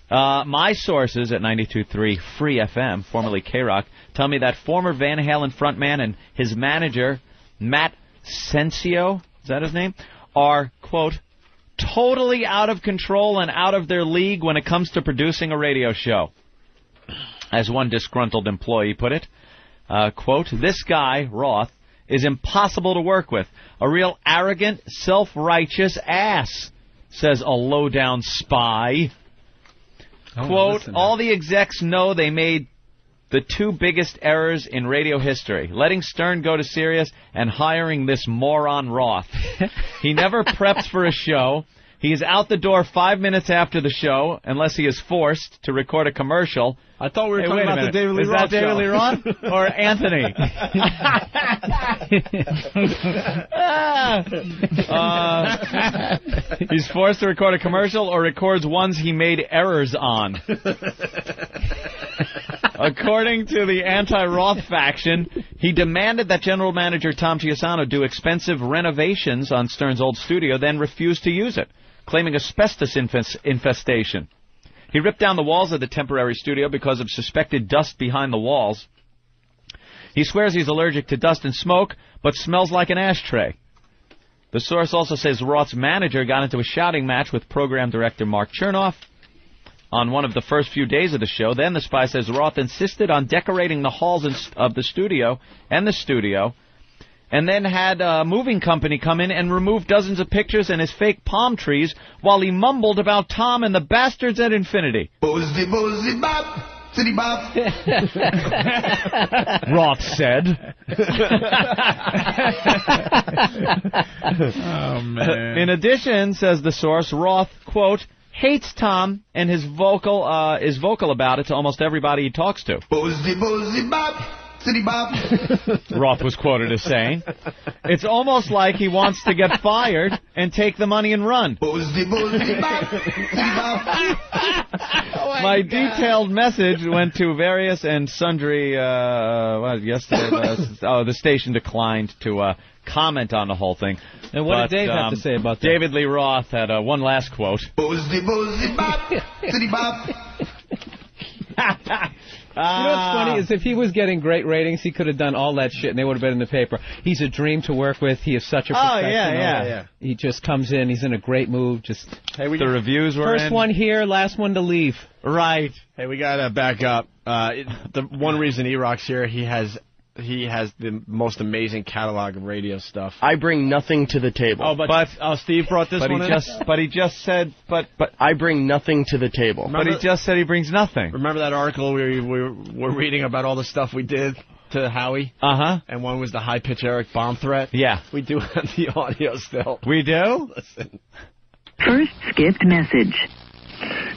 Uh, my sources at 92.3 Free FM, formerly K-Rock, tell me that former Van Halen frontman and his manager, Matt Sensio, is that his name, are, quote, totally out of control and out of their league when it comes to producing a radio show. As one disgruntled employee put it, uh, quote, this guy, Roth, is impossible to work with. A real arrogant, self-righteous ass, says a low-down spy. Quote, all the execs know they made the two biggest errors in radio history, letting Stern go to Sirius and hiring this moron Roth. he never preps for a show. He is out the door five minutes after the show, unless he is forced to record a commercial. I thought we were Hey, talking about the. David Lee Is Roth that David. Lee Roth or Anthony? uh, he's forced to record a commercial or records ones he made errors on. According to the anti-Roth faction, he demanded that general manager Tom Chiusano do expensive renovations on Stern's old studio, then refused to use it, claiming asbestos infest- infestation. He ripped down the walls of the temporary studio because of suspected dust behind the walls. He swears he's allergic to dust and smoke, but smells like an ashtray. The source also says Roth's manager got into a shouting match with program director Mark Chernoff on one of the first few days of the show. Then the spy says Roth insisted on decorating the halls of the studio and the studio, and then had a moving company come in and remove dozens of pictures and his fake palm trees while he mumbled about Tom and the bastards at Infinity. Boozy, boozy, bop, city bop. Roth said. oh man. In addition, says the source, Roth quote hates Tom and his vocal uh, is vocal about it to almost everybody he talks to. Boozy, boozy, bop, city bop. Roth was quoted as saying, "It's almost like he wants to get fired and take the money and run." Boozy, boozy, bop, city bop. My detailed message went to various and sundry. Uh, what, yesterday, uh, oh, the station declined to uh, comment on the whole thing. And what But, did Dave have um, to say about that? David Lee Roth had uh, one last quote. Boozy, boozy, bop, city bop. You know what's funny is if he was getting great ratings, he could have done all that shit and they would have been in the paper. He's a dream to work with. He is such a professional. Oh, professional. yeah, yeah. Yeah. He just comes in. He's in a great mood. Just Hey, we the reviews were first in. one here, last one to leave. Right. Hey, we gotta back up. Uh, it, the one reason E-Rock's here, he has he has the most amazing catalog of radio stuff. I bring nothing to the table. Oh, but, oh, Steve brought this but one he in. just, but he just said, but, but, I bring nothing to the table. but he just said he brings nothing. Remember that article we, we were reading about all the stuff we did to Howie? Uh huh. And one was the high pitch Eric bomb threat. Yeah. We do have the audio still. We do. Listen. First skipped message.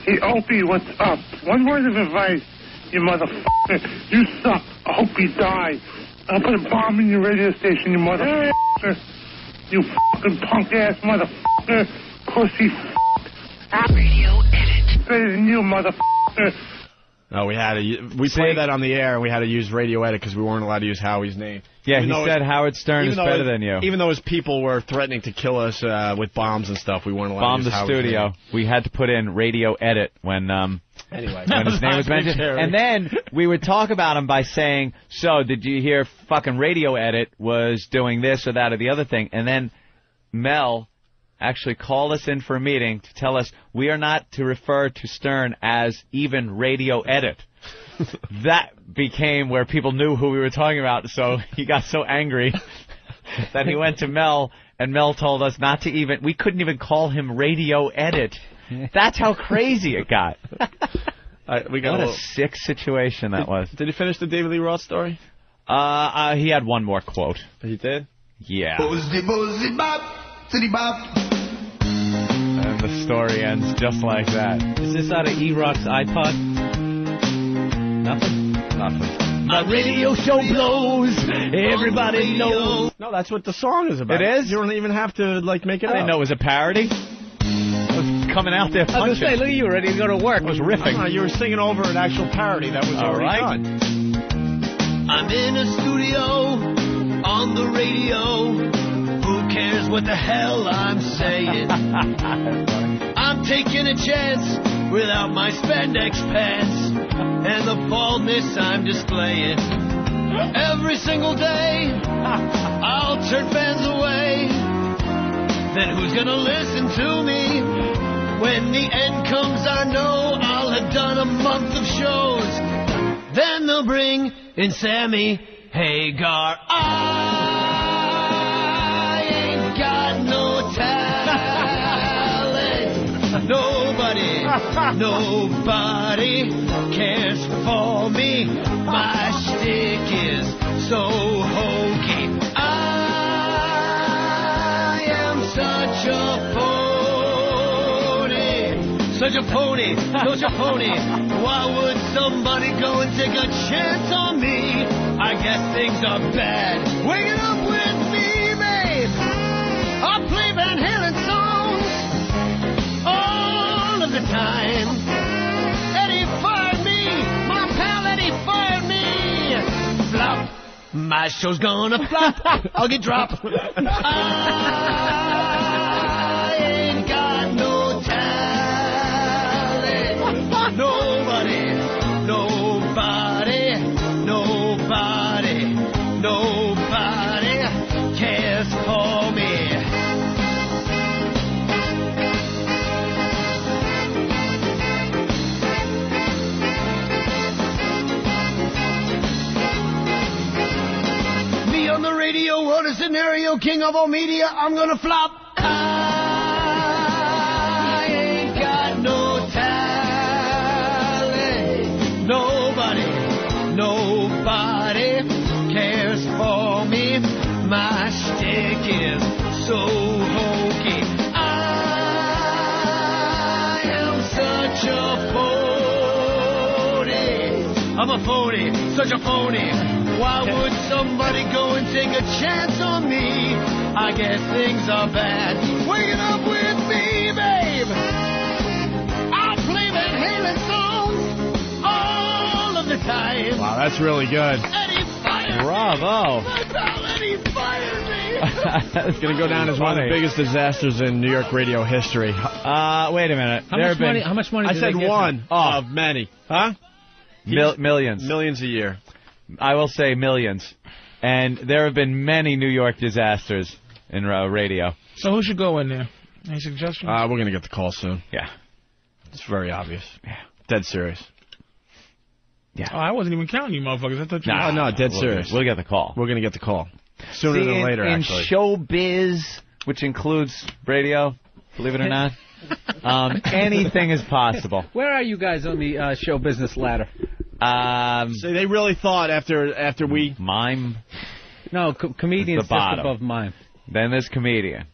Hey, Opie, what's up? One word of advice, you motherfucker. You suck. I hope you die. I'll put a bomb in your radio station, you motherfucker. You fucking punk ass motherfucker. Pussy fuck. Radio edit. Better than you, motherfucker. No, we had to. We played that on the air, and we had to use radio edit because we weren't allowed to use Howie's name. Yeah, Even he said his- Howard Stern even is though better his- than you. Even though his people were threatening to kill us uh, with bombs and stuff, we weren't allowed Bomb to the Howie's studio. name. We had to put in radio edit when um Anyway, when his name was mentioned. Jerry. And then we would talk about him by saying, "So did you hear fucking radio edit was doing this or that or the other thing?" And then Mel actually called us in for a meeting to tell us we are not to refer to Stern as even radio edit. that became where people knew who we were talking about. So he got so angry that he went to Mel, and Mel told us not to even. We couldn't even call him radio edit. That's how crazy it got. We got what a a little- sick situation that was. Did he finish the David Lee Roth story? Uh, uh, he had one more quote. He did. Yeah. Boozy, boozy, bop, city bop. And the story ends just like that. Is this out of E-Rock's iPod? Nothing? Nothing. My radio show blows. Everybody knows. No, that's what the song is about. It is? You don't even have to like make it I didn't know it was a parody. I was coming out there I was gonna say, look at you, ready to go to work. I was riffing. No, you were singing over an actual parody that was All already right. done. I'm in a studio on the radio. Who cares what the hell I'm saying? I'm taking a chance without my spandex pants and the baldness I'm displaying. Every single day, I'll turn fans away. Then who's gonna listen to me? When the end comes, I know I'll have done a month of shows. Then they'll bring in Sammy Hagar. I ain't got no talent. Nobody, nobody cares for me. My shtick is so hokey. Such a pony, such a pony. Why would somebody go and take a chance on me? I guess things are bad. Wake it up with me, babe. I play Van Halen songs all of the time. Eddie fired me. My pal Eddie fired me. Flop. My show's gonna flop. I'll get dropped. I ah. Radio, what a scenario, king of all media, I'm gonna flop. I ain't got no talent. Nobody, nobody cares for me. My stick is so hokey. I am such a phony. I'm a phony, such a phony. Why would somebody go and take a chance on me? I guess things are bad. Wake it up with me, babe. I'll play Van Halen songs all of the time. Wow, that's really good. Eddie fired Bravo. me. My pal Eddie fired me. It's going to go down as one of the biggest disasters in New York radio history. Uh, wait a minute. How There much have been- money? How much money? I do said they get one Oh. of many. Huh? Mil- millions. Millions a year. I will say millions. And there have been many New York disasters in uh, radio. So who should go in there? Any suggestions? Uh, we're going to get the call soon. Yeah. It's very obvious. Yeah. Dead serious. Yeah. Oh, I wasn't even counting you motherfuckers. I thought you. No, no, dead we'll serious. get- we'll get the call. We're going to get the call. Sooner See, than in- later, in actually. showbiz, which includes radio, believe it or not, um, anything is possible. Where are you guys on the uh, show business ladder? Um, so they really thought after after we mime. No, co- comedians the bottom. just above mime. Then there's comedian.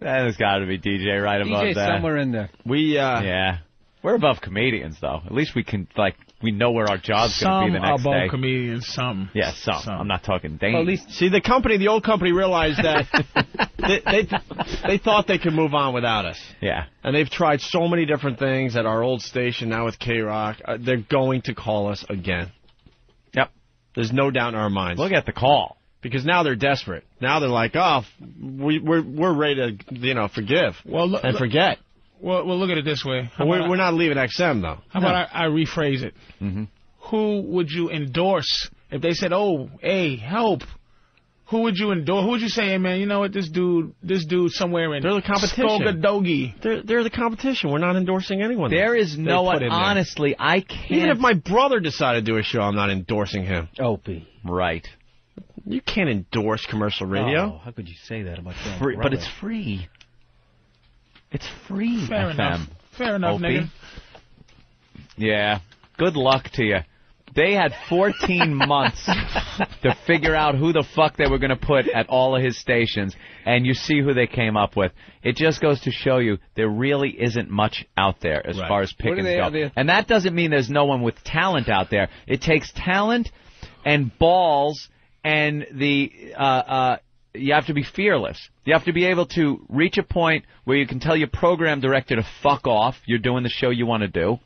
Then there's got to be DJ right above DJ that. somewhere in there. We uh yeah, we're above comedians though. At least we can like we know where our job's going to be the next above day. comedians, some. yeah, some. I'm not talking Dane. Well, at least see the company, the old company realized that they, they they thought they could move on without us. Yeah. And they've tried so many different things at our old station now with K Rock. Uh, they're going to call us again. Yep. There's no doubt in our minds. Look at the call. Because now they're desperate. Now they're like, oh, we, we're we're ready to you know forgive Well, look, and forget. Well, well, look at it this way. How we're, I- we're not leaving XM though. How about I, I rephrase it? Mm-hmm. Who would you endorse if they said, "Oh, hey, help"? Who would you endorse? Who would you say, "Hey, man, you know what? This dude, this dude somewhere in They're the competition. Skogadogi." They're they're the competition. We're not endorsing anyone. There is no one. in there. Honestly, I can't. Even if my brother decided to do a show, I'm not endorsing him. Opie. Right. You can't endorse commercial radio. Oh, how could you say that about your own Free, but it's free. It's free. Fair FM. enough. Fair enough, Opie. nigga. Yeah. Good luck to you. They had 14 months to figure out who the fuck they were going to put at all of his stations, and you see who they came up with. It just goes to show you there really isn't much out there as Right. far as What do pickings they- go. they- And that doesn't mean there's no one with talent out there. It takes talent and balls and the uh, uh, you have to be fearless. You have to be able to reach a point where you can tell your program director to fuck off. You're doing the show you want to do.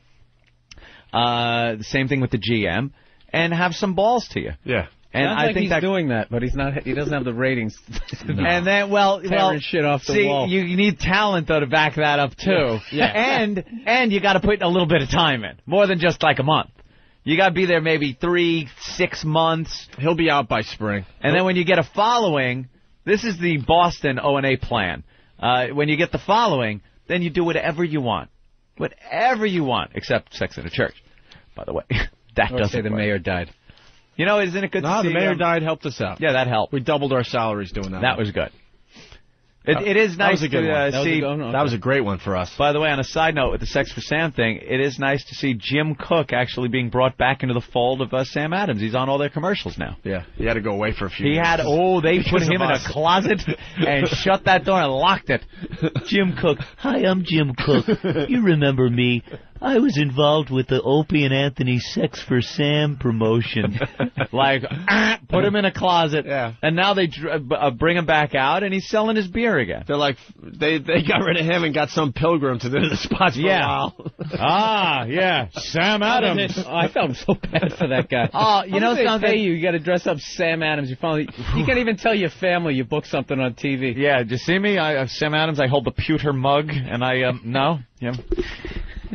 Uh, the same thing with the GM, and have some balls to you. Yeah. And Sounds I like think he's that doing that, but he's not. He doesn't have the ratings. and then, well, Tearing well, shit off the see, wall. You, you need talent though to back that up too. Yeah. And and you got to put a little bit of time in, more than just like a month. You got to be there maybe three, six months. He'll be out by spring. And then when you get a following, this is the Boston O and A plan. Uh, when you get the following, then you do whatever you want, whatever you want, except sex in a church. By the way, that doesn't. say the work. mayor died. You know, isn't it good No, the mayor um, died, helped us out. Yeah, that helped. We doubled our salaries doing that. That one. was good. It, it is nice was a good to uh, That was a see. good one? That was a great one for us. By the way, on a side note with the Sex for Sam thing, it is nice to see Jim Koch actually being brought back into the fold of uh, Sam Adams. He's on all their commercials now. Yeah, he had to go away for a few. He years. had oh they put him in us. a closet and shut that door and locked it. Jim Koch. Hi, I'm Jim Koch. You remember me. I was involved with the Opie and Anthony Sex for Sam promotion. like ah, put him in a closet. Yeah. And now they dr- uh, bring him back out and he's selling his beer again. They're like they they got rid of him and got some pilgrim to do the spots for Yeah. a while. ah, yeah, Sam Adams. Oh, I felt so bad for that guy. Oh, you How know much they something? pay you? You got to dress up Sam Adams. You finally. You can't even tell your family you booked something on TV. Yeah, did you see me? I, uh, Sam Adams. I hold the pewter mug, and I um, no, yeah.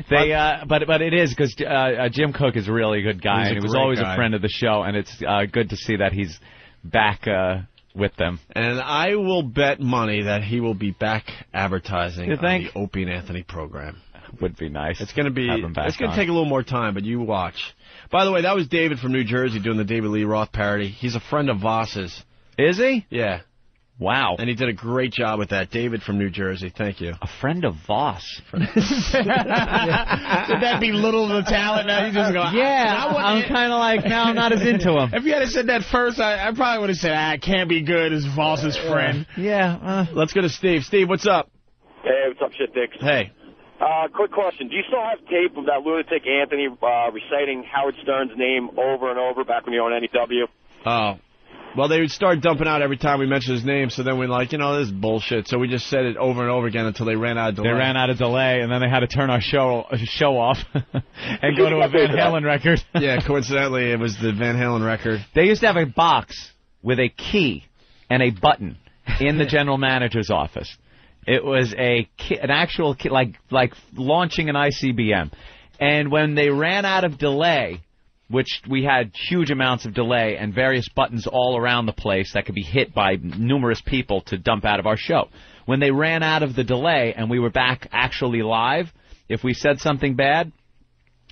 They, uh, but but it is because uh, uh, Jim Koch is a really good guy, and he was always guy. a friend of the show, and it's uh, good to see that he's back uh, with them. And I will bet money that he will be back advertising on the Opie and Anthony program. Would be nice. It's going to be. It's on. to take a little more time, but you watch. By the way, that was David from New Jersey doing the David Lee Roth parody. He's a friend of Voss's. Is he? Yeah. Wow. And he did a great job with that. David from New Jersey. Thank you. A friend of Voss. Did that belittle the talent? Now you just go. Yeah, I wouldn't- I'm kind of like now I'm not as into him. If you had said that first, I, I probably would have said, "Ah, can't be good." As Voss's friend. Yeah. Uh, Let's go to Steve. Steve, what's up? Hey, what's up, shit dicks? Hey. Uh, quick question. Do you still have tape of that lunatic Anthony uh, reciting Howard Stern's name over and over back when you were on NEW? Oh. Well, they would start dumping out every time we mentioned his name, so then we're like, you know, this is bullshit. So we just said it over and over again until they ran out of delay. They ran out of delay, and then they had to turn our show uh, show off and go to a Van Halen record. yeah, coincidentally, it was the Van Halen record. They used to have a box with a key, and a button in the general manager's office. It was a ki- an actual ki- like like launching an ICBM, and when they ran out of delay, which we had huge amounts of delay and various buttons all around the place that could be hit by numerous people to dump out of our show. When they ran out of the delay and we were back actually live, if we said something bad,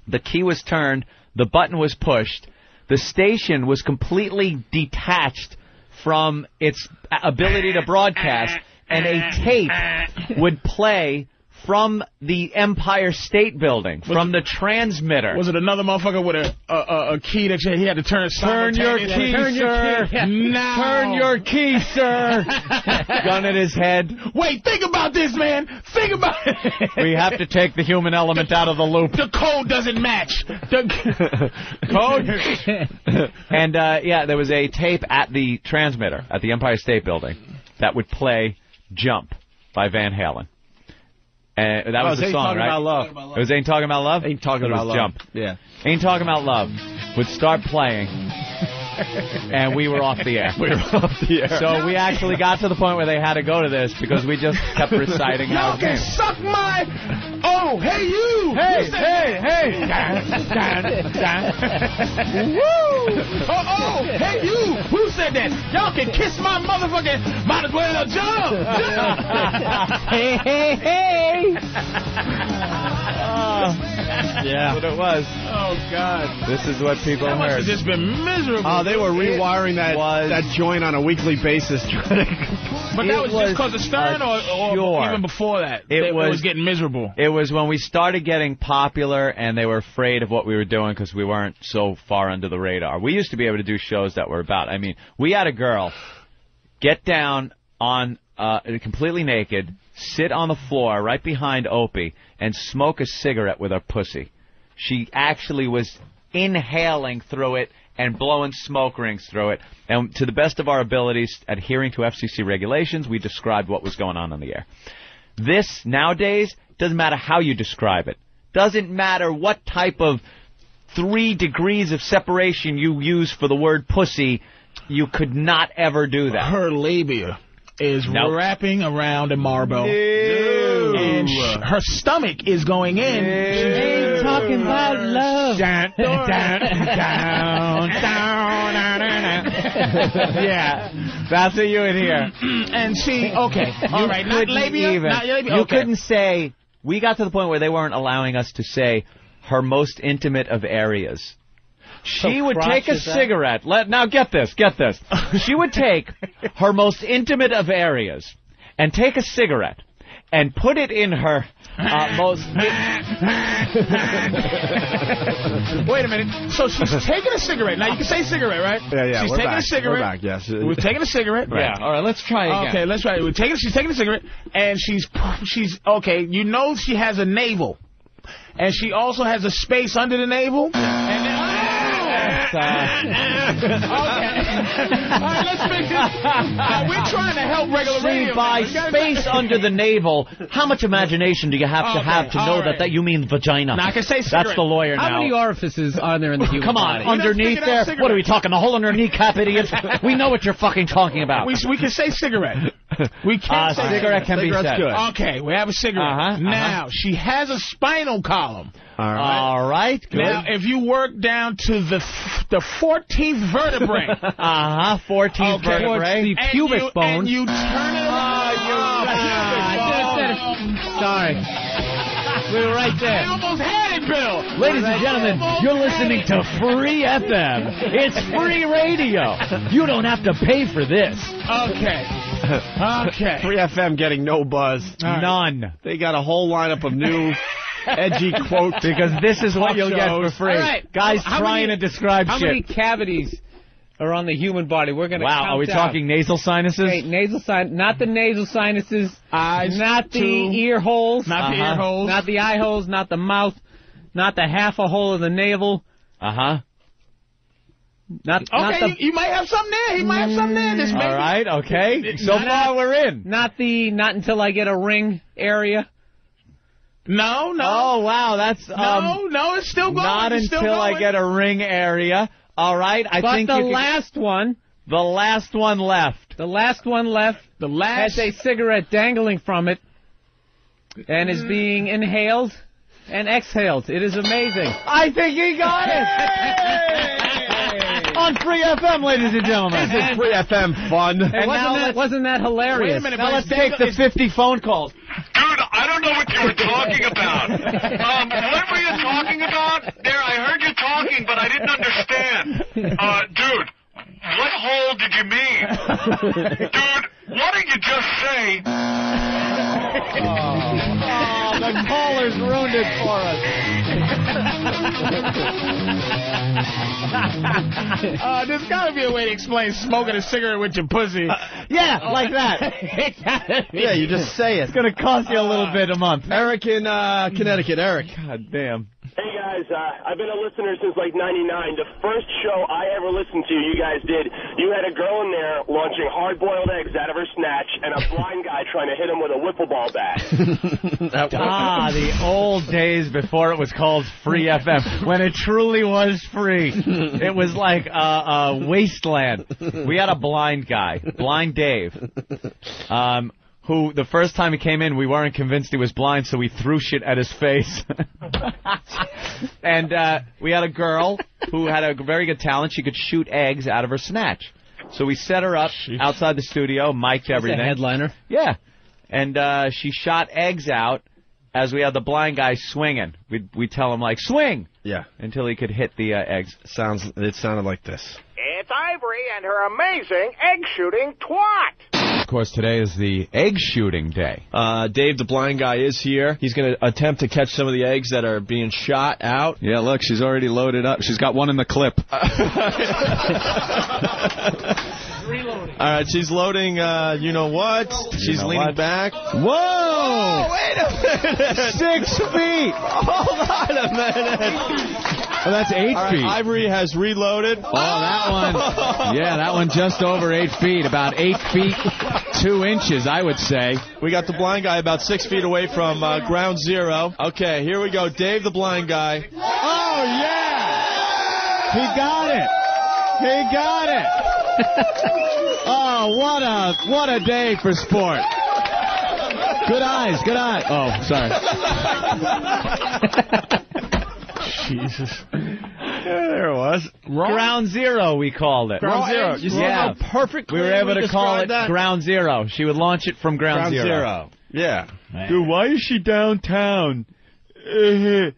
the key was turned, the button was pushed, the station was completely detached from its ability to broadcast, and a tape would play from the Empire State Building, from the transmitter. Was it another motherfucker with a a, a, a key that he had to turn Turn your key, simultaneously? sir. Now. Turn your key, sir. Gun at his head. Wait, think about this, man. Think about it. We have to take the human element out of the loop. The code doesn't match. The code. and uh, yeah, there was a tape at the transmitter at the Empire State Building that would play "Jump" by Van Halen. And that Oh, was the song, right? About Love. It was "Ain't Talking About Love." Ain't talking about love. "Jump." Yeah. "Ain't Talking About Love" would start playing, and we were off the air. We were off the air. So we actually got to the point where they had to go to this because we just kept reciting Y'all can suck my. Oh, hey you. Hey, You said- hey, hey. Woo! Oh, oh, hey you. Who said that? Y'all can kiss my motherfucking. Might as well jump. jump. hey, hey, hey. Uh, yeah. That's what it was. Oh God. This is what people That must heard. have just been miserable. Oh, they were rewiring that was- that joint on a weekly basis. But that was, was just because of Stern, or, or cure. even before that, It it, was- was getting miserable. It was when we started getting popular and they were afraid of what we were doing because we weren't so far under the radar. We used to be able to do shows that were about, I mean, we had a girl get down on, uh, completely naked, sit on the floor right behind Opie and smoke a cigarette with her pussy. She actually was inhaling through it and blowing smoke rings through it. And to the best of our abilities, adhering to FCC regulations, we described what was going on on the air. This nowadays doesn't matter how you describe it. Doesn't matter what type of three degrees of separation you use for the word pussy. You could not ever do that. Her labia is Nope. wrapping around a marble. No. And sh- her stomach is going in. She Ain't talking about love. Down, down, down, down, down, down. yeah, that's what you would hear. And see, okay, all right, not couldn't labia, even- not labia. You okay. couldn't say. We got to the point where they weren't allowing us to say her most intimate of areas. She So would take a cigarette. Let now get this, get this. She would take her most intimate of areas and take a cigarette and put it in her uh, most. Wait a minute. So she's taking a cigarette. Now you can say cigarette, right? Yeah, yeah, She's we're taking back. a cigarette. We're back, yes. We're taking a cigarette. Yeah. All right. Let's try again. Okay, let's try. it. We're taking. She's taking a cigarette, and she's she's okay. You know she has a navel, and she also has a space under the navel. And then, okay. All right, let's fix it. Uh, we're trying to help regular See, radio. by We gotta- space under the navel, how much imagination do you have to Okay, have to know all that, right. that you mean vagina? Now, I can say cigarette. That's the lawyer now. How many orifices are there in the human Come on, body? underneath there. cigarette. What are we talking? A hole in her kneecap, idiots? we know what you're fucking talking about. We, we can say cigarette. We can't Uh, say cigarette can be said. good. Okay, we have a cigarette. Uh-huh, uh-huh. Now, she has a spinal column. All right. All right, good. Now, if you work down to the f- the 14th vertebrae, uh huh. 14 Okay. vertebrae. The and pubic you, bone. and you turn it around. Sorry. We were right I there. almost had it, Bill. Ladies and gentlemen, you're listening to Free FM. It's free radio. You don't have to pay for this. Okay. Okay. Free FM getting no buzz. None. They got a whole lineup of new edgy quote Because this is what you'll get for free. All right. Guys How trying many- to describe How shit. many cavities are on the human body? We're gonna. wow, count are we down. talking nasal sinuses? Okay, nasal sin, not the nasal sinuses, Eyes, not the two, ear holes, Not the ear Uh-huh. holes. not the eye holes, not the mouth, not the half a hole of the navel, Uh huh. not not Okay, the you, you might have something there. He might have something there. This All maybe- right, okay. So Not- far we're in. not the not until I get a ring area. No, no. Oh wow, that's um, no, no, it's still going. not it's until I get a ring area. All right, I but think the you can- last one, The last one left. The last one left. The last. Has a cigarette dangling from it, and is being inhaled and exhaled. It is amazing. I think he got it! On Free FM, ladies and gentlemen. This is Free FM fun. And now wasn't, that, wasn't that hilarious? Wait a minute, Now let's take the 50 phone calls. Dude, I don't know what you were talking about. Um, what were you talking about? There, I heard you talking, but I didn't understand. Uh, dude, what hole did you mean? Dude, what don't you just say... Oh, the callers ruined it for us. Uh, there's got to be a way to explain smoking a cigarette with your pussy. yeah, like that. Yeah, you just say it. It's going to cost you a little bit a month. Eric in uh, Connecticut. Eric. God damn. Hey guys, uh, I've been a listener since like '99. The first show I ever listened to, you guys did. You had a girl in there launching hard-boiled eggs out of her snatch, and a blind guy trying to hit him with a wiffle ball bat. Ah, the old days before it was called Free FM, when it truly was free. It was like a, a wasteland. We had a blind guy, blind Dave, um, who the first time he came in, we weren't convinced he was blind, so we threw shit at his face. and uh, we had a girl who had a very good talent. She could shoot eggs out of her snatch. So we set her up outside the studio, mic'd everything. headliner. Yeah. And uh, she shot eggs out as we had the blind guy swinging. We'd, we'd tell him, like, swing! Yeah. Until he could hit the uh, eggs. Sounds. It sounded like this. It's Ivory and her amazing egg shooting twat. Of course, today is the egg shooting day. Uh, Dave, the blind guy, is here. He's going to attempt to catch some of the eggs that are being shot out. Yeah, look, she's already loaded up. She's got one in the clip. All right, she's loading. Uh, you know what? She's know leaning what? back. Whoa! wait a minute! Six feet! Hold on a minute. Oh, that's eight right, feet. Ivory has reloaded. Oh, that one. Yeah, that one just over eight feet. About eight feet, two inches, I would say. We got the blind guy about six feet away from uh, ground zero. Okay, here we go. Dave, the blind guy. Oh, yeah! He got it! He got it! oh, what a what a day for sport. Good eyes, good eyes. Oh, sorry. Jesus. there it was. Ground Zero, we called it. Ground Zero. You see yeah. how perfect We were able to call it that? Ground Zero. She would launch it from Ground, Ground Zero. Yeah. Dude, why is she downtown? Uh-huh.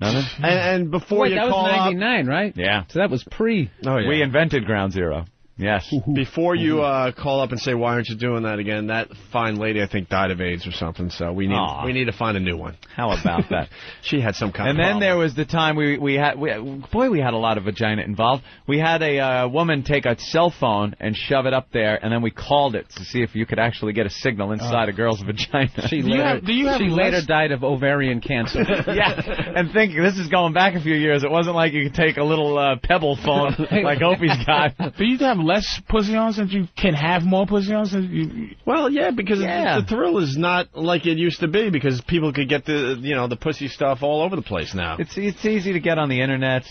Nothing? And, and before Wait, you that call was up, 99, right? Yeah. So that was pre. oh, yeah. We invented Ground Zero. Yes. before you uh, call up and say why aren't you doing that again, that fine lady I think died of AIDS or something. So we need Aw. we need to find a new one. How about that? She had some kind And of then problem. there was the time we we had we, boy we had a lot of vagina involved. We had a uh, woman take a cell phone and shove it up there, and then we called it to see if you could actually get a signal inside a girl's vagina. She Do you later, have- do you have she later died of ovarian cancer. yeah, and thinking this is going back a few years. It wasn't like you could take a little uh, pebble phone like Opie's got. Do you have less pussy on since you can have more pussy on since you? Well, yeah, because Yeah. the thrill is not like it used to be because people could get the you know the pussy stuff all over the place now. It's it's easy to get on the internet.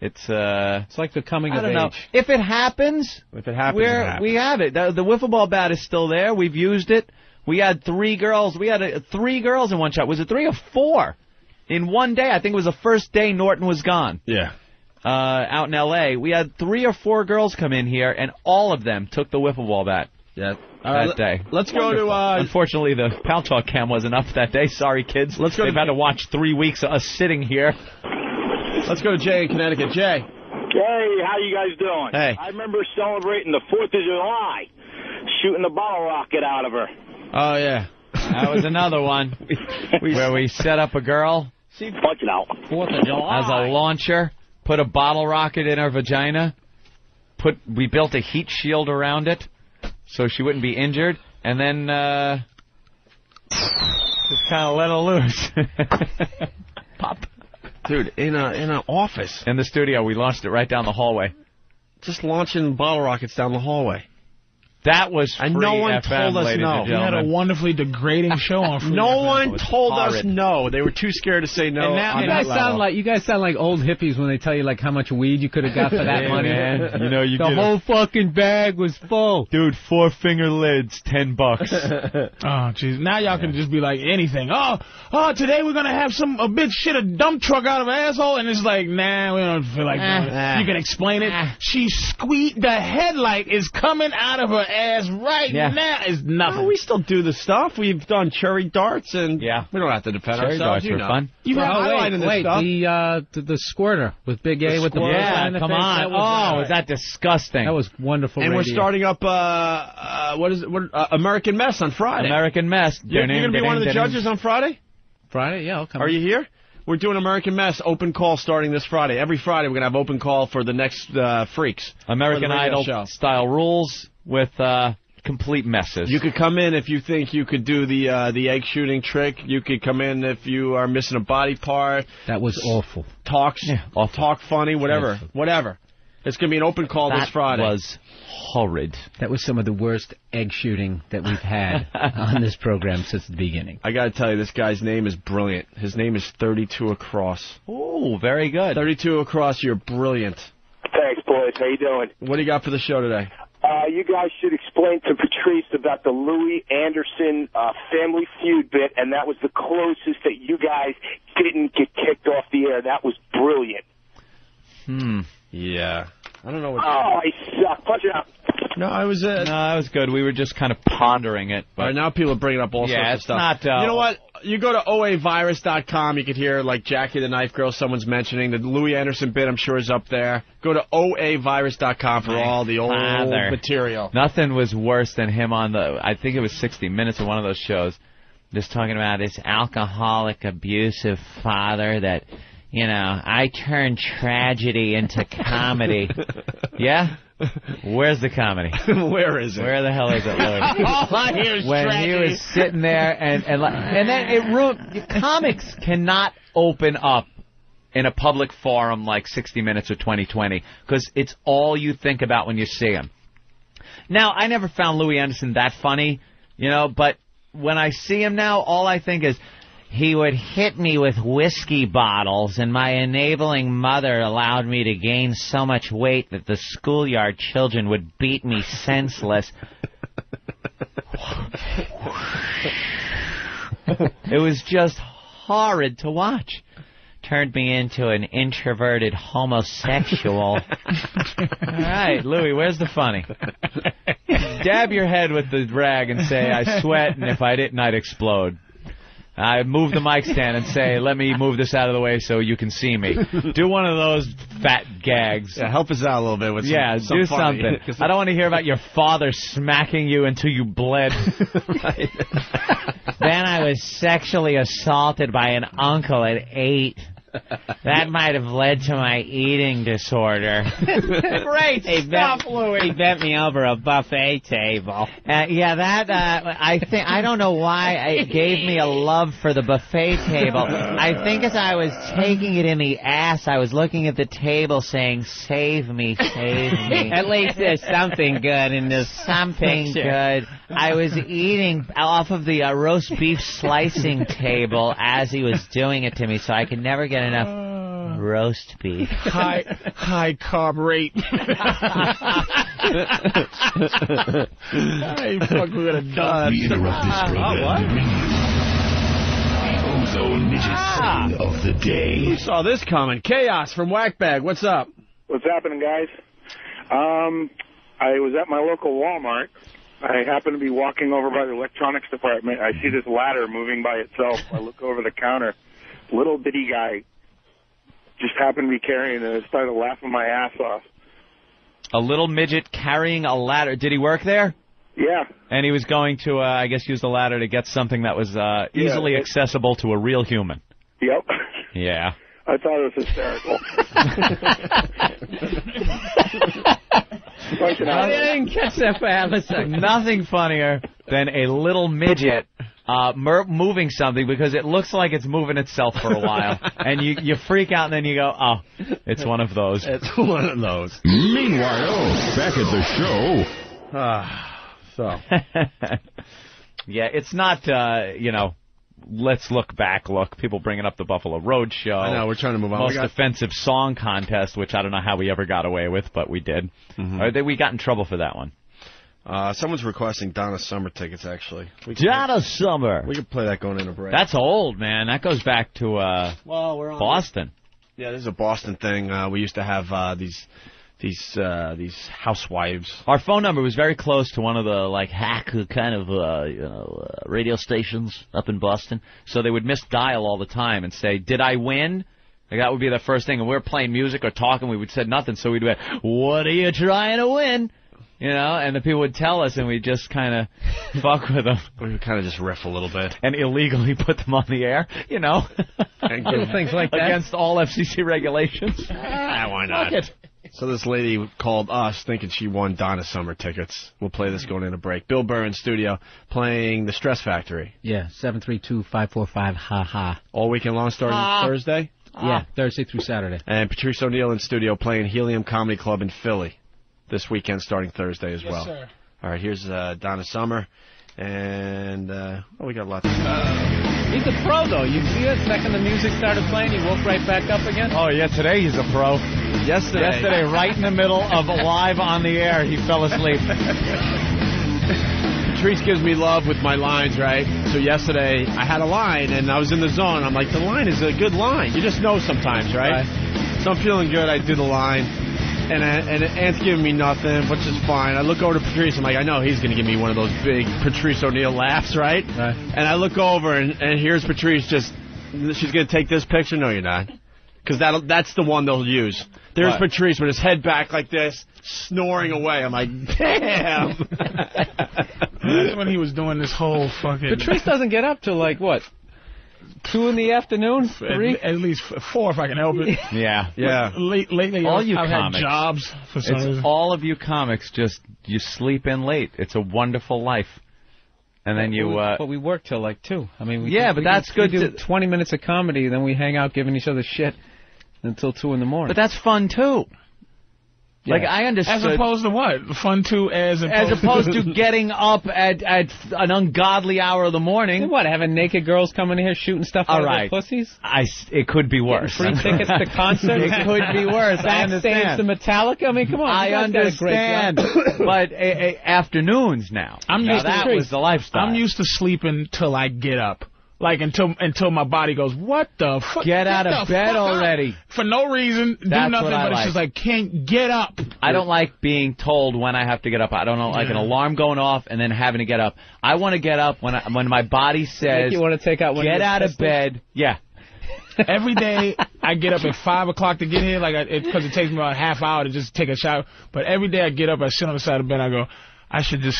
It's uh, it's like the coming I of don't age. know if it happens. if it happens, We're, it happens. we have it. The, the wiffle ball bat is still there. We've used it. We had three girls. We had uh three girls in one shot. Was it three or four in one day? I think it was the first day Norton was gone. yeah. Uh, out in L.A. We had three or four girls come in here, and all of them took the wiffle ball bat. Yeah. that day. Let's go to uh, Unfortunately, the Paltalk cam wasn't up that day. Sorry, kids. Let's go They've to- had to watch three weeks of us sitting here. let's go to Jay in Connecticut. Jay. Hey, how you guys doing? Hey. I remember celebrating the 4th of July, shooting the bottle rocket out of her. Oh yeah. That was another one where we set up a girl See, punch it out. 4th of July. as a launcher, put a bottle rocket in her vagina, put we built a heat shield around it so she wouldn't be injured, and then uh, just kind of let her loose. Pop. Dude, in a in an office, In the studio, we launched it right down the hallway. just launching bottle rockets down the hallway. That was And no one FM, told us no. We had a wonderfully degrading show on Free No FM. one was told us no. They were too scared to say no. And now on you that guys level. sound like you guys sound like old hippies when they tell you like how much weed you could have got for that Hey, money. man, you know, you the get a- whole fucking bag was full. Dude, four finger lids, ten bucks. Oh, jeez. Now y'all can just be like anything. Oh, oh, today we're gonna have some a bitch shit a dump truck out of her asshole, and it's like, nah, we don't feel like doing it. Ah. You can explain it. She squeaked. The headlight is coming out of her ass right Yeah. now. It's nothing. No, we still do the stuff. We've done cherry darts, and yeah, we don't have to defend Cherry ourselves. darts you know. fun. You've Well, had oh, wait, this wait, stuff. the uh, the, the squirter with Big A with the squirter. bullseye yeah, in the come face. on. That was, oh, was that disgusting? that was wonderful. and we're starting up. Uh, uh, what is it? What, uh, American Mess on Friday. American Mess. You're, you're going to be one of the judges on Friday. Friday. Yeah, I'll come. Are you here? We're doing American Mess open call starting this Friday. Every Friday we're going to have open call for the next uh, freaks. American for the radio Idol show. style rules with uh, complete messes. You could come in if you think you could do the uh, the egg shooting trick. You could come in if you are missing a body part. That was awful. Talks, talk funny, whatever, Awful. whatever. It's going to be an open call That this Friday. That was horrid. That was some of the worst egg shooting that we've had on this program since the beginning. I got to tell you, this guy's name is brilliant. His name is 32 Across. Oh, very good. 32 Across, you're brilliant. Thanks, boys. How you doing? What do you got for the show today? Uh, you guys should explain to Patrice about the Louie Anderson uh, Family Feud bit, and that was the closest that you guys didn't get kicked off the air. That was brilliant. Hmm. Yeah. I don't know what. Oh, I suck. Punch it up. No, I was. Uh, No, that was good. We were just kind of pondering it. All right, now people are bringing up all Yeah, sorts of it's stuff. not, uh, you know what? You go to oavirus.com, you could hear like Jackie the Knife Girl, someone's mentioning the Louie Anderson bit. I'm sure is up there. Go to oavirus.com for all the old Father. material. Nothing was worse than him on the. I think it was 60 Minutes or one of those shows, just talking about his alcoholic, abusive father that, you know, I turned tragedy into comedy. yeah. Where's the comedy? Where is it? Where the hell is it, Louie? All oh, I hear is when tragedy. he was sitting there and and like- and then it ruined. Comics cannot open up in a public forum like 60 Minutes or 2020 because it's all you think about when you see him. Now, I never found Louie Anderson that funny, you know, but when I see him now, all I think is he would hit me with whiskey bottles, and my enabling mother allowed me to gain so much weight that the schoolyard children would beat me senseless. it was just horrid to watch. Turned me into an introverted homosexual. All right, Louie, where's the funny? Dab your head with the rag and say, I sweat, and if I didn't, I'd explode. I move the mic stand and say, let me move this out of the way so you can see me. Do one of those fat gags. Yeah, help us out a little bit with some, Yeah, some do funny. something. I don't want to hear about your father smacking you until you bled. then I was sexually assaulted by an uncle at eight. That might have led to my eating disorder. Great He stuff, bent, Louie. He bent me over a buffet table. Uh, yeah, that uh, I think I don't know why it gave me a love for the buffet table. I think as I was taking it in the ass, I was looking at the table saying, "Save me, save me." At least there's something good in this Something picture. good. I was eating off of the uh, roast beef slicing table as he was doing it to me, so I could never get enough roast beef. high high carb rate. hey, fuck, we're gonna dump. We interrupt this program what? to bring you the Ozone Midget Ah. Saying of the Day. Who saw this coming? Chaos from Whackbag. What's up? What's happening, guys? Um, I was at my local Walmart. I happen to be walking over by the electronics department. I see this ladder moving by itself. I look over the counter. Little bitty guy just happened to be carrying it. I started laughing my ass off. A little midget carrying a ladder. Did he work there? Yeah. And he was going to, uh, I guess, use the ladder to get something that was uh, Yeah, easily it- accessible to a real human. Yep. Yeah. I thought it was hysterical. Pointing out- didn't catch that for half a second. Nothing funnier than a little midget uh, mer- moving something because it looks like it's moving itself for a while, and you you freak out, and then you go, oh, it's one of those. It's one of those. Meanwhile, back at the show, Ah, So yeah, it's not. uh, You know, let's look back. Look, people bringing up the Buffalo Road show. I know we're trying to move on. Most got- offensive song contest, which I don't know how we ever got away with, but we did. Mhm. Or they, we got in trouble for that one. Uh, someone's requesting Donna Summer tickets. Actually, we can- Donna Summer. We could play that going in a break. That's old, man. That goes back to uh, well, we're on Boston. Yeah, this is a Boston thing. Uh, we used to have uh, these these uh, these housewives. Our phone number was very close to one of the like hack kind of uh, you know uh, radio stations up in Boston. So they would misdial all the time and say, "Did I win?" Like that would be the first thing. And we were playing music or talking, we would say nothing. So we'd be, "What are you trying to win?" You know, and the people would tell us, and we'd just kind of fuck with them. We would kind of just riff a little bit and illegally put them on the air. You know, And give- things like that. against all FCC regulations. Ah, why not? Fuck it. So this lady called us thinking she won Donna Summer tickets. We'll play this going in a break. Bill Burr in studio playing the Stress Factory Yeah, seven three two five four five. Ha ha. all weekend long, starting Ah. Thursday. Yeah, Thursday through Saturday. And Patrice O'Neal in studio playing Helium Comedy Club in Philly this weekend, starting Thursday as Yes, well. sir. All right, here's uh, Donna Summer, and uh, oh, we got lots. Of He's a pro though. You see it? Second the music started playing, he woke right back up again. Oh yeah, today he's a pro. Yesterday, Yesterday, right in the middle of live on the air, he fell asleep. Patrice gives me love with my lines, right? So yesterday I had a line and I was in the zone. I'm like, the line is a good line. You just know sometimes, right? So I'm feeling good. I do the line, and uh, and Ant's giving me nothing, which is fine. I look over to Patrice. I'm like, I know he's gonna give me one of those big Patrice O'Neal laughs, right? And I look over and, and here's Patrice just. She's gonna take this picture. No, you're not. Because that that's the one they'll use. There's What? Patrice with his head back like this, snoring away. I'm like, damn. That's when he was doing this whole fucking. Patrice doesn't get up till like what? Two in the afternoon? Three? At, at least four if I can help it. Yeah. Yeah. Late, lately, all I've, you I've comics. had jobs for some It's reason. all of you comics just you sleep in late. It's a wonderful life. And then you uh but we work till like two. I mean, we Yeah, do- but we that's do, good We do to- Twenty minutes of comedy, then we hang out giving each other shit until two in the morning. But that's fun too. Like I understood As opposed to what? Fun too as opposed, as opposed to getting up at at an ungodly hour of the morning. What? Having naked girls coming in here shooting stuff All out of their pussies? I it could be worse. Free tickets to concerts? it could be worse. I Backstage understand. to Metallica? I mean, come on. I you guys got a great understand, but a, a, afternoons now. I'm now used to that Patrice. was the lifestyle. I'm used to sleeping till I get up. Like until until my body goes, what the fuck? Get out of bed fuck up." already. For no reason, do nothing, what I but it's like. just like, can't get up. I don't like being told when I have to get up. I don't know, like an alarm going off and then having to get up. I want to get up when I, when my body says, Like you want to take out one "Get out of bed." Yeah, Every day I get up at five o'clock to get here, like because it, 'cause it takes me about a half hour to just take a shower. But every day I get up, I sit on the side of the bed, I go, I should just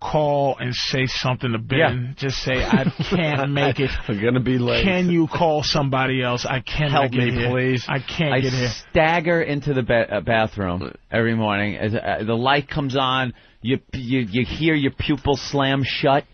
call and say something to Ben. Yeah. Just say I can't make it. I'm gonna be late. Can you call somebody else? I can't Help me, here. please. I can't I get here. stagger into the ba- uh, bathroom every morning. As uh, the light comes on, you you you hear your pupil slam shut,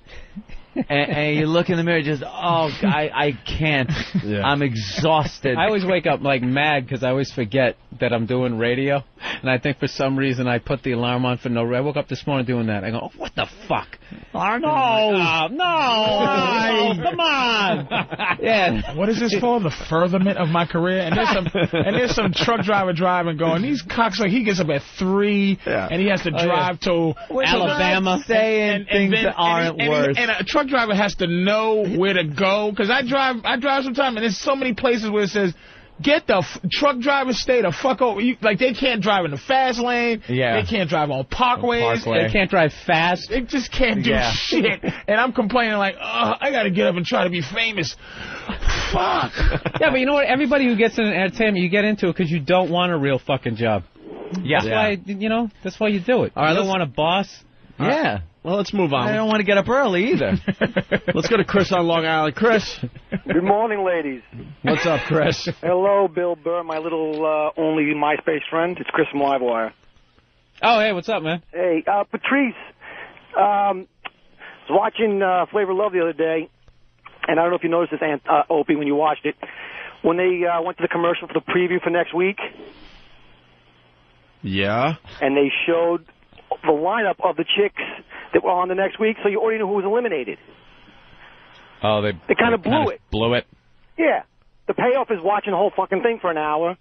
and, and you look in the mirror, just oh, I I can't. I'm exhausted. I always wake up like mad because I always forget that I'm doing radio, and I think for some reason I put the alarm on for no. I woke up this morning doing that. I go, oh, what the fuck? Oh, I know. Oh, no, Why? Oh, come on. yeah. What is this for? The furtherment of my career? And there's some and there's some truck driver driving going. These cocks like he gets up at three Yeah. and he has to Oh, yeah. drive to Alabama. saying things then- that aren't and, he- worse. And a truck driver has to know where to go because I drive I drive sometimes and there's so many places where it says. Get the f- truck drivers stay the fuck over. You, like they can't drive in the fast lane. Yeah. They can't drive on parkways. Parkway. They can't drive fast. They just can't do Yeah. shit. And I'm complaining like, oh, I got to get up and try to be famous. Fuck. Yeah, but you know what? Everybody who gets in entertainment, you get into it because you don't want a real fucking job. yeah, That's why, you know, that's why you do it. All right, you don't want a boss. Yeah. Well, let's move on. I don't want to get up early either. Let's go to Chris on Long Island. Chris, Good morning, ladies. what's up, Chris? Hello, Bill Burr, my little uh, only MySpace friend. It's Chris from Livewire. Oh, hey, what's up, man? Hey, uh, Patrice. Um, was watching uh, Flavor Love the other day, and I don't know if you noticed this, Ant, uh, Opie, when you watched it. When they uh, went to the commercial for the preview for next week, Yeah. and they showed the lineup of the chicks that were on the next week, so you already knew who was eliminated. Oh, they They kinda blew kinda it. Blew it. Yeah. The payoff is watching the whole fucking thing for an hour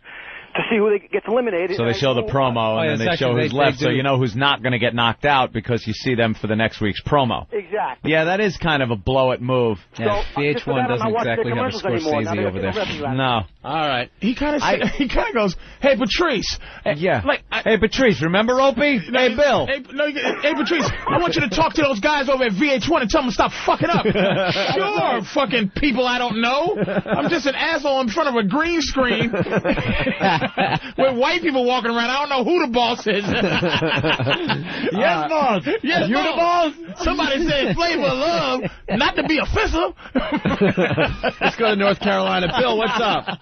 to see who they gets eliminated. So they show the I- promo Oh, and yeah, then they show who's they- left, they so you know who's not going to get knocked out because you see them for the next week's promo. Exactly. Yeah, that is kind of a blow it move. Yeah, VH1 doesn't exactly have a Scorsese over there. No. All right. He kind of he kind of goes, "Hey Patrice." Yeah. Like, I, hey Patrice, remember Opie? hey Bill. Hey, no, hey Patrice, I want you to talk to those guys over at VH1 and tell them to stop fucking up. sure, fucking people I don't know. I'm just an asshole in front of a green screen with white people walking around. I don't know who the boss is. Yes, boss. Yes, You the boss. Somebody said flavor of love, not to be offensive. Let's go to North Carolina. Bill, what's up?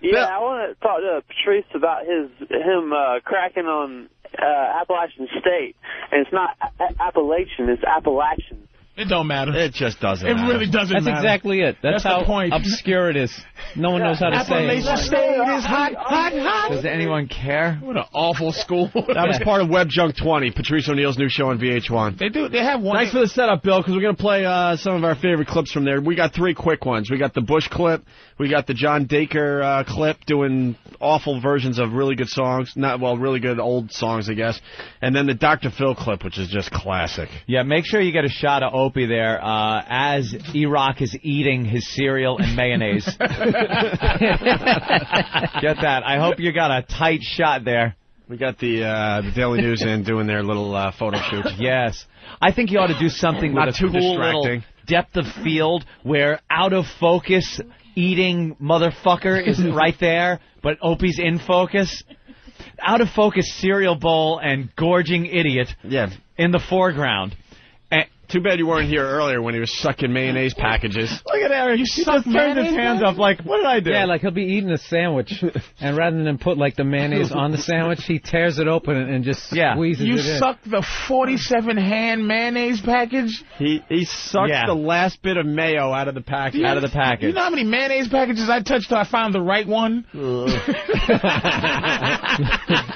Yeah, I want to talk to Patrice about his him uh, cracking on uh, Appalachian State, and it's not a- Appalachian, it's Appalachian. It don't matter. It just doesn't. It matter. really doesn't That's matter. exactly it. That's, That's the how point. obscure it is. No one knows how to say Appalachian it. State is hot, hot, hot. Does anyone care? What an awful school. That was part of Web Junk 20, Patrice O'Neal's new show on VH1. They do. They have one. Thanks for the setup, Bill, because we're going to play uh, some of our favorite clips from there. We got three quick ones. We got the Bush clip. We got the John Daker uh, clip doing awful versions of really good songs. Not, well, really good old songs, I guess. And then the Dr. Phil clip, which is just classic. Yeah, make sure you get a shot of Opie there uh, as E-Rock is eating his cereal and mayonnaise. get that. I hope you got a tight shot there. We got the uh, the Daily News in doing their little uh, photo shoot. Yes. I think you ought to do something Not with a too cool little distracting. depth of field where out of focus eating motherfucker is right there, but Opie's in focus. Out of focus cereal bowl and gorging idiot Yeah. in the foreground. Too bad you weren't here earlier when he was sucking mayonnaise packages. Look at Eric. You He just turned his hands up like, what did I do? Yeah, like he'll be eating a sandwich, and rather than put like the mayonnaise on the sandwich, he tears it open and just Yeah. squeezes You it in. suck the 47 hand mayonnaise package. He he sucked Yeah. the last bit of mayo out of the package. out of the package. You know how many mayonnaise packages I touched till I found the right one?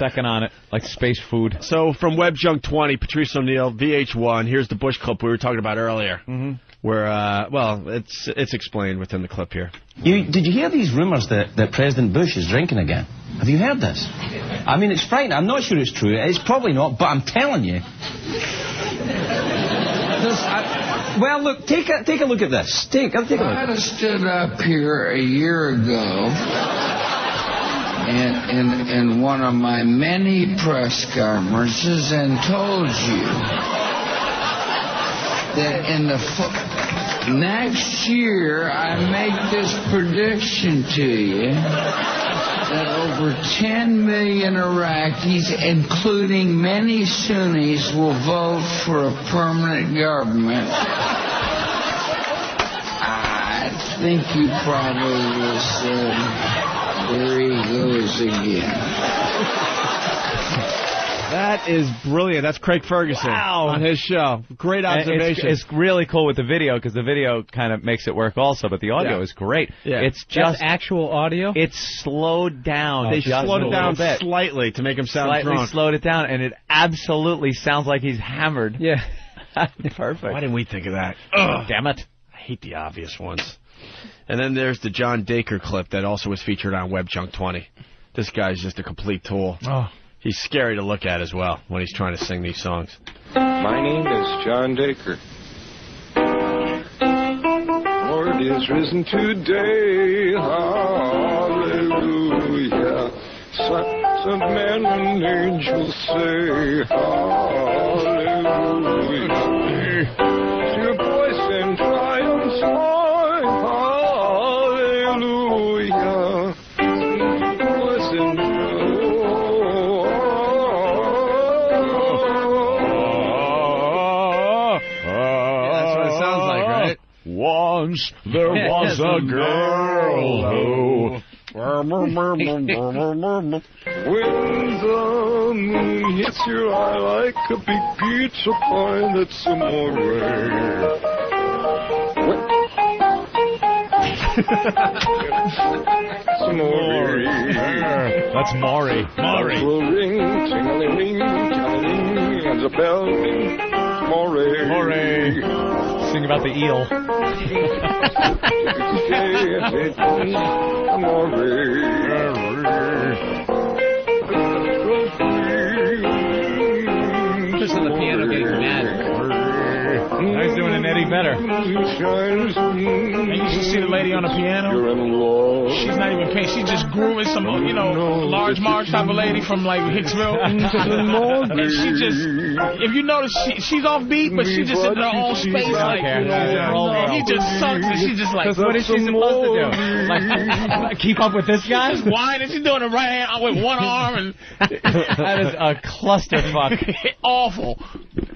All right. Second on it, like space food. So from Web Junk 20, Patrice O'Neal, VH1. Here's the Bush clip we were talking about earlier. Mm-hmm. Where, uh, well, it's it's explained within the clip here. You, did you hear these rumours that, that President Bush is drinking again? Have you heard this? I mean, it's frightening. I'm not sure it's true. It's probably not, but I'm telling you. I, well, look, take a, take a look at this. Take, take a look. I'd have stood up here a year ago in, in, in one of my many press conferences and told you that in the next year I make this prediction to you that over 10 million Iraqis, including many Sunnis, will vote for a permanent government. I think you probably will there he goes again. That is brilliant. That's Craig Ferguson Wow. on his show. Great observation. It's, it's really cool with the video because the video kind of makes it work also, but the audio Yeah. is great. Yeah. It's That's just actual audio. it's slowed down. Oh, they just slowed it down little bit. slightly to make him sound Slightly drunk. slowed it down, and it absolutely sounds like he's hammered. Yeah. Perfect. Why didn't we think of that? Damn it. I hate the obvious ones. And then there's the John Daker clip that also was featured on Web Junk 20. This guy's just a complete tool. Oh. He's scary to look at as well when he's trying to sing these songs. My name is John Daker. Lord is risen today. Hallelujah. Sons of men and angels say hallelujah. To your voice and triumphs Once there was a girl who. When the moon hits your eye like a big pizza pie, that's amore. Amore. That's Maury. Maury. Ring, ting-a-ling, and a bell. Moray. Moray. Sing about the eel. Just the piano getting mad. Now he's doing an Eddie Vedder. And you should see the lady on the piano. She's not even paying. She's just grooving some, you know, large Marge type of lady from like Hicksville. and she just, if you notice, she, she's off beat, but she just in her own space. Like, and he just sucks, and she just like, What is she supposed to do? Like, keep up with this guy? She's whining. She's doing it right hand with one arm, and that is a clusterfuck. awful.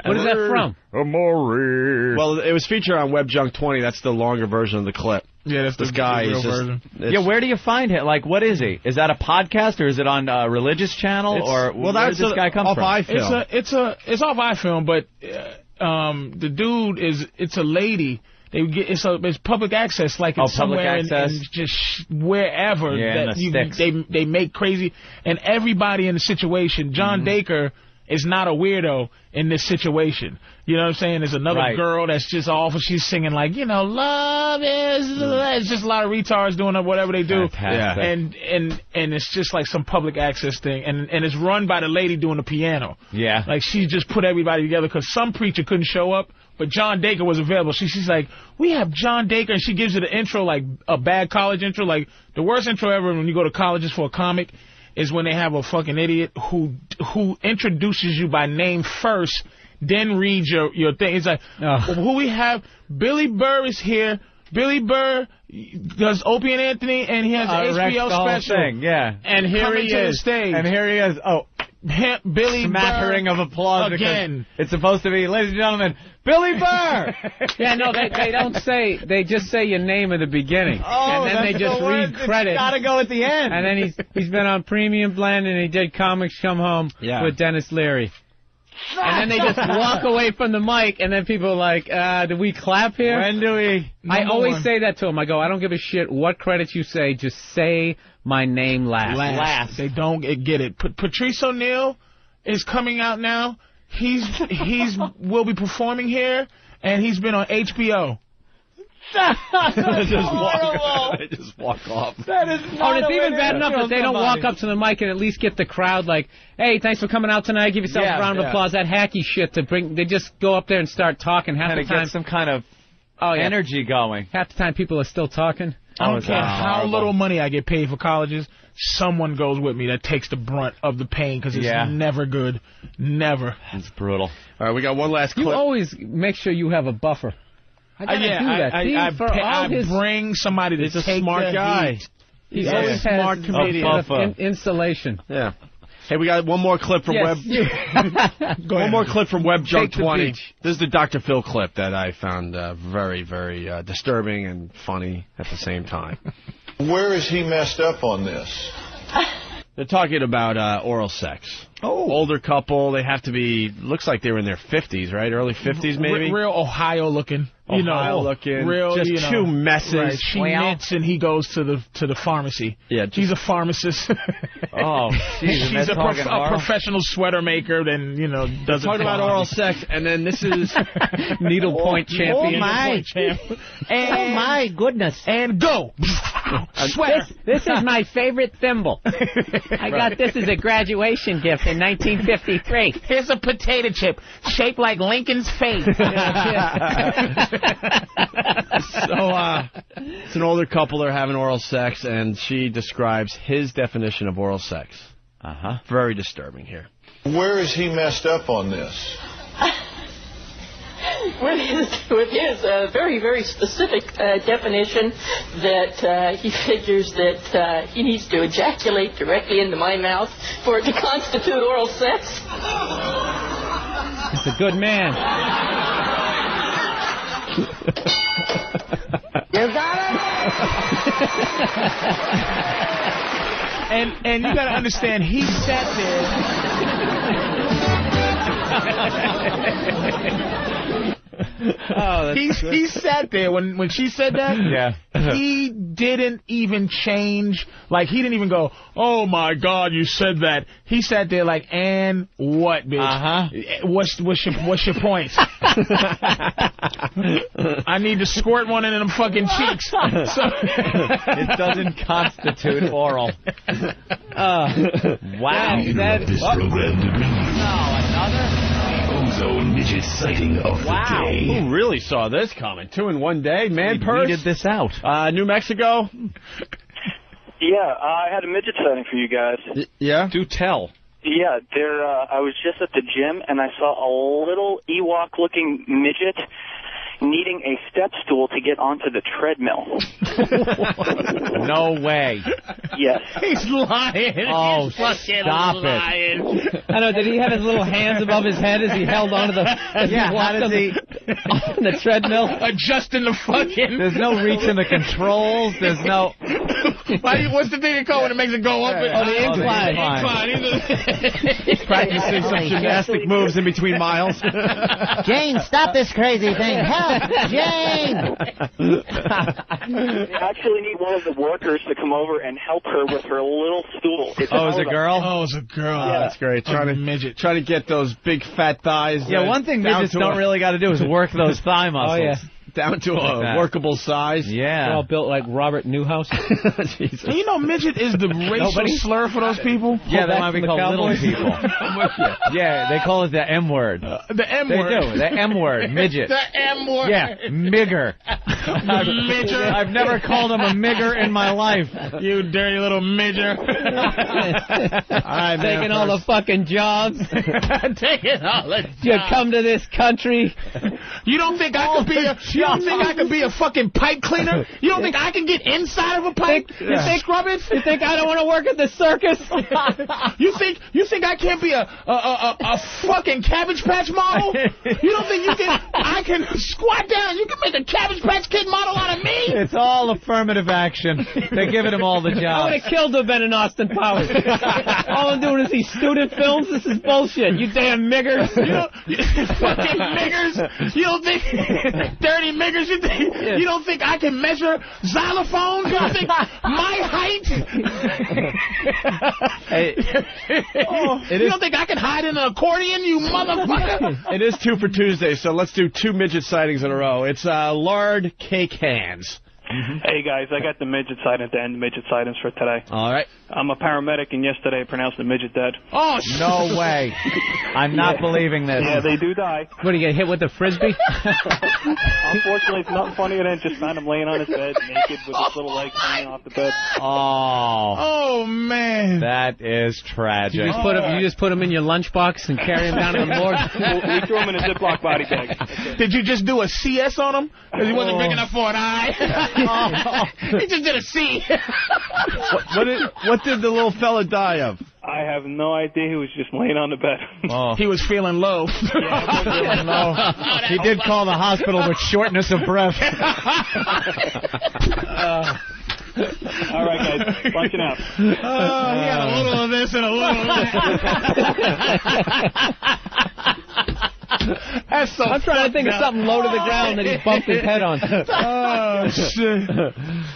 What is that from? Amore. Well, it was featured on Web Junk 20. That's the longer version of the clip. Yeah, that's this the- guy. the is just, version. Yeah, where do you find him? Like, what is he? Is that a podcast or is it on a religious channel It's- or well, where that's does this a- guy come off from? It's a, it's a, it's off iFilm, but uh, um, the dude is, it's a lady. They get it's a it's public access, like Oh, it's public somewhere in, access. in just wherever Yeah, in that the you, sticks. they they make crazy, and everybody in the situation. John Mm-hmm. Daker is not a weirdo in this situation. You know what I'm saying? There's another Right. girl that's just awful. She's singing like, you know, love is. Mm. It's just a lot of retards doing whatever they do, Fantastic. and and and it's just like some public access thing, and and it's run by the lady doing the piano. Yeah. Like she just put everybody together because some preacher couldn't show up, but John Daker was available. She, she's like, we have John Daker, and she gives it an intro like a bad college intro, like the worst intro ever when you go to colleges for a comic is when they have a fucking idiot who who introduces you by name first, then read your your thing. It's like who we have. Billy Burr is here. Billy Burr does Opie and Anthony, and he has Uh, an HBO special. thing, yeah. And here Coming he to the is. stage. And here he is. Oh, Billy smattering Burr of applause again. it's supposed to be, ladies and gentlemen, Billy Burr. Yeah, no, they they don't say. They just say your name at the beginning, Oh, and then they just the read. Credit. gotta go at the end. And then he's he's been on Premium Blend, and he did Comics Come Home Yeah. with Denis Leary. And then they just walk away from the mic, and then people are like, uh, "Do we clap here?" When do we? I Number always one. say that to him. I go, "I don't give a shit what credits you say. Just say my name last." last. They don't get it. Pat- Patrice O'Neal is coming out now. He's he's will be performing here, and he's been on HBO. Just walk, just walk off. That is Oh, and it's even bad enough that they don't walk up to the mic and at least get the crowd like, "Hey, thanks for coming out tonight. Give yourself Yeah, a round of yeah. applause." That hacky shit to bring. They just go up there and start talking. Half Kind the of time, get some kind of oh yeah, energy going. half the time people are still talking. Oh, I don't care uh, horrible. how little money I get paid for colleges. Someone goes with me that takes the brunt of the pain because it's Yeah. never good. Never. It's brutal. All right, we got one last You always make sure you have a buffer. I Uh, gotta yeah, do that. I, See, I, I, for all I his, bring somebody to He's a smart guy. heat. he Yeah. always Smart has comedian. a of in- insulation. Yeah. Hey, we got one more clip from Yes, Web. you- Go One more clip from Web Junk 20. beach. This is the Dr. Phil clip that I found uh, very, very uh, disturbing and funny at the same time. Where is he messed up on this? They're talking about uh, oral sex. Oh. Older couple. They have to be, looks like they were in their 50s, right? Early 50s, maybe? Re- real Ohio looking. You Ohio know, looking. Real, Just you know, two messes. Right. She Well. knits and he goes to the to the pharmacy. Yeah, He's a pharmacist. Oh, jeez, and She's a, prof- a professional sweater maker. Then you know does Talking about oral sex, and then this is Needlepoint oh champion. Oh my! Oh my goodness! And go. Sweater. This, this is my favorite thimble. I got this as a graduation gift in 1953. Here's a potato chip shaped like Lincoln's face. so uh, it's an older couple. They're having oral sex, and she describes his definition of oral sex. Uh huh. Very disturbing here. Where is he messed up on this? with his, with his uh, very, very specific uh, definition that uh, he figures that uh, he needs to ejaculate directly into my mouth for it to constitute oral sex. He's a good man. You got it. and and you got to understand, he sat there. Oh, he he sat there when when she said that. Yeah. He didn't even change. Like he didn't even go, "Oh my God, you said that." He sat there like, "And what, bitch? Uh-huh. What's what's your what's your point? I need to squirt one in them fucking cheeks." So it doesn't constitute oral. Uh, Wow. The that- this oh. program to bring you No, another? The ozone midget sighting of Wow. the day. Who really saw this coming? Two in one day. Man We purse. weeded this out. Uh, New Mexico. Yeah, I had a midget sighting for you guys. Yeah. Do tell. Yeah, there. Uh, I was just at the gym and I saw a little Ewok-looking midget needing a step stool to get onto the treadmill. No way. Yes. He's lying. Oh, He's fucking stop it. lying. I know. Did he have his little hands above his head as he held onto the? As Yeah, he how walked does on the, on the treadmill? Adjusting the fucking. There's no reaching the controls. There's no. Why do you- what's the thing they call when it makes it go up? and- Oh, the oh, incline. incline. He's Practicing some gymnastic moves in between miles. Jane, stop this crazy thing. Help! Jane! They actually need one of the workers to come over and help her with her little stool. It's Oh, is a girl? Oh, it's a girl. Oh, that's great. Trying to midget. trying to get those big fat thighs. Yeah, one thing down midgets don't a- really got to do is work those thigh muscles. Oh, yeah. Down to a that. workable size. They're Yeah. all built like Robert Newhouse. Jesus. And you know, midget is the racial Nobody? slur for those people. Yeah, they back might be from called little people. yeah, they call it the M word. Uh, the M They word. do. The M word. Midget. The M word. Yeah, migger. Midget. I've never called him a migger in my life. You dirty little midget. All right, man. Taking all the fucking jobs. Taking all the You come to this country. You don't think I could be a? You don't think I could be a fucking pipe cleaner? You don't think I can get inside of a pipe Think- and scrub it? You think I don't want to work at the circus? You think you think I can't be a a, a, a fucking cabbage patch model? You don't think you can? I can squat down. You can make a cabbage patch kid model out of me? It's all affirmative action. They're giving him all the jobs. I would have killed to have been in Austin Powers. All I'm doing is these student films. This is bullshit. You damn niggers. You don't, fucking niggers. You don't think niggers? You think you don't think I can measure xylophones? You don't think my height? Hey, you don't think I can hide in an accordion? You motherfucker! It is two for Tuesday, so let's do two midget sightings in a row. It's uh, lard cake hands. Mm-hmm. Hey guys, I got the midget sighting at the end. Midget sightings for today. All right. I'm a paramedic, and yesterday I pronounced the midget dead. Oh no way. I'm not believing this. Yeah, they do die. What do you get hit with a frisbee? Unfortunately, it's nothing funnier than just found him laying on his bed, naked, with his little legs hanging off the bed. Oh, oh, Oh man! that is tragic. You just put him. You just put him in your lunchbox and carry him down to the morgue. we threw him in a Ziploc body bag. Did you just do a CS on him? Because he wasn't Oh. big enough for an eye. he just did a C. What, what did what did the little fella die of? I have no idea. He was just laying on the bed. Oh. He was feeling low. No, he did call the hospital with shortness of breath. Uh, all right, guys, bunching out. Oh, he had a little of this and a little of that. That's so I'm trying to think of something low to the ground that he bumped his head on. Oh shit!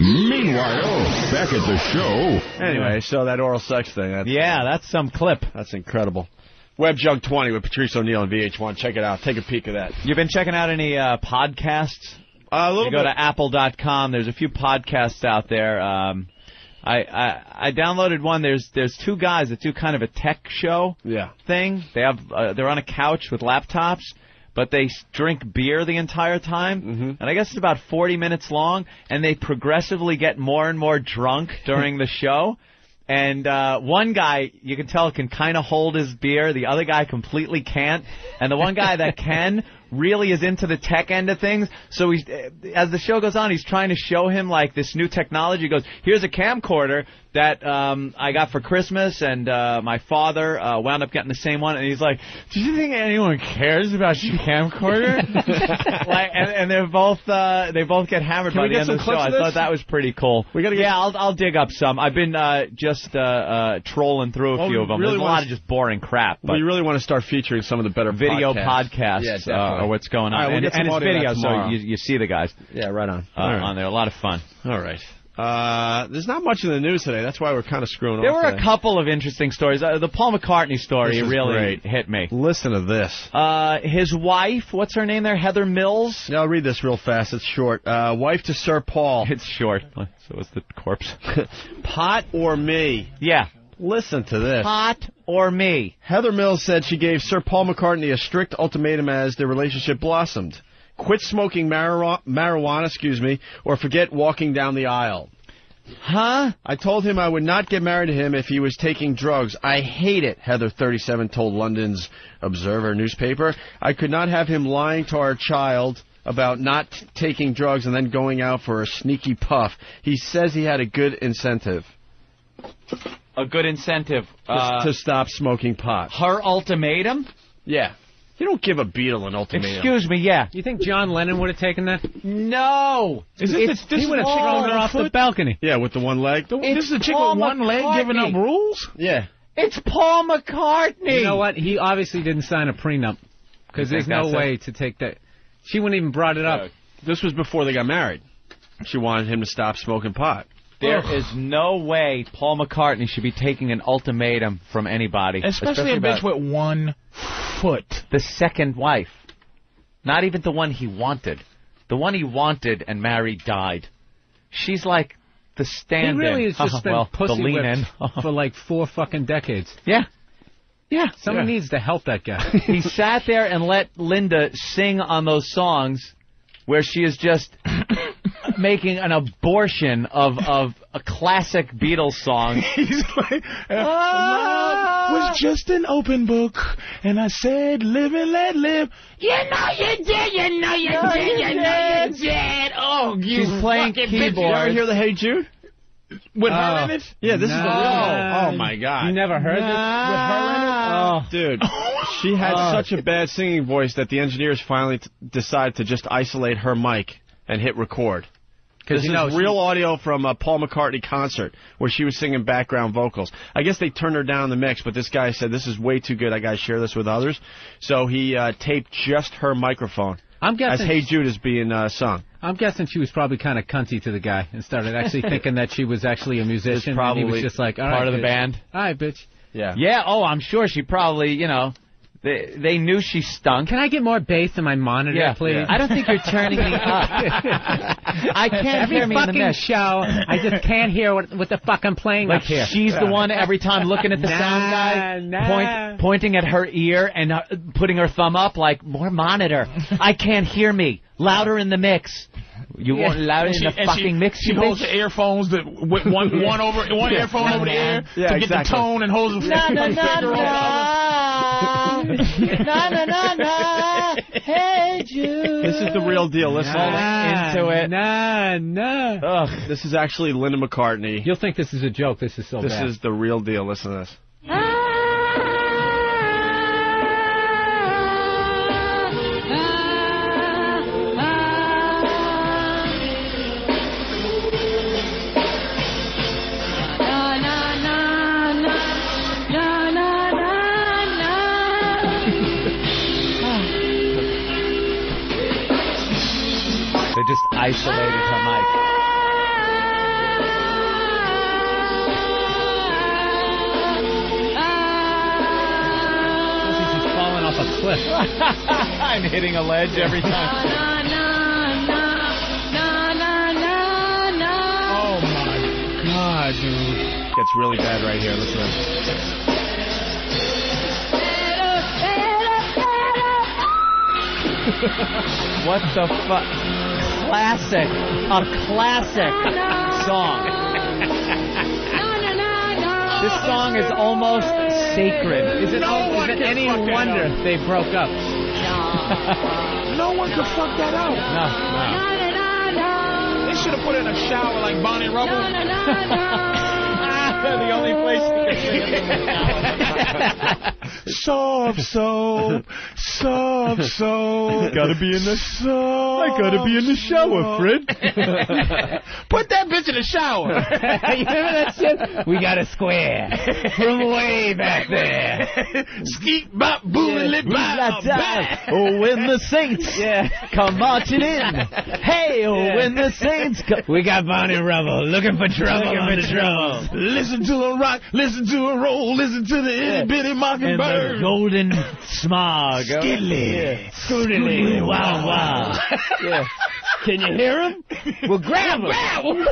Meanwhile, back at the show. Anyway, so that oral sex thing. That's, Yeah, that's some clip. that's incredible. Web Junk 20 with Patrice O'Neal and VH1. Check it out. Take a peek of that. You've been checking out any uh, podcasts? Uh, a little You go bit. to apple.com. There's a few podcasts out there. Um, I, I I downloaded one. There's there's two guys that do kind of a tech show yeah. thing. They have uh, they're on a couch with laptops, but they drink beer the entire time. Mm-hmm. And I guess it's about 40 minutes long, and they progressively get more and more drunk during the show. And uh, one guy, you can tell, can kind of hold his beer. The other guy completely can't. And the one guy that can really is into the tech end of things. So he's, uh, as the show goes on, he's trying to show him like this new technology. He goes, "Here's a camcorder that um, I got for Christmas, and uh, my father uh, wound up getting the same one." And he's like, "Do you think anyone cares about your camcorder?" like, and, and they're both uh, they both get hammered Can by we the end of the show. clips I thought that was pretty cool. We gotta get- yeah, I'll I'll dig up some. I've been uh, just uh, uh, trolling through a Well, few of them. really There's a lot of just boring crap. But you really want to start featuring some of the better video podcasts. podcasts, Yeah, or, or what's going on. All right, we'll and get some and it's audio of video, so tomorrow. you, you see the guys Yeah, right on. uh, All right. on there. A lot of fun. All right. Uh, there's not much in the news today. That's why we're kind of screwing over. There off. were a couple of interesting stories. Uh, the Paul McCartney story This is really great. hit me. Listen to this. Uh, his wife, what's her name there? Heather Mills. Yeah, I'll read this real fast. It's short. Uh, wife to Sir Paul. It's short. So is the corpse. Pot or me? Yeah. Listen to this. Pot or me? Heather Mills said she gave Sir Paul McCartney a strict ultimatum as their relationship blossomed. Quit smoking marijuana, marijuana, excuse me, or forget walking down the aisle. Huh? I told him I would not get married to him if he was taking drugs. I hate it, Heather 37 told London's Observer newspaper. I could not have him lying to our child about not t- taking drugs and then going out for a sneaky puff. He says he had a good incentive A good incentive. to, Uh, to stop smoking pot. her ultimatum? Yeah. You don't give a Beatle an ultimatum. Excuse me, yeah. You think John Lennon would have taken that? No. Is this It's- this he would have is the chick thrown her one off the balcony. Yeah, with the one leg. The- this is the chick Paul with one leg giving up rules? Yeah. It's Paul McCartney. You know what? He obviously didn't sign a prenup because there's no that's it? way to take that. She wouldn't even brought it up. This was before they got married. She wanted him to stop smoking pot. There Ugh. is no way Paul McCartney should be taking an ultimatum from anybody. Especially, a bitch with one foot. the second wife. Not even the one he wanted. The one he wanted and married died. She's like the He stand-in. really has just been well, pussy whipped for like four fucking decades. yeah. Yeah. Someone Yeah. needs to help that guy. he sat there and let Linda sing on those songs where she is just making an abortion of of a classic Beatles song. He's like, uh, Ah! love was just an open book, and I said, live and let live. You know you did, you know you No, did, you you know you did. Oh, you She's playing fucking keyboard. You ever hear the Hey Jude? With Oh. her in it? Yeah, this is the real. Oh my God. You never heard this? With her in it? Oh, dude, she had Oh. such a bad singing voice that the engineers finally t- decided to just isolate her mic and hit record. This you is know, she- real audio from a Paul McCartney concert where she was singing background vocals. I guess they turned her down in the mix, but this guy said this is way too good. I got to share this with others, so he uh, taped just her microphone I'm guessing as "Hey Jude" is being uh, sung. I'm guessing she was probably kind of cunty to the guy and started actually thinking that she was actually a musician. and he probably was just like, all part right, of the bitch. band. All right, bitch. Yeah. Yeah, oh, I'm sure she probably, you know, they they knew she stunk. Can I get more bass in my monitor, Yeah, please? yeah. I don't think you're turning me up. I can't Every hear me in the fucking mix. show, I just can't hear what, what the fuck I'm playing Like up here. she's the one every time looking at the Nah, sound guy, nah. point, pointing at her ear and uh, putting her thumb up like more monitor. I can't hear me. Louder in the mix. You want louder And in the fucking she, mix, she you holds bitch? the earphones that with one one over one Yeah. earphone over the ear Yeah, to get the tone and holds the Na na na finger over the other. na na na na. Hey Jude. This is the real deal. Listen. Nah, into it. Nah, nah. Ugh, this is actually Linda McCartney. You'll think this is a joke. This is so This bad. This is the real deal. Listen to this. They just isolated her mic. She's falling off a cliff. I'm hitting a ledge every time. Oh my god, dude. Gets really bad right here. Listen to this. What the fuck? Classic. A classic song. This song is almost sacred. Is it, No is it any wonder up. they broke up? No one could fuck that out. No. They should have put her in a shower like Bonnie Rubble. The only place you can sing it in. Soft soap, soft soap. Gotta be in the soft I gotta be in the shower, Fred. Put that bitch in the shower. you remember that shit? We got a square from way back there. Skeet bop boom lip bop. Oh, when the Saints yeah. come marching in. Hey, oh, when the Saints come. We got Bonnie Rubble looking for trouble Looking on for the drums. Listen to a rock, listen to a roll, listen to the itty bitty mockingbird. And the golden smog. Skiddly. Skiddly. Wow, wow. yeah. Can you hear him? Well, grab him.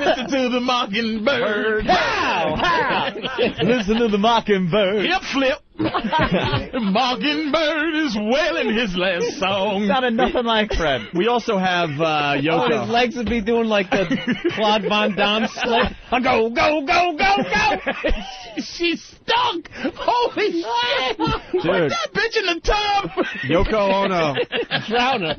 Listen to the mockingbird. How? How? Listen to the mockingbird. Hip flip. Mockingbird is wailing his last song. Sounded nothing like Fred. We also have uh, Oh, his Yoko. legs would be doing like the Claude Van Damme slip. Go, go, go, go, go. She's stunk. Holy shit. Put that bitch in the tub. Yoko Ono. Drown her.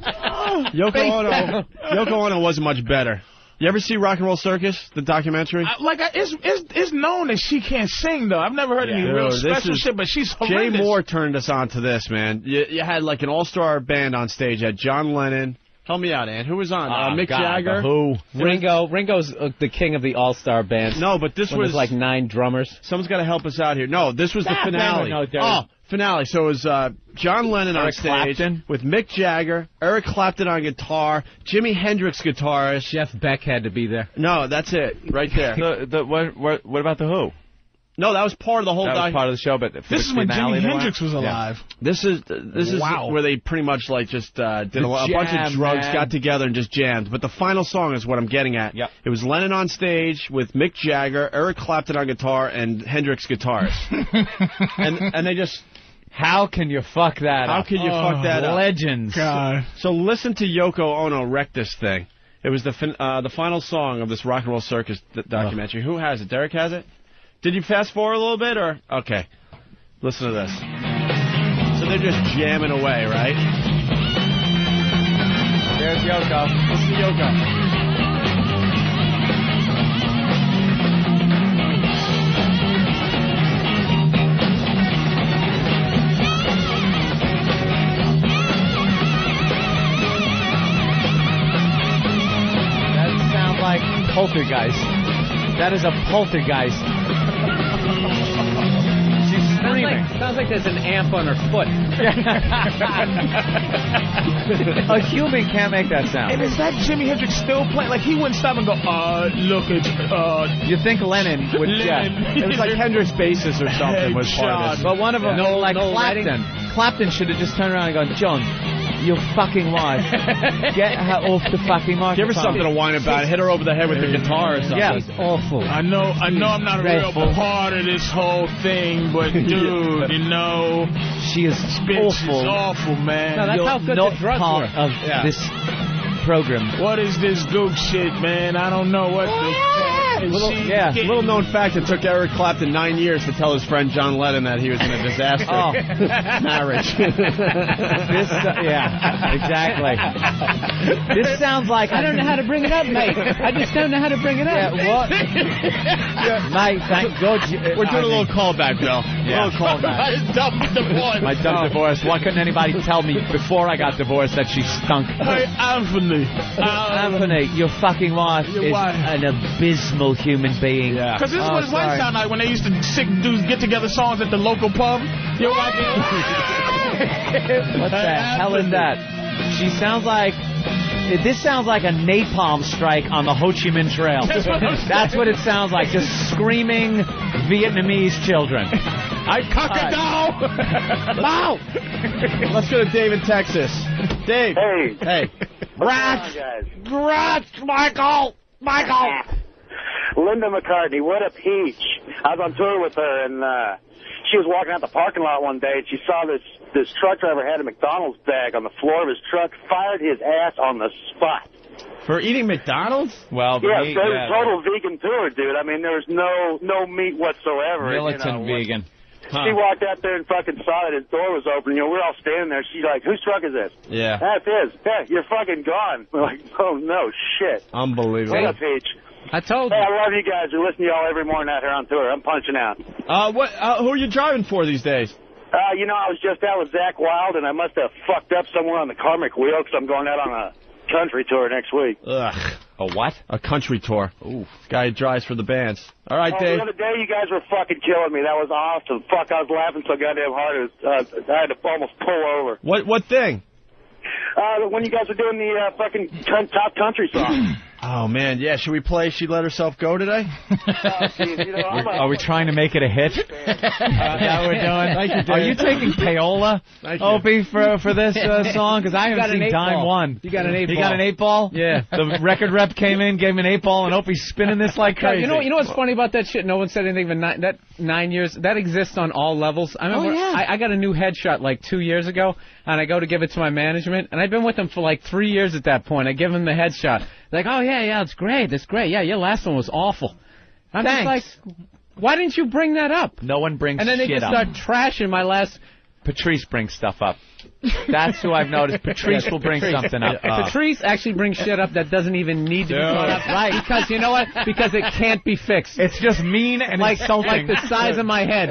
Yoko Face Ono. down. Yoko Ono wasn't much better. You ever see Rock and Roll Circus, the documentary? I- Like I, it's it's it's known that she can't sing though. I've never heard any Dude, real special is- shit, but she's Jay horrendous. Mohr turned us on to this, man. You, you had like an all-star band on stage. You had John Lennon. Help me out, Ann. Who was on? Oh, uh, Mick God, Jagger. Who? Ringo. Ringo's uh, the king of the all-star band. No, but this When was like nine drummers. Someone's got to help us out here. No, this was the Ah, finale. no, no, oh, finale. So it was uh, John Lennon on stage Clapton? with Mick Jagger, Eric Clapton on guitar, Jimi Hendrix guitarist. Jeff Beck had to be there. No, that's it, right there. The, the, what, what, what about the Who? no, that was part of the whole. That was part of the show, but for This the is when Jimi Hendrix was Yeah. alive. This is this is Wow. where they pretty much like just uh, did a, lo- a bunch of drugs, man. got together and just jammed. But the final song is what I'm getting at. Yep. It was Lennon on stage with Mick Jagger, Eric Clapton on guitar, and Hendrix guitars. and and they just How can you fuck that how up? can you fuck that up? Legends. God. So listen to Yoko Ono wreck this thing. It was the fin- uh, the final song of this rock and roll circus d- documentary. Who has it? Derek has it. Did you fast forward a little bit or okay? Listen to this. So they're just jamming away, right? There's Yoko. Listen to Yoko. Poltergeist. That is a poltergeist. She's Sounds screaming. like, sounds like there's an amp on her foot. a human can't make that sound. And is that Jimi Hendrix still playing? Like he wouldn't stop and go, uh, look at, uh, You think Lennon would? Yeah. Lennon. It was like Hendrix Basis or something was part of this. But one of them, No- like no Clapton. Redding? Clapton should have just turned around and gone, John, your fucking wife, get her off the fucking microphone. Give her something to whine about. Hit her over the head with the guitar or something. Yeah. She's awful. I know, I know, I'm not a real part of this whole thing, but dude, you know, She is bitch awful. is awful, man. No, that's You're how good not the drugs part were. of Yeah. this program. What is this gook shit, man? I don't know what the. Little, She yeah, get- little known fact, it took Eric Clapton nine years to tell his friend John Lennon that he was in a disaster Oh. marriage. This, uh, yeah, exactly. This sounds like I don't know how to bring it up, mate. I just don't know how to bring it up. Yeah, what? Mate, thank God. You, We're doing a little callback, Bill. Yeah. A little callback. I dumb divorce. My dumb divorce. Why couldn't anybody tell me before I got divorced that she stunk? Hey, Anthony. Uh, Anthony, your fucking wife Your is wife. an abysmal human being. Yeah. Because this is oh, what his wife sorry. sound like when they used to sick dudes get together songs at the local pub. Your wife. What the hell is that? She sounds like. This sounds like a napalm strike on the Ho Chi Minh Trail. That's what That's what it sounds like. Just screaming Vietnamese children. I cock it down. Wow! Let's go to Dave in Texas. Dave. Hey. Hey. Rats. guys. Rats, Michael. Michael. Linda McCartney, what a peach. I was on tour with her, and uh, she was walking out the parking lot one day, and she saw this this truck driver had a McDonald's bag on the floor of his truck, fired his ass on the spot. For eating McDonald's? Well, Yeah, me- so it was yeah, total vegan tour, dude. I mean, there was no no meat whatsoever. militant you know, vegan. She walked out there and fucking saw that his door was open. You know, we're all standing there. She's like, "Whose truck is this?" Yeah. That's his. Yeah, you're fucking gone. We're like, "Oh no, shit." Unbelievable. What a peach. I told Hey, you. I love you guys. I listen to y'all every morning out here on tour. I'm punching out. Uh, what? Uh, who are you driving for these days? Uh, you know, I was just out with Zakk Wylde, and I must have fucked up somewhere on the karmic wheel because I'm going out on a country tour next week. Ugh. A what? A country tour. Ooh. This guy drives for the bands. All right, oh, Dave. The other day, you guys were fucking killing me. That was awesome. Fuck, I was laughing so goddamn hard. It was, uh, I had to almost pull over. What what thing? Uh, when you guys were doing the uh, fucking top country song. Oh man, yeah. Should we play "She Let Herself Go" today? Uh, geez, you know, Are we trying to make it a hit? Is that what we're doing? Thank you, Dave. Are you taking payola, Thank you. Opie, for for this uh, song? Because I haven't seen dime ball. one. You got an eight You ball. got an eight ball? Yeah. The record rep came in, gave him an eight ball, and Opie's spinning this like God, crazy. You know, you know what's funny about that shit? No one said anything. But nine, that nine years that exists on all levels. I remember Oh, yeah. I, I got a new headshot like two years ago, and I go to give it to my management, and I've been with them for like three years at that point. I give them the headshot. Like, oh yeah, yeah, it's great, it's great. Yeah, your last one was awful. I'm Thanks. just like, why didn't you bring that up? No one brings shit up. And then they just up. start trashing my last. Patrice brings stuff up. That's who I've noticed. Patrice will bring Patrice. something up. Yeah. Patrice actually brings shit up that doesn't even need to be brought up. Right. Because you know what? Because it can't be fixed. It's just mean and like, insulting. like the size of my head.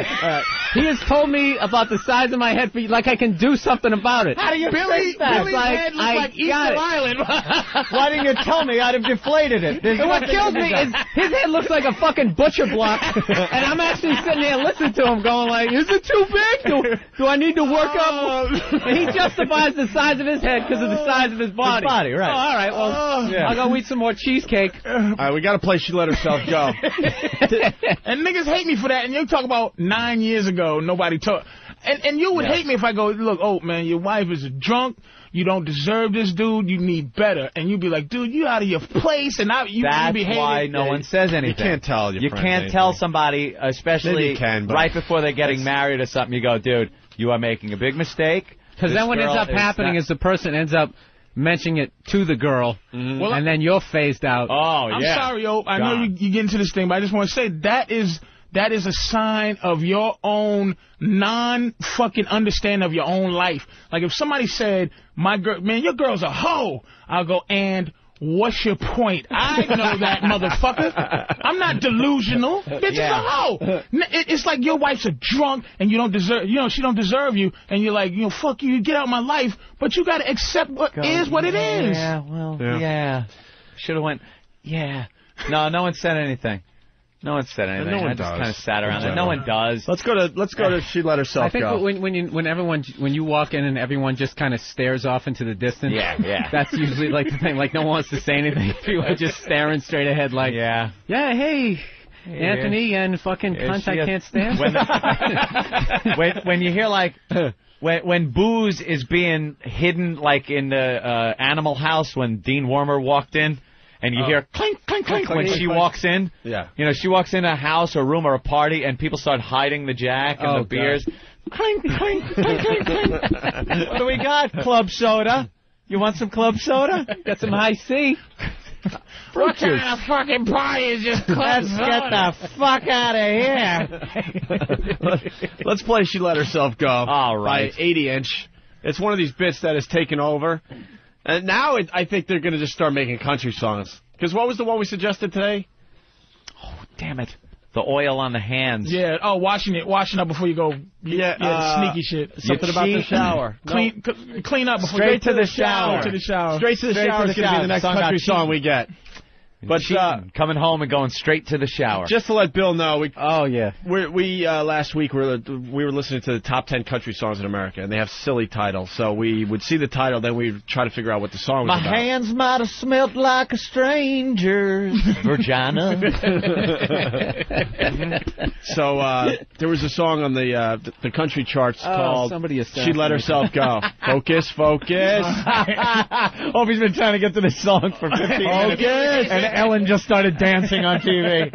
He has told me about the size of my head, for, like I can do something about it. How do you Billy, fix that? Billy's Like, head looks I like Easter. Island. Why didn't you tell me? I'd have deflated it. There's And what kills me is his head looks like a fucking butcher block, and I'm actually sitting there listening to him, going like, "Is it too big? Do, do I need to work up?" Oh. And he justifies the size of his head because of the size of his body. His body, right. Oh, all right. Well, oh. Yeah. I'll go eat some more cheesecake. All right, we got to play "She Let Herself Go." and niggas hate me for that. And you talk about nine years ago, nobody talk. And and you would Yes. hate me if I go, look, oh man, your wife is a drunk. You don't deserve this, dude. You need better. And you'd be like, dude, you out of your place. And I, you, That's you be why no one says anything. You can't tell your You can't anything. tell somebody, especially can, right before they're getting married or something. You go, dude, you are making a big mistake. Because then what ends up is happening not- is the person ends up mentioning it to the girl, Well, and then you're phased out. oh yeah. I'm sorry, yo. I know you, you get into this thing, but I just want to say that is that is a sign of your own non fucking understanding of your own life. Like if somebody said, "My girl, man, your girl's a hoe," I'll go and. What's your point? I know that, motherfucker. I'm not delusional. Bitch is a hoe. It's like your wife's a drunk and you don't deserve, you know, she don't deserve you, and you're like, you know, fuck you, you get out of my life, but you gotta accept what is what it is. Yeah, well, Yeah. yeah. Should have went. Yeah. No, no one said anything. No one said anything. one I just does. kind of sat around there. No one does. Let's go to let's go to "She Let Herself I think Go." when when you when everyone when you walk in and everyone just kind of stares off into the distance. Yeah, yeah. That's usually like the thing. Like no one wants to say anything. People are just staring straight ahead. Like Yeah. yeah, hey, Anthony and fucking Is cunt she I a- can't stand. When, when when you hear like when when booze is being hidden like in the uh, Animal House when Dean Wormer walked in. And you Oh. hear clink, clink, clink when she walks in. Yeah. You know, she walks in a house or room or a party, and people start hiding the jack and Oh, the God. beers. Clink, clink, clink, clink, clink. what do we got? Club soda. You want some club soda? Got some Hi-C. What kind of fucking party is just Let's get the fuck out of here. Let's play "She Let Herself Go." All right. By 80 inch. It's one of these bits that has taken over, and now it, I think they're going to just start making country songs. Because what was the one we suggested today? Oh, damn it. The oil on the hands. Yeah. Oh, washing it, washing up before you go. Yeah, yeah, uh, sneaky shit. Something about the shower. Clean, c- clean up before Straight you to the shower. Straight to the shower. Straight to the Straight to shower the is going to be the next Song country song we get. But uh, coming home and going straight to the shower. just to let Bill know, we Oh yeah. we we uh, last week we were we were listening to the top ten country songs in America, and they have silly titles. So we would see the title, then we'd try to figure out what the song was My about. hands might have smelt like a stranger's vagina. So uh, there was a song on the uh, the, the country charts Oh, called somebody "She Let Herself Go." focus, focus. Hope he's been trying to get to this song for 15 minutes. And Ellen just started dancing on TV.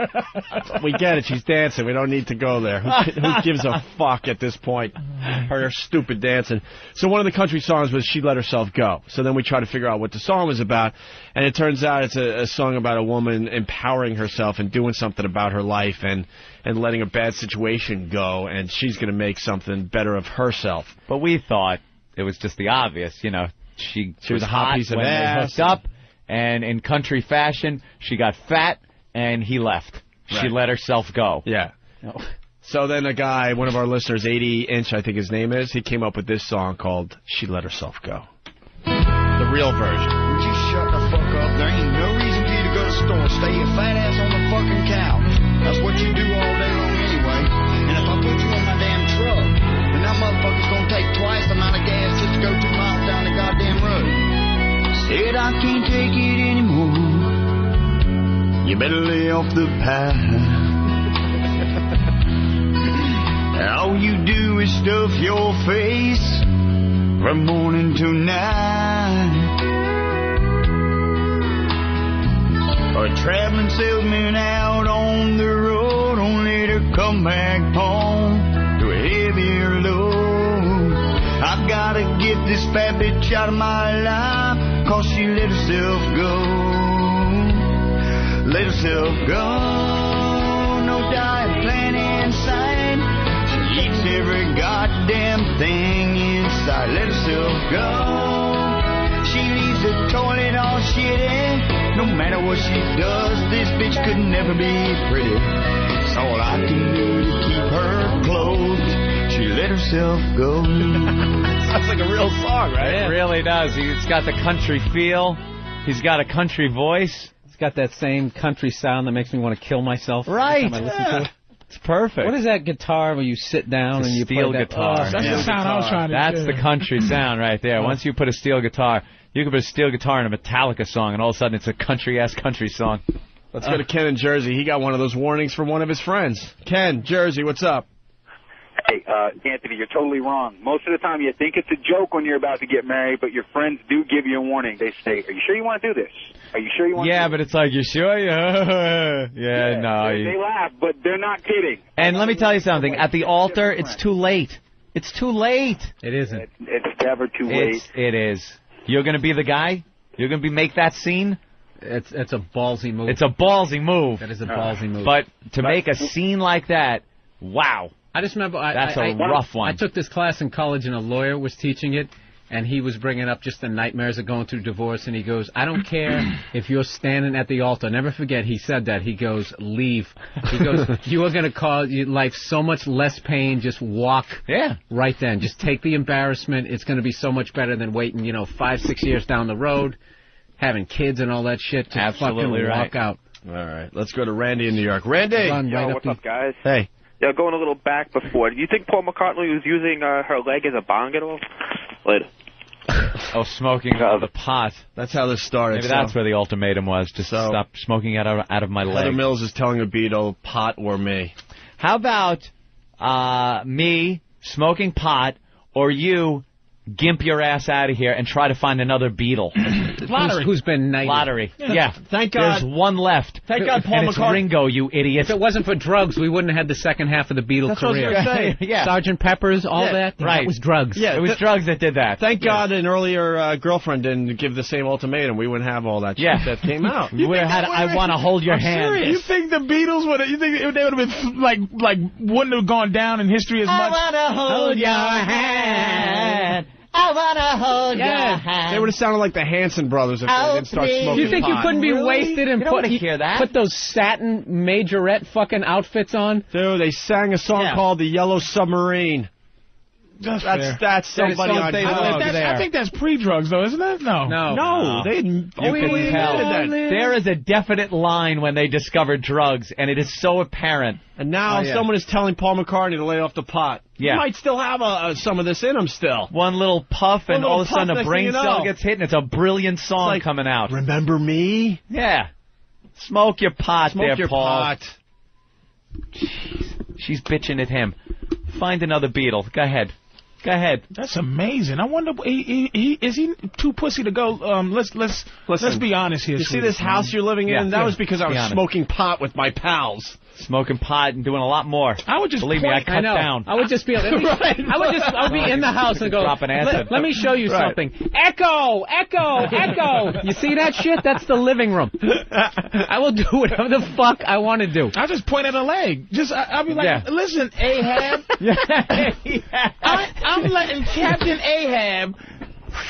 we get it. She's dancing. We don't need to go there. Who, who gives a fuck at this point? Her stupid dancing. So one of the country songs was "She Let Herself Go." So then we try to figure out what the song was about, and it turns out it's a, a song about a woman empowering herself and doing something about her life and and letting a bad situation go, and she's going to make something better of herself. But we thought it was just the obvious, you know. She, She was a hot piece of when ass. they hooked up, and in country fashion, she got fat, and he left. She let herself go. Yeah. So then a guy, one of our listeners, 80 Inch, I think his name is, he came up with this song called She Let Herself Go. The real version. Would you shut the fuck up? There ain't no reason for you to go to the store. Stay your fat ass on the fucking couch. That's what you do Said I can't take it anymore. You better lay off the pie. All you do is stuff your face from morning to night. A traveling salesman out on the road, only to come back home to a heavier load. I've gotta get this fat bitch out of my life, cause she let herself go. Let herself go. No diet plan in sight. She eats every goddamn thing inside. Let herself go. She leaves the toilet all shitty. No matter what she does, this bitch could never be pretty. It's all I can do to keep her clothed. She let herself go. Sounds like a real song, right? It really does. He's got the country feel. He's got a country voice. It's got that same country sound that makes me want to kill myself. every Right. time I listen to it. It's perfect. What is that guitar where you sit down It's and you steel play that? guitar. Oh, That's the sound I was trying to do. That's do. the country sound right there. Once you put a steel guitar, you can put a steel guitar in a Metallica song, and all of a sudden it's a country ass country song. Let's go to Ken in Jersey. He got one of those warnings from one of his friends. Ken, Jersey, what's up? Hey, uh, Anthony, you're totally wrong. Most of the time you think it's a joke when you're about to get married, but your friends do give you a warning. They say, are you sure you want to do this? Are you sure you want Yeah, to do but it's like you sure? Yeah, yeah, no. this? you- They laugh, but they're not kidding. And let me tell you something. At the altar, it's too late. It's too late. It isn't. It's never too late. It's, it is. You're gonna be the guy. You're gonna be make that scene. It's it's a ballsy move. It's a ballsy move. That is a ballsy move. But to make a scene like that, wow. I just remember I, That's I- a I- rough one. I took this class in college, and a lawyer was teaching it, and he was bringing up just the nightmares of going through divorce. And he goes, "I don't care if you're standing at the altar. Never forget, he said that. He goes, leave. He goes, you are going to cause your life so much less pain. Just walk. Yeah. Right then, just take the embarrassment. It's going to be so much better than waiting, you know, five, six years down the road, having kids and all that shit. to Absolutely fucking right. walk out. All right, let's go to Randy in New York. Randy! Run Yo, right what's the- up, guys? Hey. Yeah, going a little back before. Do you think Paul McCartney was using uh, her leg as a bong at all? Later. Oh, smoking out of the pot. That's how this started. Maybe so- that's where the ultimatum was. Just So- stop smoking out of, out of my Heather leg. Mills is telling a Beatle, pot or me. How about uh, me smoking pot or you gimp your ass out of here and try to find another Beatle? Who's- who's been knighted. Lottery. Yeah. Yeah. Thank God- There's one left. Thank God Paul and it's McCartney- Ringo, you idiot. If it wasn't for drugs, we wouldn't have had the second half of the Beatles That's what I was career. gonna say. Yeah. Sergeant Pepper's, all Yeah, that. right. That was drugs. Yeah, it was th- drugs that did that. Thank God an earlier uh, girlfriend didn't give the same ultimatum. We wouldn't have all that Yeah. shit that came out. You would have had, I want to hold your I'm hand. serious. You think the Beatles would? You think they would have been like like wouldn't have gone down in history as much? I wanna hold your hand. I wanna hold your hand. They would have sounded like the Hanson brothers if they didn't start please. smoking You think you couldn't be Really? wasted and You don't put, hear that. put those satin majorette fucking outfits on? Dude, they sang a song Yeah. called "The Yellow Submarine." That's That's fair. that's somebody on they I drugs. think, that's, I think that's pre-drugs though, isn't it? No. No. No, they didn't. You can admitted tell. that. There is a definite line when they discovered drugs, and it is so apparent. And now Oh, yeah. someone is telling Paul McCartney to lay off the pot. Yeah. He might still have a, a, some of this in him still. One little puff, and One all of a sudden puff, a brain thing you cell know. gets hit, and it's a brilliant song like- coming out. Remember me? Yeah. Smoke your pot Smoke there, your Paul. pot. She's bitching at him. Find another Beatle. Go ahead. Go ahead. That's amazing. I wonder, he, he, he, is he too pussy to go? Um, let's let's Listen, let's be honest here. You see this house you're living Yeah. in? That Yeah. was because I was honest. smoking pot with my pals. Smoking pot and doing a lot more. I would just Believe me, I cut I know. down. I would just be. Me, Right. I would just. I'll be in the house and go. Dropping acid. Let, let me show you Right. something. Echo, echo, echo. You see that shit? That's the living room. I will do whatever the fuck I want to do. I'll just point at a leg. Just I, I'll be like, Yeah. listen, Ahab. I, I'm letting Captain Ahab f-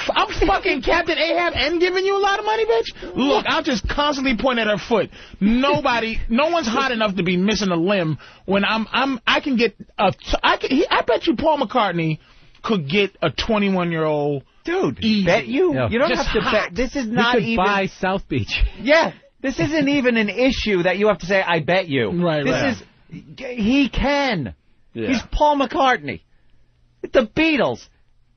I'm fucking Captain Ahab and giving you a lot of money, bitch. Look, I'll just constantly point at her foot. Nobody, no one's hot enough to be missing a limb when I'm, I'm, I can get a, I can, he, I bet you Paul McCartney could get a 21 year old dude. Easy. Bet you. Yeah. You don't Just have to hot. bet. This is We not could even. buy South Beach. Yeah, this isn't even an issue that you have to say. I bet you. Right, This right. is. He can. Yeah. He's Paul McCartney. The Beatles.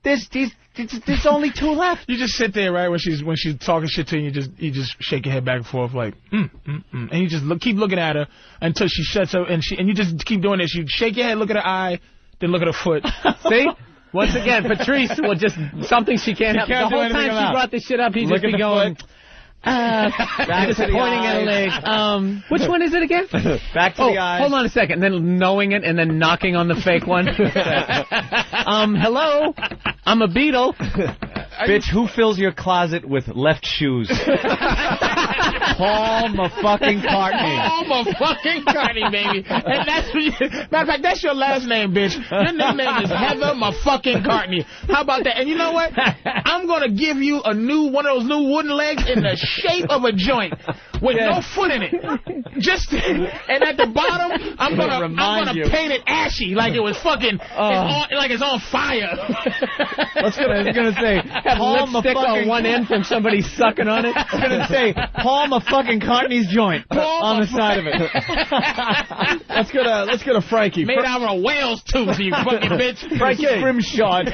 This, there's, there's, only two left. You just sit there, right, when she's when she's talking shit to you, you just you just shake your head back and forth like, mm, mm, mm, and you just look, keep looking at her until she shuts up, and she and you just keep doing this. You shake your head, look at her eye, then look at her foot. See? Once again, Patrice will just something she can't She help. can't the whole time she brought this shit up, he'd just be going. foot. Uh, just to at a leg. Um, which one is it again? Back to oh, the eyes. hold on a second. Then knowing it and then knocking on the fake one. um, hello, I'm a beetle. Bitch, who fills your closet with left shoes? Paul motherfucking Cartney. Paul motherfucking Carney, baby. And that's what you, matter of fact, that's your last name, bitch. Your nickname is Heather motherfucking Cartney. How about that? And you know what? I'm gonna give you a new one of those new wooden legs in the shape of a joint with no foot in it. Just and at the bottom, I'm gonna I'm gonna you. paint it ashy like it was fucking it's uh. on, like it's on fire. Let's go. I was gonna say have Paul lipstick on one end from somebody sucking on it. I was gonna say Paul motherfucking Cartney's joint Paul on the side of it. let's go to let's go to Frankie. Made out of a whale's tooth, you fucking bitch. Frankie. Scrimshawed.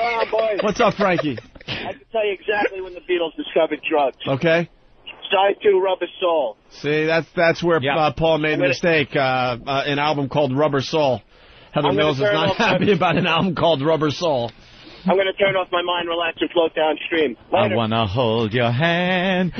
on, boys. What's up, Frankie? I can tell you exactly when the Beatles discovered drugs. Okay. Side 2 Rubber Soul. See, that's that's where Yep. uh, Paul made I'm the mistake. Uh, uh, an album called Rubber Soul. Heather I'm Mills is not happy about an album called Rubber Soul. I'm going to turn off my mind, relax, and float downstream. I wanna hold your hand.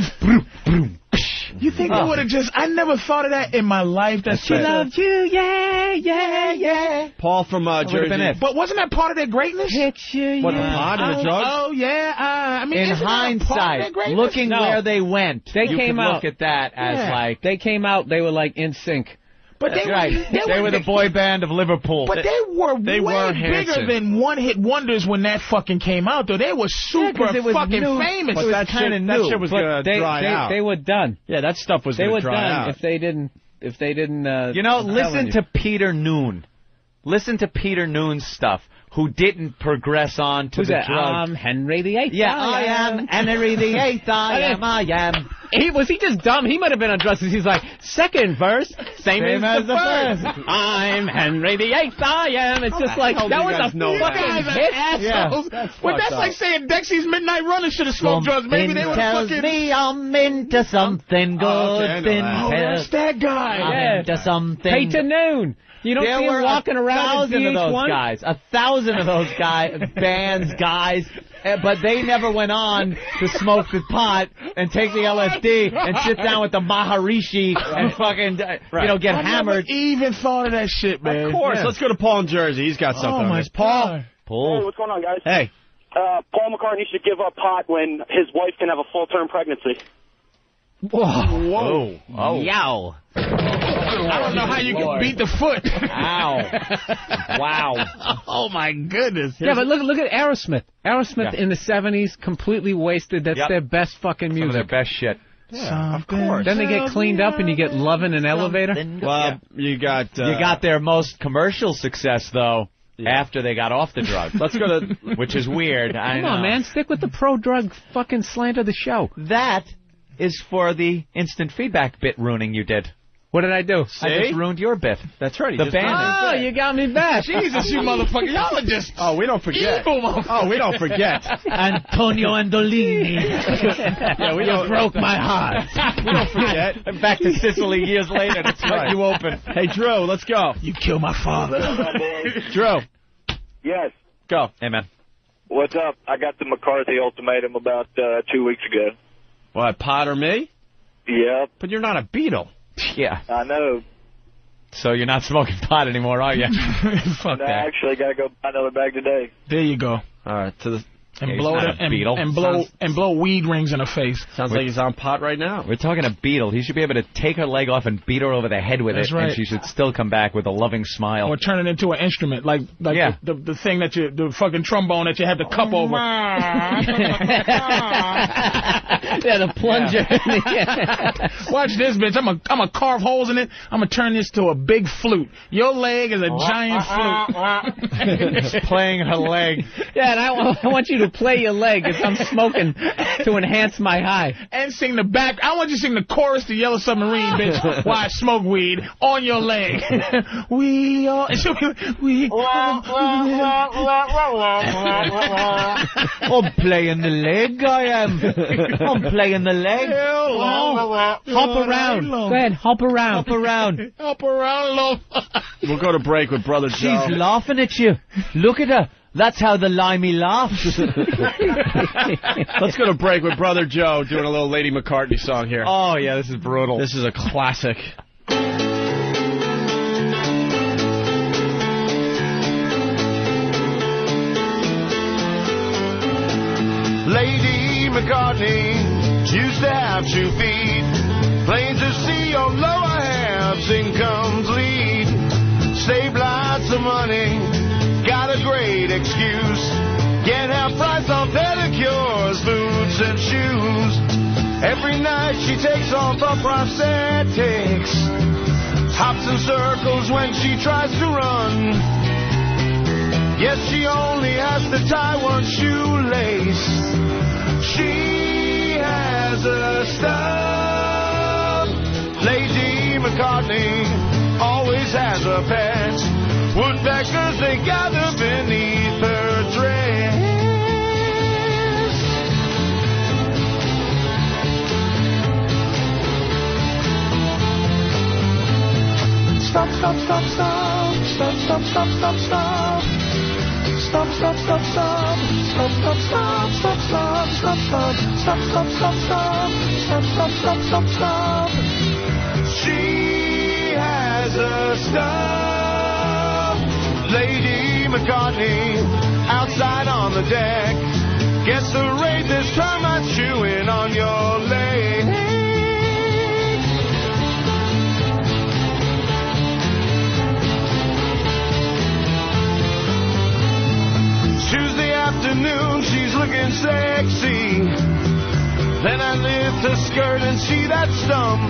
You think I would have just? I never thought of that in my life. That That's right. you, yeah, yeah, yeah. Paul from uh, Jersey. But wasn't that part of their greatness? Hit you. What the yeah. pot and the oh, drugs? oh, yeah. Uh, I mean, In isn't that a part of their hindsight, looking No. where they went, They you came out- look at that as Yeah. like They came out. They were like in sync. But that's they right. Were, They, were the boy band of Liverpool. But they were They way were bigger handsome. than one-hit wonders when that fucking came out. Though they were super 'cause it was fucking new. famous. But that shit, kinda that shit was But gonna they, dry they, out. they were done. yeah, that stuff was They gonna were dry done out. if they didn't. If they didn't. Uh, You know, listen telling you. to Peter Noone. Listen to Peter Noone's stuff, who didn't progress on to Who's the that? drug. Um, Henry VIII. yeah, I am Henry the Eighth. I am. I am. He was he just dumb? He might have been on drugs. 'cause He's like second verse, same, Same as, as the the first. first. I'm Henry the Eighth. I am. It's just like that was a know fucking You guys hit. assholes. that's well, that's up. like saying Dexy's Midnight Runners should have smoked drugs. Maybe they would have tells fucking. me I'm into something good. Oh, okay, I know Been that. oh, that's that guy. I'm Yeah. into something. Peter Noone. You don't there see were him walking around in thousand of those VH1? guys, a thousand of those guys, bands, guys, eh, but they never went on to smoke the pot and take the LSD and sit down with the Maharishi and fucking, uh, you know, get I hammered. Never even thought of that shit, man. Of course. Yeah. Let's go to Paul in Jersey. He's got something Oh on my this. Paul. God. Hey, what's going on, guys? Hey. Uh, Paul McCartney should give up pot when his wife can have a full-term pregnancy. Whoa. Whoa. Oh. Yow. I don't know how you can beat the foot. Ow. Wow. oh my goodness. Yeah, but look look at Aerosmith. Aerosmith Yeah. in the '70s, completely wasted. That's Yep. their best fucking Some of their music. best shit. Yeah, of course. Then they get cleaned up and you get Love in an Elevator. Well, you got uh, You got their most commercial success, though, after they got off the drug. Let's go to. Which is weird. I Come on, man, stick with the pro-drug fucking slant of the show. That is for the instant feedback bit ruining you did. What did I do? I just ruined your bit. That's right. The just band. Oh, you got me back. Jesus, you motherfucker. Y'all are just Oh, we don't forget. evil. Oh, we don't forget. Antonio Andolini. yeah, we You don't broke my heart. We don't forget. Back to Sicily years later to cut right. you open. Hey, Drew, let's go. You killed my father. Drew, Yes. go. Hey, man. What's up? I got the McCarthy ultimatum about uh, two weeks ago. What, pot or me? Yep, But you're not a Beatle. Yeah. I know. So you're not smoking pot anymore, are you? Fuck No, that. actually, got to go buy another bag today. There you go. All right, to the And Yeah, he's blow not the, a and, beetle. and blow Sounds- and blow weed rings in her face. Sounds like he's on pot right now. We're talking a beetle. He should be able to take her leg off and beat her over the head with That's it, right. and she should still come back with a loving smile. Or turn it into an instrument, like like Yeah. the, the the thing that you the fucking trombone that you have the cup over. yeah, the plunger. Watch this, bitch. I'm gonna I'm gonna carve holes in it. I'm gonna turn this to a big flute. Your leg is a giant flute. playing her leg. Yeah, and I, I want you to play your leg as I'm smoking to enhance my high. and sing the back. I want you to sing the chorus to Yellow Submarine, bitch. While I smoke weed on your leg. we are. and she'll be like, We are. I'm playing the leg, I am. I'm playing the leg. Hop around. Go ahead, hop around. Hop around. Up around, love. We'll go to break with Brother Joe. She's laughing at you. Look at her. That's how the limey laughs. Let's go to break with Brother Joe doing a little Lady McCartney song here. oh, yeah, this is brutal. This is a classic. Lady McCartney used to have two feet. Plain to see your lower halves incomplete. Save lots of money, got a great excuse. Get half price on pedicures, boots, and shoes. Every night she takes off her prosthetics. Hops in circles when she tries to run. Yes, she only has to tie one shoelace. She has a stuff. Lady McCartney always has a pet. Woodpeckers, they gather beneath her dress. Stop, stop, stop, stop. Stop, stop, stop, stop, stop. Stop, stop, stop, stop. Stop, stop, stop, stop, stop, stop, stop. Stop, stop, stop, stop. Stop, stop, stop, stop, stop. She has a star. Lady McCartney outside on the deck. Gets the raid this termite chewing on your leg. Tuesday afternoon, she's looking sexy. Then I lift her skirt and see that stump.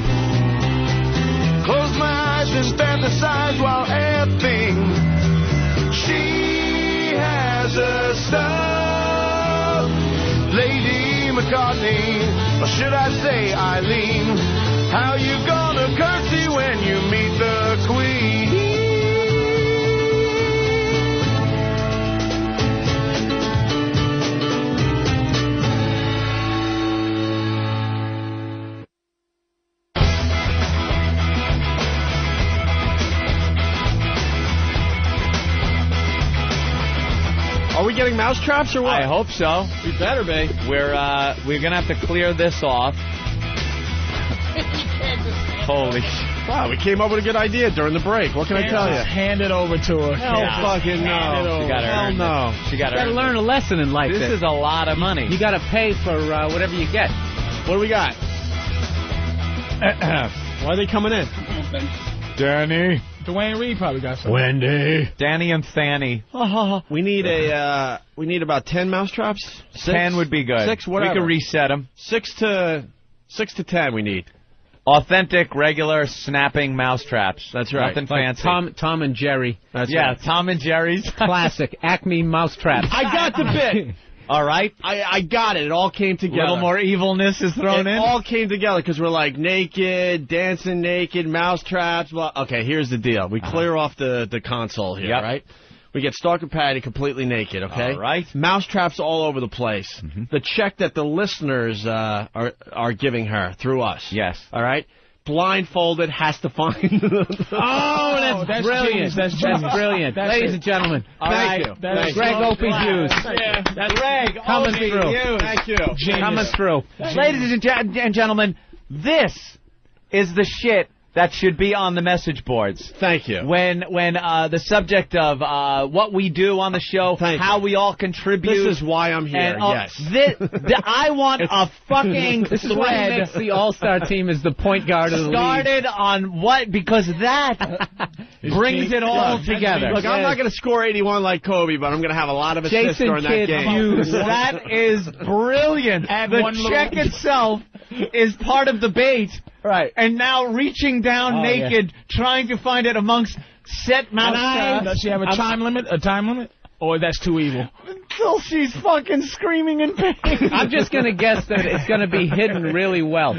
Close my eyes and fantasize while effing. She has a stuff. Lady McCartney, or should I say Eileen? How you gonna curtsy when you meet the queen? Getting mousetraps or what? I hope so. We better be. We're uh, we're gonna have to clear this off. Holy Wow, we came up with a good idea during the break. What can I tell you? Hand it over to her. Hell Yeah. fucking no. She got Hell no. it. She got You gotta earned learn a lesson in life. This then. is a lot of money. You gotta pay for uh, whatever you get. What do we got? Why are they coming in? Danny. Duane Reade probably got some. Wendy. Danny and Fanny. We need a. Uh, we need about ten mousetraps. Six? Ten would be good. Six, whatever. We could reset them. Six to six to ten. We need. Authentic, regular, snapping mousetraps. That's right. Nothing Like fancy. Tom, Tom and Jerry. That's yeah, right. Tom and Jerry's. Classic. Acme mousetraps. I got the bit. All right. I I got it. It all came together. A little more evilness is thrown it in. It all came together because we're like naked, dancing naked, mousetraps. Well, okay, here's the deal. We clear off the, the console here, Yep. right? We get Stalker Patty completely naked, okay? All right. Mousetraps all over the place. The check that the listeners uh, are are giving her through us. Yes. All right. Blindfolded has to find. Oh, that's, that's brilliant. genius. That's That's genius. brilliant. That's Ladies it. and gentlemen, All Thank right. you. That is Greg Opie. Hughes. Yeah, that's Greg Coming Opie through. Hughes. Thank you. Genius. coming through. Ladies and, gen- and gentlemen, this is the shit that should be on the message boards. Thank you. When when uh, the subject of uh, what we do on the show, how we all contribute. This is why I'm here, And, uh, yes. thi- thi- I want a fucking This is why he makes the All-Star team is the point guard of the league. started on what because that brings it all Look, together. Look, I'm not going to score 81 like Kobe, but I'm going to have a lot of assists Jason during that game. Hughes. That is brilliant. the one little- check itself is part of the bait. Right. And now reaching down Oh, naked, trying to find it amongst set man Does she have a time limit? A time limit? Or that's too evil? until she's fucking screaming in pain. I'm just going to guess that it's going to be hidden really well.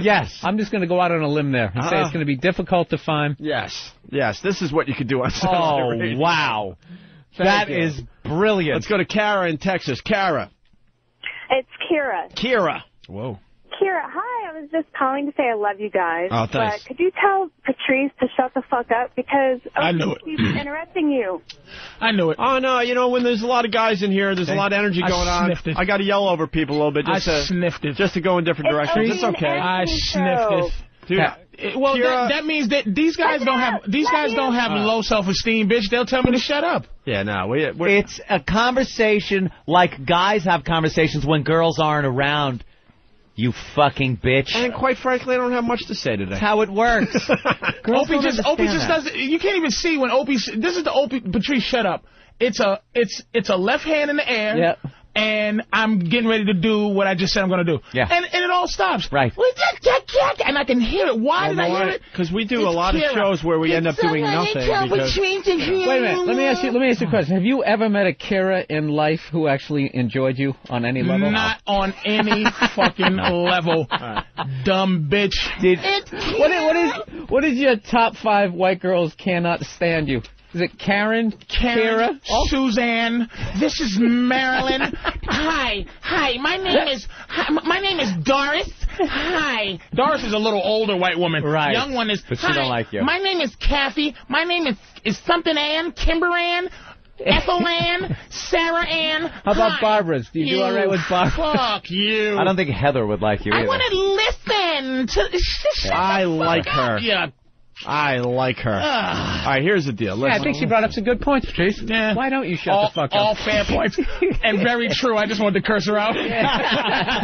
Yes. I'm just going to go out on a limb there and say Uh-uh. it's going to be difficult to find. Yes. Yes, this is what you could do on Sunday Oh, radio. wow. Thank That you. is brilliant. Let's go to Kara in Texas. Kara. It's Kira. Kira. Whoa. Kira, hi. I was just calling to say I love you guys. Oh, thanks. But could you tell Patrice to shut the fuck up because oh, I oh, knew it. he's interrupting you. I knew it. Oh, no, you know, when there's a lot of guys in here, there's a lot of energy I going on. sniffed it. I got to yell over people a little bit I just to, sniffed it. just to go in different It's directions. Opie It's okay. I Anthony sniffed it. Dude, It- Well, Kira- that, that means that these guys don't have these guys don't have low self-esteem, bitch. They'll tell me to shut up. yeah, no, we, we're, It's a conversation like guys have conversations when girls aren't around. You fucking bitch. and quite frankly, I don't have much to say today. That's how it works. Girls Opie don't just Opie just that. does. You can't even see when Opie. This is the Opie. Patrice, shut up. It's a it's it's a left hand in the air. Yep. And I'm getting ready to do what I just said I'm going to do. Yeah. And and it all stops. Right. And I can hear it. Why did I hear it? Because we do a lot Kira. of shows where we end up doing nothing. Because, Wait a minute. Let me ask you. Let me ask you a hmm. question. Have you ever met a Kira in life who actually enjoyed you on any level? Not on any fucking level, dumb bitch. Did, what, is, what is what is your top five white girls cannot stand you? Is it Karen, Karen, Kira? Oh. Suzanne. This is Marilyn. hi, hi. My name is hi, my name is Doris. Hi. Doris is a little older white woman. Right. Young one is. But she hi, don't like you. My name is Kathy. My name is is something Ann, Kimber Ann. Ethel Ann, Sarah Ann. How about Hi. Barbara's? Do you do all right with Barbara? Fuck you. I don't think Heather would like you I want to listen to. Shut I like her. up, you- I like her. Ah. All right, here's the deal. Yeah, I think she brought up some good points, Patrice. Yeah. Why don't you shut all, the fuck up? all fair points and very true. I just wanted to curse her out. Did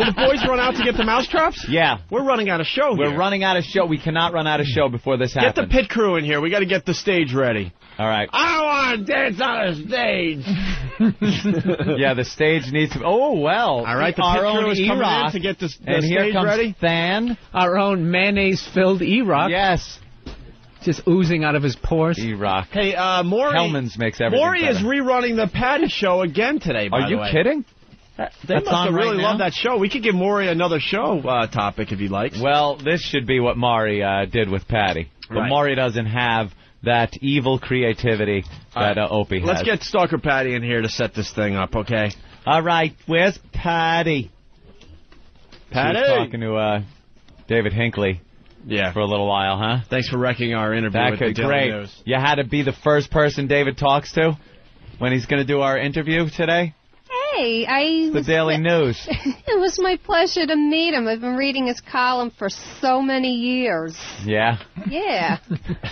the boys run out to get the mousetraps? Yeah. We're running out of show We're here. running out of show. We cannot run out of show before this happens. Get the pit crew in here. We got to get the stage ready. All right. I want to dance on a stage. yeah, the stage needs to. Oh well. All right, the our pit own crew is coming in to get the, the and here stage comes ready. Than. Our own mayonnaise-filled E-Rock. Yes. Just oozing out of his pores. E-Rock. Hey, uh, Maury. Hellmann's makes everything Maury is rerunning the Patty show again today. By Are the you way. kidding? They That's must have really now? loved that show. We could give Maury another show uh, topic if he likes. Well, this should be what Maury uh, did with Patty. But Right. Maury doesn't have that evil creativity that uh, Opie has. Let's get Stalker Patty in here to set this thing up, okay? All right, where's Patty? Patty! She was talking to uh, David Hinckley Yeah. for a little while, huh? Thanks for wrecking our interview That with could the great. News. You had to be the first person David talks to when he's going to do our interview today. Hey, I The was, Daily News. it was my pleasure to meet him. I've been reading his column for so many years. Yeah. Yeah.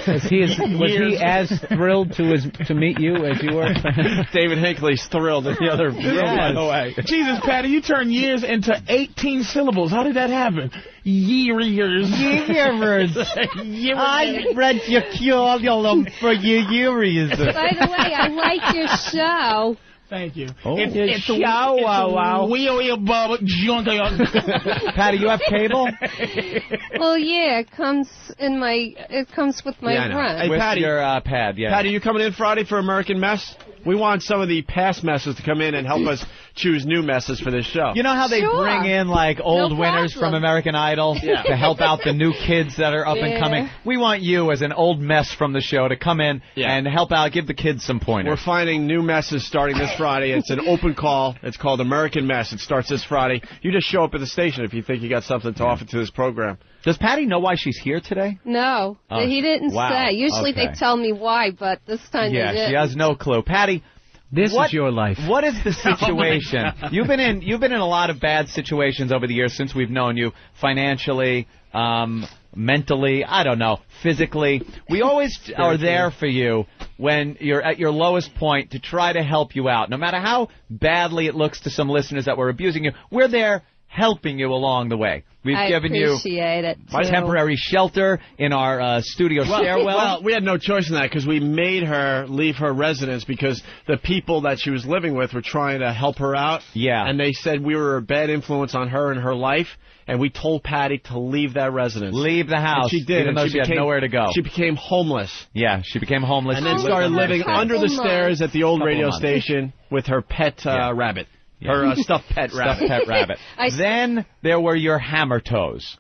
Was he as, was he as thrilled to his, to meet you as you were? David Hinckley's thrilled in the other room, by the way. Jesus, Patty, you turned years into 18 syllables. How did that happen? Years. Years. I read your curriculum for your years. By the way, I like your show. Thank you. Oh. it's, Your it's show, a, it's wow, a wow. wheel, wheel, bubba, junk. Patty, you have cable? Well, yeah, it comes in my. It comes with my Yeah, I know. rent. Hey, With Patty. your uh, pad, yeah. Patty, you coming in Friday for American Mess? We want some of the past messes to come in and help us choose new messes for this show. You know how they Sure. bring in like old No winners from. American Idol Yeah. to help out the new kids that are up and Yeah. coming? We want you as an old mess from the show to come in Yeah. and help out, give the kids some pointers. We're pointers. finding new messes starting this Friday. It's an open call. It's called American Mess. It starts this Friday. You just show up at the station if you think you got something to offer to this program. Does Patty know why she's here today? No, Oh, he didn't wow. say. Usually Okay. they tell me why, but this time yeah, they didn't. she has no clue. Patty, This what, is your life. What is the situation? you've been in you've been in a lot of bad situations over the years since we've known you, financially, um, mentally, I don't know, physically. We always are there for you when you're at your lowest point to try to help you out. No matter how badly it looks to some listeners that we're abusing you, we're there helping you along the way. We've I given you it. a temporary shelter in our uh, studio Well, stairwell. well, we had no choice in that because we made her leave her residence because the people that she was living with were trying to help her out. Yeah. And they said we were a bad influence on her and her life, and we told Patty to leave that residence. Leave the house, And she did. even and though she had became, nowhere to go. She became homeless. yeah, she became homeless And then started living under the stairs at the old Couple radio station with her pet uh, Yeah. rabbit. Yeah. Her uh, stuffed pet Stuffed rabbit. pet rabbit. Then there were your hammer toes.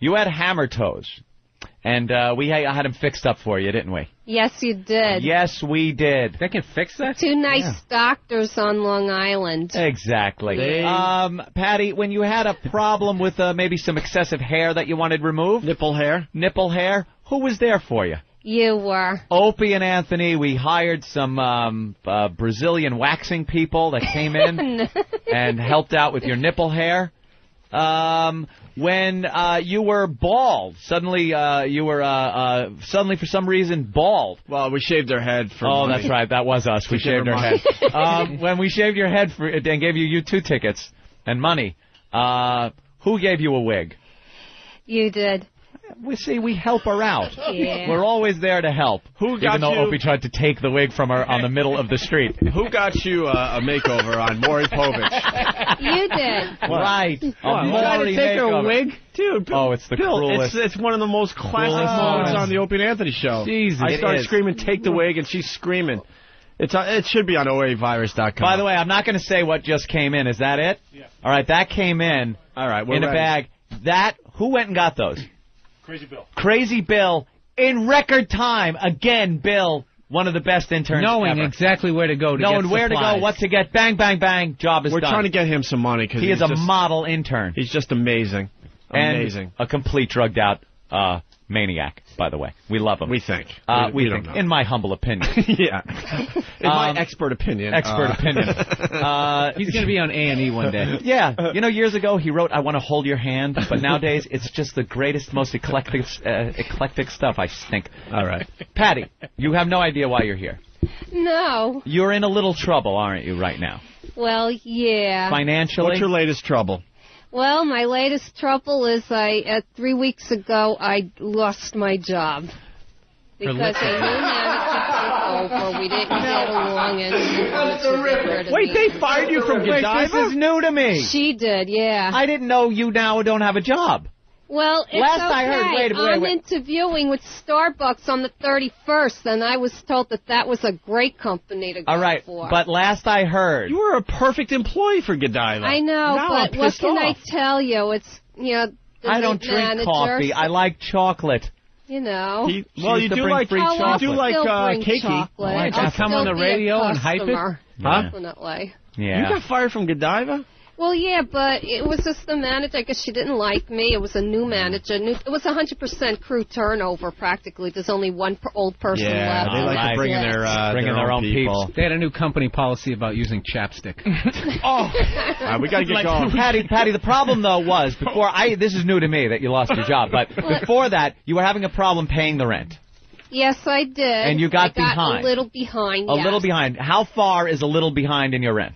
You had hammer toes, and uh, we had, I had them fixed up for you, didn't we? Yes, you did. Yes, we did. They can fix that? Two nice doctors on Long Island. Exactly. They- Um, Patty, when you had a problem with uh, maybe some excessive hair that you wanted removed, Nipple hair. nipple hair, who was there for you? You were. Opie and Anthony, we hired some um, uh, Brazilian waxing people that came in and helped out with your nipple hair. Um, when uh, you were bald, suddenly uh, you were uh, uh, suddenly for some reason bald. Well, we shaved her head for oh, money. that's right, that was us. We We shaved her our money. head. um, when we shaved your head for, and gave you you two tickets and money. Uh, who gave you a wig? You did. We see we help her out. Yeah. We're always there to help. Who got Even though you- Opie tried to take the wig from her on the middle of the street. Who got you uh, a makeover on Maury Povich? You did. Right. What? You tried to Maury take her wig? Dude, Bill, Oh, it's the Bill, cruelest. It's, it's one of the most classic Cruelest moments moments. on the Opie and Anthony show. Jesus. I It started screaming, take the wig, and she's screaming. It's uh, It should be on OAvirus.com. By the way, I'm not going to say what just came in. Is that it? Yeah. All right, that came in All right, we're in a bag. That who went and got those? Crazy Bill. Crazy Bill in record time. Again, Bill, one of the best interns Knowing ever. exactly where to go to Knowing get where to go, what to get. Bang, bang, bang. Job is We're done. trying to get him some money because he is a just, model intern. He's just amazing. and Amazing. a complete drugged out uh, maniac. By the way, we love him. We think. uh, we, we, don't think, know. in my humble opinion. yeah. In my Um, expert opinion. expert uh, opinion. Uh, He's going to be on A&E one day. Yeah, you know, years ago he wrote "I want to hold your hand," but nowadays it's just the greatest, most eclectic, uh, eclectic stuff. I think. All right. Patty, you have no idea why you're here. No. You're in a little trouble, aren't you, right now? Well, yeah. Financially. What's your latest trouble? Well, my latest trouble is I uh, three weeks ago I lost my job because a new manager took over. We didn't get along, and she wanted to get rid of Wait, me. they fired you from Wait, Godiva? This is new to me. She did, yeah. I didn't know you now don't have a job. Well, it's Last okay. I heard- wait, wait, I'm wait. interviewing with Starbucks on the 31st, and I was told that that was a great company to go All right, for. but last I heard, You were a perfect employee for Godiva. I know, Now I'm but what can off. I tell you? It's you know. The I don't drink manager, coffee. I like chocolate. You know. He, well, you do bring like free Oh, I'll you do like still uh, bring cakey. chocolate. Why, I'll come on the radio and hype it? customer, Huh? Definitely. Yeah. You got fired from Godiva? Well, yeah, but it was just the manager. I guess she didn't like me. It was a new manager. New, it was a 100% crew turnover, practically. There's only one per, old person Yeah, left. they like Alright. to bring in their uh, Bring in their, their own people. peeps. They had a new company policy about using chapstick. Oh, All right, we got to get going. Patty, Patty, the problem though was before I. This is new to me that you lost your job, but before that, you were having a problem paying the rent. Yes, I did. And you got I got behind. a little behind. A yes. little behind. How far is a little behind in your rent?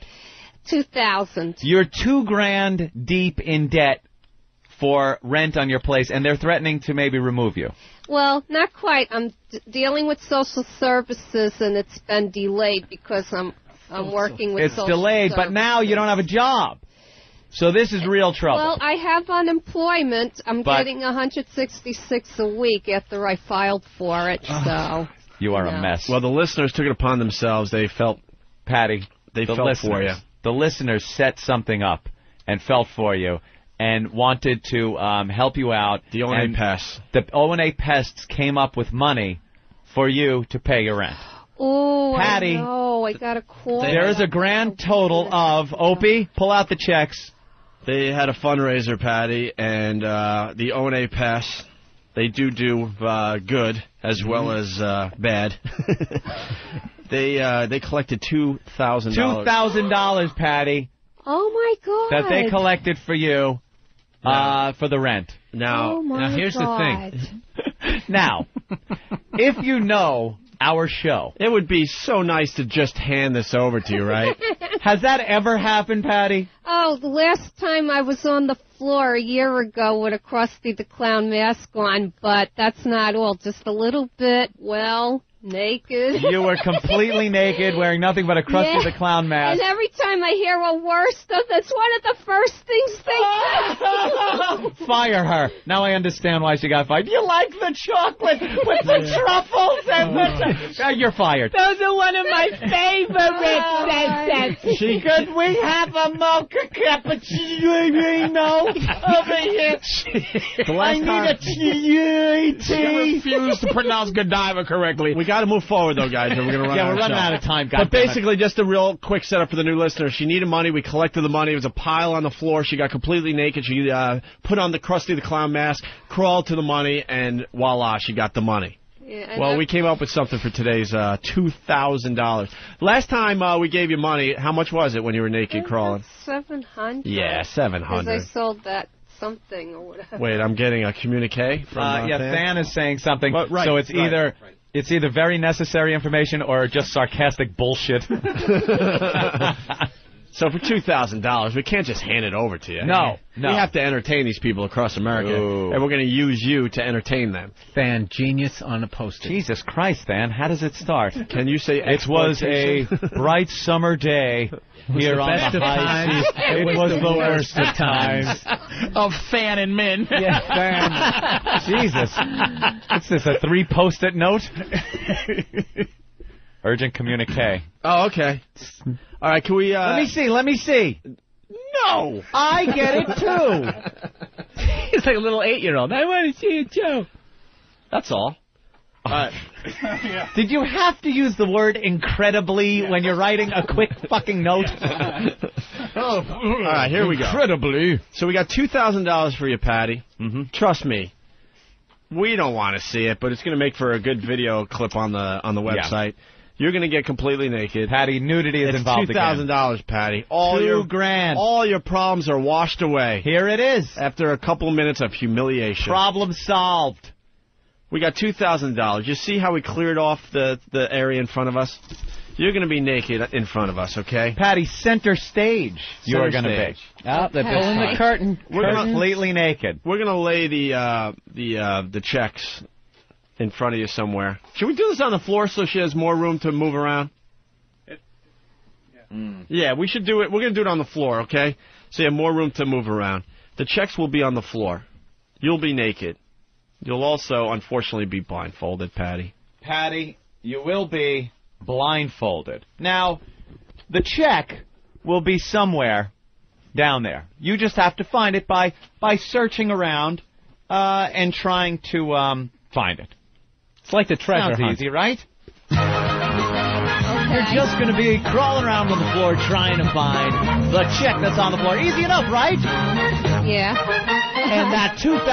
Two thousand. You're two grand deep in debt for rent on your place, and they're threatening to maybe remove you. Well, not quite. I'm d- dealing with social services, and it's been delayed because I'm I'm working with. It's social delayed, but now you don't have a job. So this is real trouble. Well, I have unemployment. I'm But- getting 166 a week after I filed for it. So you are a mess. Well, the listeners took it upon themselves. They felt Patty, they the felt listeners, for you. The listeners set something up and felt for you and wanted to um, help you out. The O&A and Pests. The O and A pests came up with money for you to pay your rent. Oh, Patty, I know. I got a call. There is a grand total of Opie. Pull out the checks. They had a fundraiser, Patty, and uh, the O&A Pass. They do do uh, good as well Mm-hmm. as uh, bad. They uh, they collected two thousand Two dollars. thousand dollars, Patty, Oh my god. that they collected for you uh, for the rent. Now, Oh my now here's the thing. Now, if you know our show, it would be so nice to just hand this over to you, right? Has that ever happened, Patty? Oh, the last time I was on the floor a year ago with a Krusty the Clown mask on, but that's not all. Just a little bit, well, naked. You were completely naked, wearing nothing but a Krusty Yeah. the Clown mask. And every time I hear a worse stuff, that's one of the first things they say. Fire her. Now I understand why she got fired. You like the chocolate with the truffles and with the... Uh, You're fired. Those are one of my favorites. She Could we have a mocha cappuccino over here? The I need time- a tea. She refused to pronounce Godiva correctly. We got to move forward, though, guys, or we're going to run Yeah, out we're of running show. out of time, guys. But basically, just a real quick setup for the new listener. She needed money. We collected the money. It was a pile on the floor. She got completely naked. She uh, put on the Krusty the Clown mask, crawled to the money, and voila, she got the money. Yeah, Well, I- we came up with something for today's uh, two thousand dollars. Last time uh, we gave you money, how much was it when you were naked crawling? Seven hundred. Yeah, seven Because I sold that something or whatever. Wait, I'm getting a communique from Uh, yeah, Than. Than is saying something. But- right, so it's right, either it's either very necessary information or just sarcastic bullshit. So for two thousand dollars, we can't just hand it over to you. No, no. We have to entertain these people across America, Ooh. and we're going to use you to entertain them. Fan genius on a poster. Jesus Christ, Fan! how does it start? Can you say It was a bright summer day here the on best the of high times. seas. It was the worst of times. of fan and men. Yeah, Jesus. What's this, a three post-it note? Urgent communique. Oh, okay. All right, can we? Uh, Let me see, let me see. No! I get it too. He's like a little eight-year-old. I want to see a joke. That's all. All right. Did you have to use the word incredibly when you're writing a quick fucking note? All right, here we go. Incredibly. So we got two thousand dollars for you, Patty. Mm-hmm. Trust me, we don't want to see it, but it's going to make for a good video clip on the on the Yeah. website. You're going to get completely naked. Patty, nudity is it's involved two thousand dollars, Patty. All Two your grand. all your problems are washed away Here it is. after a couple minutes of humiliation. Problem solved. We got two thousand dollars. You see how we cleared off the the area in front of us? You're going to be naked in front of us, okay? Patty, center stage. you Center are going to be. Oh, they're pulling the curtain. We're gonna- completely naked. We're gonna lay the uh, the uh, the checks in front of you somewhere. Should we do this on the floor so she has more room to move around? Yeah, we should do it. We're gonna do it on the floor, okay? So you have more room to move around. The checks will be on the floor. You'll be naked. You'll also, unfortunately, be blindfolded, Patty. Patty, you will be blindfolded. Now, the check will be somewhere down there. You just have to find it by by searching around uh, and trying to um, find it. It's like the treasure Sounds hunt. easy, right? You're just going to be crawling around on the floor trying to find the check that's on the floor. Easy enough, right? Yeah. And that $2,000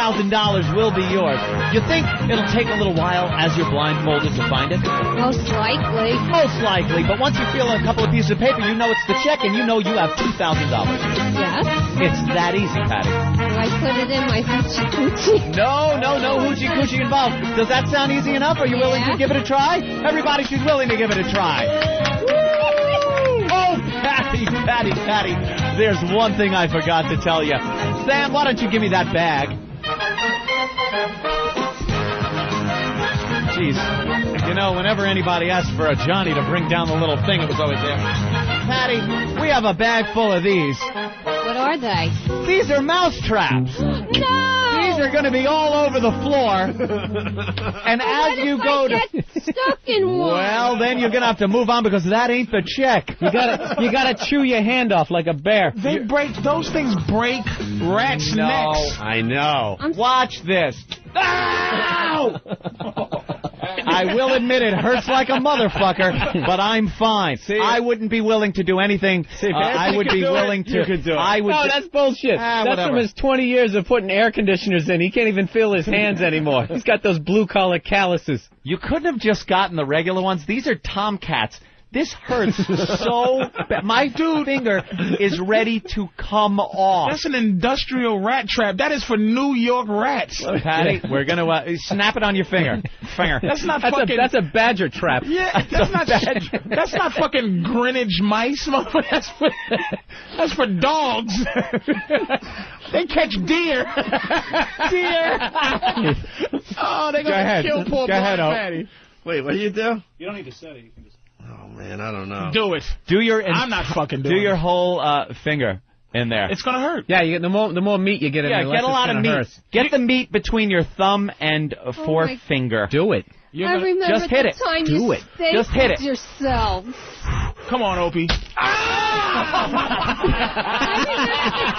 will be yours. You think it'll take a little while as you're blindfolded to find it? Most likely. Most likely, but once you feel a couple of pieces of paper, you know it's the check and you know you have $2,000. Yes. It's that easy, Patty. Do I put it in my hoochie coochie? No, no, no hoochie coochie involved. Does that sound easy enough? Are you willing to give it a try? Everybody, she's willing to give it a try. Oh, Patty, Patty, Patty. There's one thing I forgot to tell you. Sam, why don't you give me that bag? Jeez. You know, whenever anybody asked for a Johnny to bring down the little thing, it was always there. Patty, we have a bag full of these. What are they? These are mouse traps. No! These are going to be all over the floor. And as you go to Get stuck in one. Well, then you're gonna have to move on because that ain't the check. You gotta, you gotta chew your hand off like a bear. They break those things break rats' No. necks. I know. Watch this. Ow! I will admit it hurts like a motherfucker, but I'm fine. I wouldn't be willing to do anything. uh, I would be willing to. You could do it. I would. No, that's bullshit. Ah, that's whatever. from his 20 years of putting air conditioners in. He can't even feel his hands anymore. He's got those blue collar calluses. You couldn't have just gotten the regular ones. These are Tomcats. This hurts so bad. My Dude. finger is ready to come off. That's an industrial rat trap. That is for New York rats. Patty, we're gonna uh, snap it on your finger. Finger. That's not That's fucking. a that's a badger trap. yeah, that's not. That's not fucking Greenwich mice. That's for, that's for dogs. they catch deer. deer. oh, they Go gonna ahead. kill poor Go ahead, Patty. Wait, what do you do? You don't need to set it. You can just. Oh man, I don't know. Do it. Do your. I'm not fucking Do your it. whole uh, finger in there. It's gonna hurt. Yeah, you get the more the more meat you get in yeah, there, the get a lot of meat. hurt. Get the meat between your thumb and uh, Oh forefinger. Do it. I remember Just hit the it. time Do you it. Just hit it. yourself. Come on, Opie. Ah!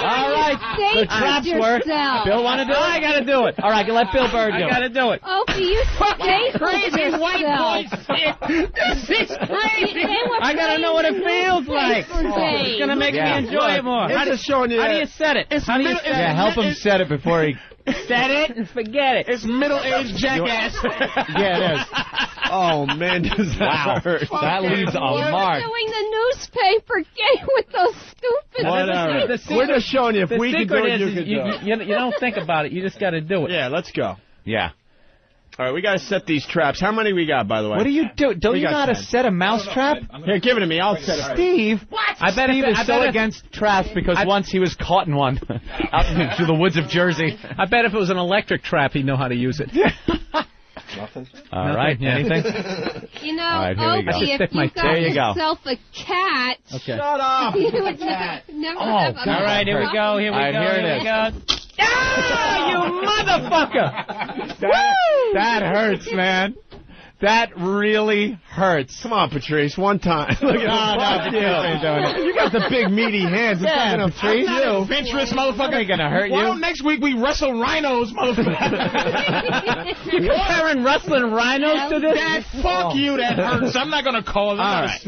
All right, the traps work. yourself. Bill want to do it? I gotta do it. All right, let Bill Burr do I it. gotta do it. Opie, you saved crazy white boy shit. This is crazy. I gotta know what it feels like. newspaper game. Oh, it's gonna make Yeah. me enjoy it more. It's How do, just showing you. how do you set it? It's How do you middle- set Yeah, help him set it before he. Set it and forget it. It's middle-aged jackass. Yeah, it is. Oh man, does that Wow, hurt? that leaves a You were mark. doing the newspaper game with those stupid. Whatever. The secret- We're just showing you if the we can do secret you is can do it. you, you don't think about it. You just got to do it. Yeah, let's go. Yeah. All right, we gotta set these traps. How many we got, by the way? What do you do? Don't We you got know how to set a mouse trap? Here, give it to me. I'll set it. Steve. I bet Steve if, is I so bet against traps because once he was caught in one out into the woods of Jersey. I bet if it was an electric trap, he'd know how to use it. Nothing. All Nothing, right. yeah. Anything? You know, All right, here we go. Opie, if you got There you go. yourself a cat, Okay. Shut up. you would never, never Oh, have a God. All right, here we go. Here we All right, go. here it here is. we go. Ah, you motherfucker! That, that hurts, man. That really hurts. Come on, Patrice. One time. Look at No, no, Patrice ain't doing it. you. You got the big meaty hands. It's Yeah, not gonna Patrice. fuck you. Adventurous motherfucker. Ain't gonna hurt Why you. don't next week we wrestle rhinos, motherfucker? You comparing wrestling rhinos to this? That fuck you. That hurts. I'm not gonna call it. All right.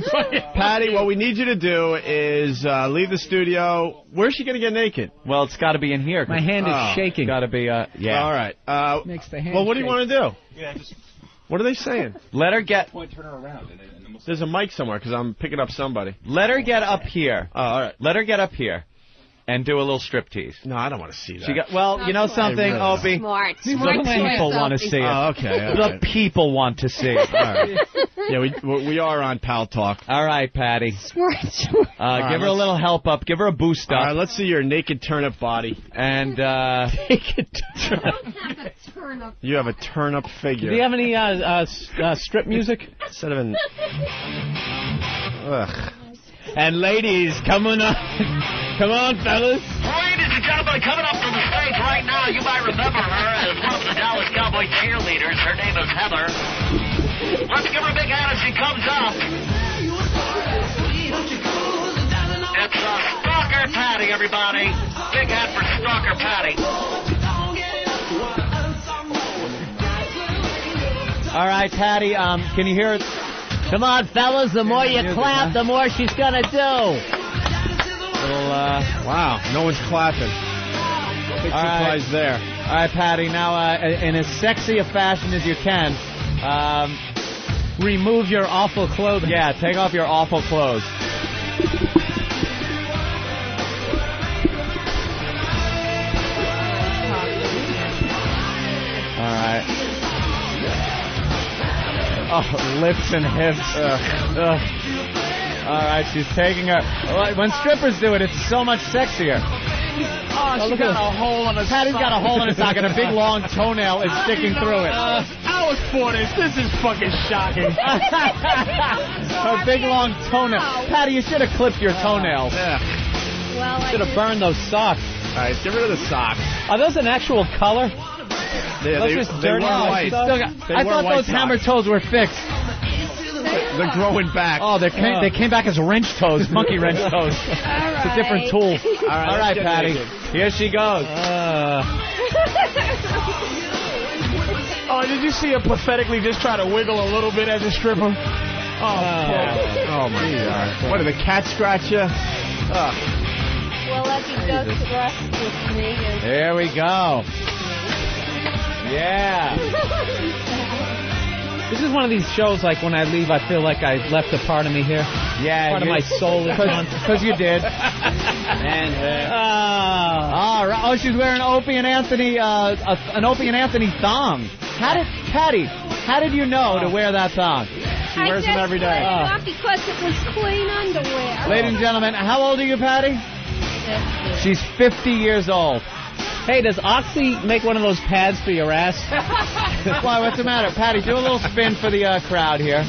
Patty, what we need you to do is uh, leave the studio. Where's she going to get naked? Well, it's got to be in here. My hand is Oh, shaking. Got to be. Uh, yeah. All right. Uh, Makes the hand well, what do you want to do? Yeah, just What are they saying? Let her get. point, turn her around, and and we'll There's a mic somewhere because I'm picking up somebody. Let her get up here. Oh, all right. Let her get up here, and do a little striptease. No, I don't want to see that. She got. Well, you know something, really don't. Opie. Smart. The Smart people choice, want to see it. Oh, okay. all The right. people want to see it. All right. Yeah, we we are on Paltalk. All right, Patty. Smart. Uh, right, give her a little help up. Give her a boost All up. right, let's see your naked turnip body. and uh, Have a turn up. You have a turnip figure. Do you have any uh, uh, uh, strip music? Instead of an. Ugh. And ladies, come on up. Come on, fellas. Ladies and gentlemen, coming up from the stage right now, you might remember her as one of the Dallas Cowboy cheerleaders. Her name is Heather. Let's give her a big hand as she comes up. It's uh, Stalker Patty, everybody. Big hand for Stalker Patty. all right, Patty. Um, can you hear it? Come on, fellas. The more you clap, the more she's gonna do. Little. Uh, Wow, no one's clapping. Big All right. surprise there. all right, Patty. Now, uh, in as sexy a fashion as you can, um, Remove your awful clothes. yeah, take off your awful clothes. All right. Oh, lips and hips. Ugh. Ugh. All right, she's taking her. When strippers do it, it's so much sexier. Oh, she look got at a hole on her Patty's got a hole in her sock and a big long toenail is sticking through it. Uh, I was for this. This is fucking shocking. Her big long toenail. Patty, you should have clipped your toenails. Yeah. Well, Should have burned those socks. All right, get rid of the socks. Are those an actual color? They, Those they, just they dirty. were white. still got- They I were thought white those hammer toes were fixed. They're growing back. Oh, they came, they came back as wrench toes, monkey wrench toes. All It's a different tool. All right, All let's right, get Patty. naked. Here she goes. Uh, oh, did you see her pathetically just try to wiggle a little bit as a stripper? Oh, Oh my god. What did the cat scratch you? Ugh. Well, let me go to the rest with me. There we go. Yeah. This is one of these shows like when I leave, I feel like I left a part of me here. Yeah. Part of my soul is gone. Because you did. and uh, all right. Oh, she's wearing Opie and Anthony, uh, a, an Opie and Anthony thong. How did Patty? How did you know to wear that thong? She I wears just them every day. put it on because it was clean underwear. Ladies and gentlemen, how old are you, Patty? She's 50 years old. Hey, does Oxy make one of those pads for your ass? Why? What's the matter, Patty? Do a little spin for the uh, crowd here.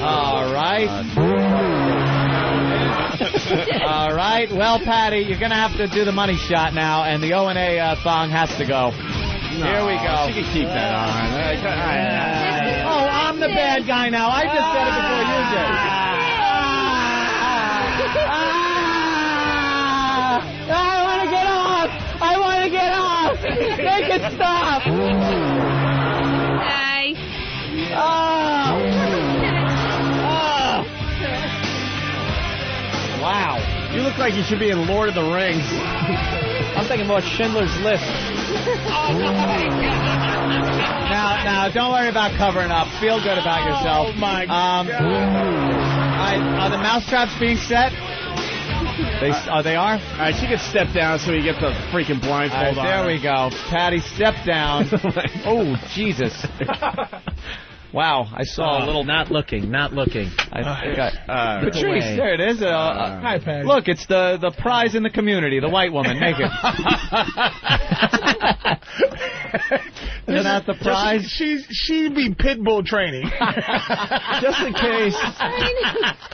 All right. All right. Well, Patty, you're gonna have to do the money shot now, and the O and A uh, thong has to go. Here we go. She can keep that on. Oh, I'm the bad guy now. I just said it before you did. I want to get off. I want get off. Make it stop. Hey. Oh. Oh. Wow. You look like you should be in Lord of the Rings. I'm thinking more Schindler's List. Now, now, don't worry about covering up. Feel good about yourself. Oh, my um, I, are the mousetraps being set? They, oh, they are? All right, she can step down so we get the freaking All right, blindfold on. there we go. Patty, step down. oh, Jesus. Wow, I saw a little. Not looking, not looking. I think I, Uh, Patrice, away. there it is. Uh, uh, Hi, Patty. look, it's the the prize in the community, the white woman. Make it. Isn't that the prize? She's she'd be pit bull training. Just in case,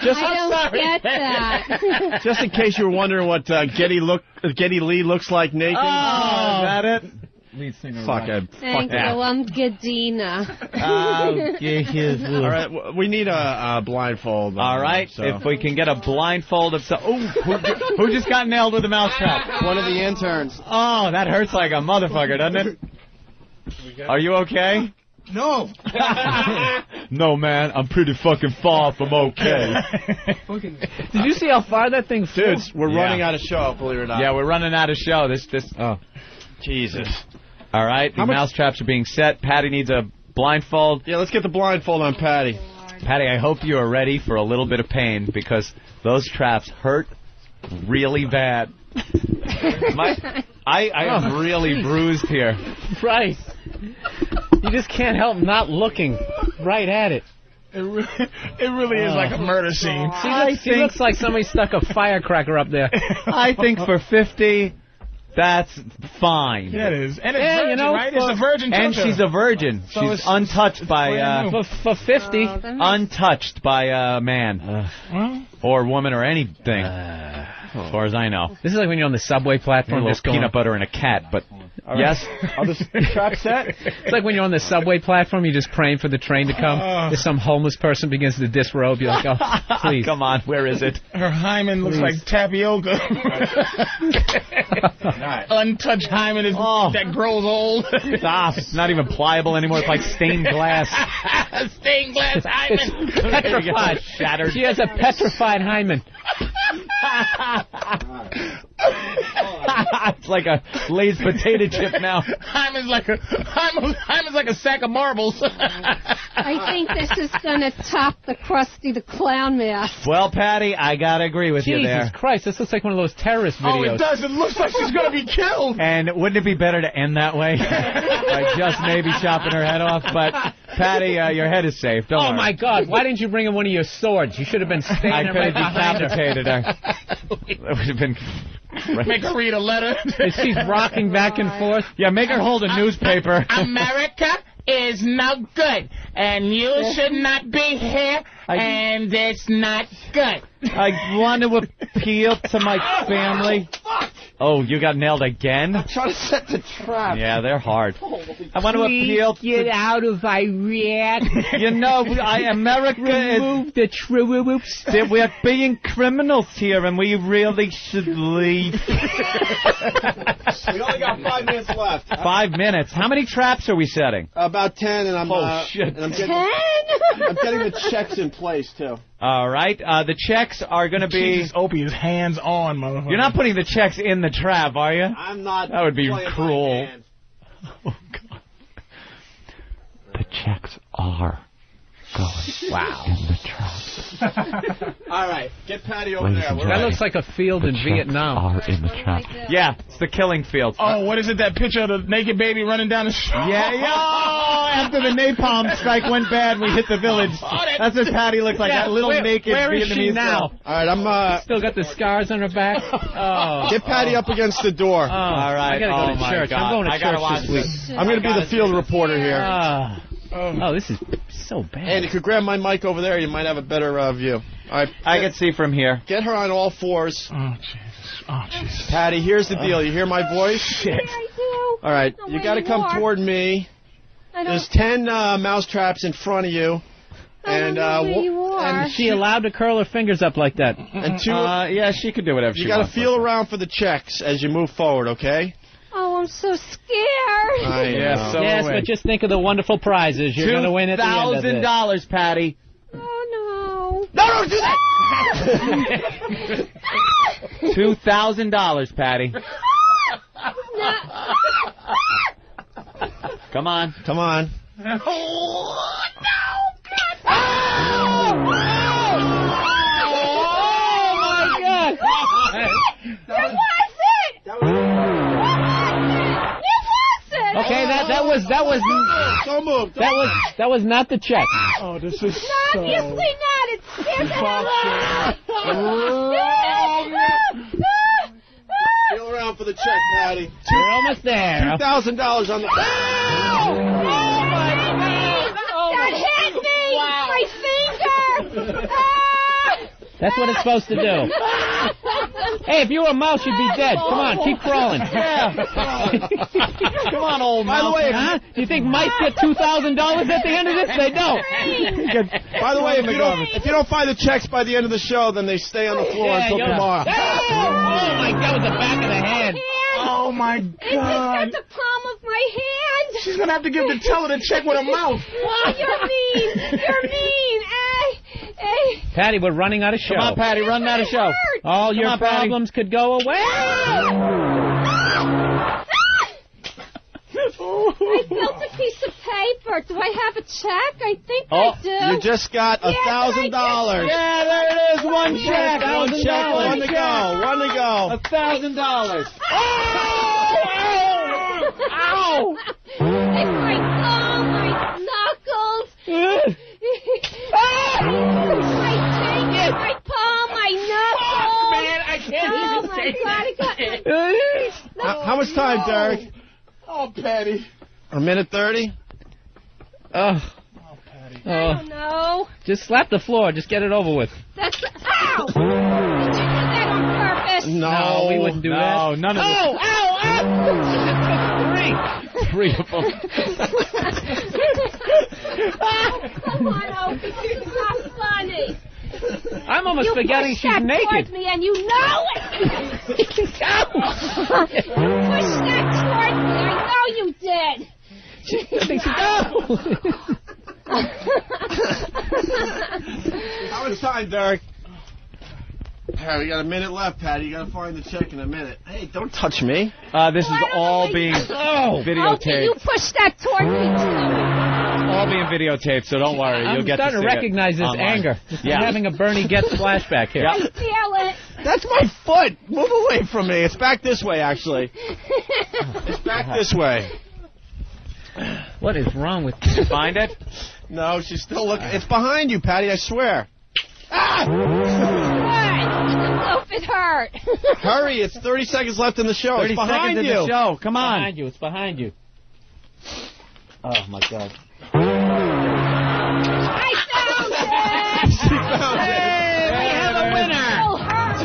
Just I don't get that. just in case you were wondering what uh, Geddy look, uh, Geddy Lee looks like naked. Oh, is that it? Lead singer. Fuck it. Fuck Thank you. that. I'm Gadina. Oh, All right, w- we need a, a blindfold. Uh, All right, So. if we can get a blindfold of some. Oh, who, who just got nailed with a mousetrap? One of the interns. Oh, that hurts like a motherfucker, doesn't it? Are you okay? no. No, man, I'm pretty fucking far from okay. Did you see how far that thing flew? Dudes, we're Yeah. running out of show, believe it or not. yeah, we're running out of show. This, this. Oh. Jesus. All right, the How much- mousetraps are being set. Patty needs a blindfold. Yeah, let's get the blindfold on Patty. Patty, I hope you are ready for a little bit of pain because those traps hurt really bad. My, I, I Oh. am really bruised here. Right. You just can't help not looking right at it. It really, it really is like a oh. murder scene. She, looks, she looks like somebody stuck a firecracker up there. I think for 50, that's fine. Yeah, it is. And it's Yeah, you know, right? It's a virgin And choker. she's a virgin. So she's untouched by uh. For, for 50. Oh, then- untouched by a man Huh? or woman or anything. As far as I know. This is like when you're on the subway A platform. little just going, peanut butter and a cat, but yes. Are the trap set? It's like when you're on the subway platform, you're just praying for the train to come. Uh. There's some homeless person begins to disrobe. You're like, oh, please. Come on, where is it? Her hymen looks like tapioca. Untouched hymen is Oh. that grows old. Stop. It's not even pliable anymore. It's like stained glass. Stained glass hymen. Petrified. Shattered. She has a petrified hymen right. it's like a Lay's potato chip now. Hymen's like a hymen, hymen's like a sack of marbles. I think this is going to top the Krusty the Clown mask. Well, Patty, I gotta agree with you there. Jesus. Christ, this looks like one of those terrorist videos. oh, videos. it does. It looks like she's gonna be killed. And wouldn't it be better to end that way? By just maybe chopping her head off? But, Patty, uh, your head is safe. Don't Oh worry. my God! Why didn't you bring in one of your swords? You should have been standing I could right have behind her. decapitated her. That would have been. Make her read a letter. She's rocking back and forth. Yeah, make her hold a newspaper. America is no good, and you should not be here and it's not good. I want to appeal to my family. Oh, you got nailed again? I'm trying to set the trap. Yeah, they're hard. I want to appeal Get out of Iraq. You know, I, America Remove is... the troops. We're being criminals here, and we really should leave. We only got five minutes left. Five minutes. How many traps are we setting? About ten, and I'm Oh, uh, shit. And I'm getting, I'm getting the checks in place too. All right. Uh, the checks are going to be. Jesus, Opie is hands on, motherfucker. You're not putting the checks in the trap, are you? I'm not. That would be playing by cruel. hand. The checks are going Wow. in the trap. All right, get Patty over Ladies there. That ready. looks like a field in Vietnam. Are in the trap. Yeah, it's the killing field. Oh, what is it? That picture of the naked baby running down the street? Yeah, yeah. Oh, after the napalm strike went bad, we hit the village. That's what Patty looks like. Yeah, that little where- naked where is Vietnamese she now? girl. All right, I'm. Uh, Still got the scars on her back. Oh. Get Patty up against the door. Oh, All right. I gotta go oh to church. God. I'm going to I church watch this week. this. I'm going to be the field reporter here. Ah. oh, this is so bad. And if you could grab my mic over there. You might have a better uh, view. All right, I get, can see from here. get her on all fours. Oh, Jesus. Oh, Jesus. Patty, here's the deal. You hear my voice? Yeah, I do. All right, Know you where got to come are. toward me. There's ten uh, mouse traps in front of you, and uh, where wo- you are. And she allowed to curl her fingers up like that? and two. Uh, yeah, she could do whatever you she got to wants. feel around for the checks as you move forward. Okay? Oh, I'm so scared. I Yeah, know. so yes, but just think of the wonderful prizes you're going to win at the end of Thousand this. dollars, Patty. Oh, No, don't do that. Two thousand dollars, Patty. Come on. Come on. Okay, that that was that was Don't move. that was that was not the check. Oh, this is so... Obviously not. It's scared the hell out Feel around for the check, Patty. We're almost there. thousand dollars on the. That hit me! My oh, finger! That's what it's supposed to do. Hey, if you were a mouse, you'd be dead. Come on, keep crawling. Yeah. Come on, old By the way, huh? Do you think mice get two thousand dollars at the end of this? They don't. By the way, if you don't if you don't find the checks by the end of the show, then they stay on the floor Yeah, until you're- tomorrow. Oh my God! With the back of the hand. Oh, my It's just God. at the palm of my hand. She's going to have to give the teller the check with her mouth. Oh, you're mean. You're mean. Hey, hey. Patty, we're running out of show. Come on, Patty, run out of show. All Come your on, Patty. problems could go away. I built a piece of paper. Do I have a check? I think Oh, I do. you just got a thousand dollars. Yeah, there it is. One check. One One check, one to go, one to go. A thousand dollars. Oh! Ow! It's my claw, my knuckles. My fingers, my palm, my knuckles. man, I can't oh even my God, I my How, how much time, Derek? Oh, oh Patty. A minute thirty. Oh, I oh. don't know. Just slap the floor. Just get it over with. That's ow! Did you do that on purpose? No, No, we wouldn't do no, that. none of Oh, this. ow, ow! Three of them. Come on, Opie, this is not funny. I'm almost you forgetting pushed she's that naked. towards me and you know it. you pushed that towards me. I know you did. How much time, Derek? Hey, we got a minute left, Patty. You got to find the check in a minute. Hey, don't touch me. Uh, this is Why don't all we- being Oh, Okay, you videotaped. pushed that toward me. All being videotaped, so don't worry. I'm You'll get starting to to see it recognize this online. anger. Yeah. I'm having a Bernie Goetz flashback here. I feel it. That's my foot. Move away from me. It's back this way, actually. It's back this way. What is wrong with Did you find it? No, she's still looking. It's behind you, Patty. I swear. Ah! Stupid heart. Hurry, it's 30 seconds left in the show. 30 it's behind seconds you. in the show. Come on. Behind you. It's behind you. Oh, my God. I found it! she found it. Hey, we have a winner.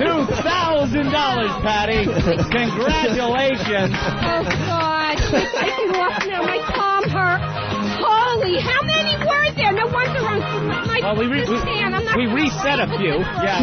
$2,000, Patty. Congratulations. Oh, God. I can walk now. My palm hurts. Holy, how many? stood. No wonder I'm my, my well, we re- stand. I'm not we reset a few. Yeah.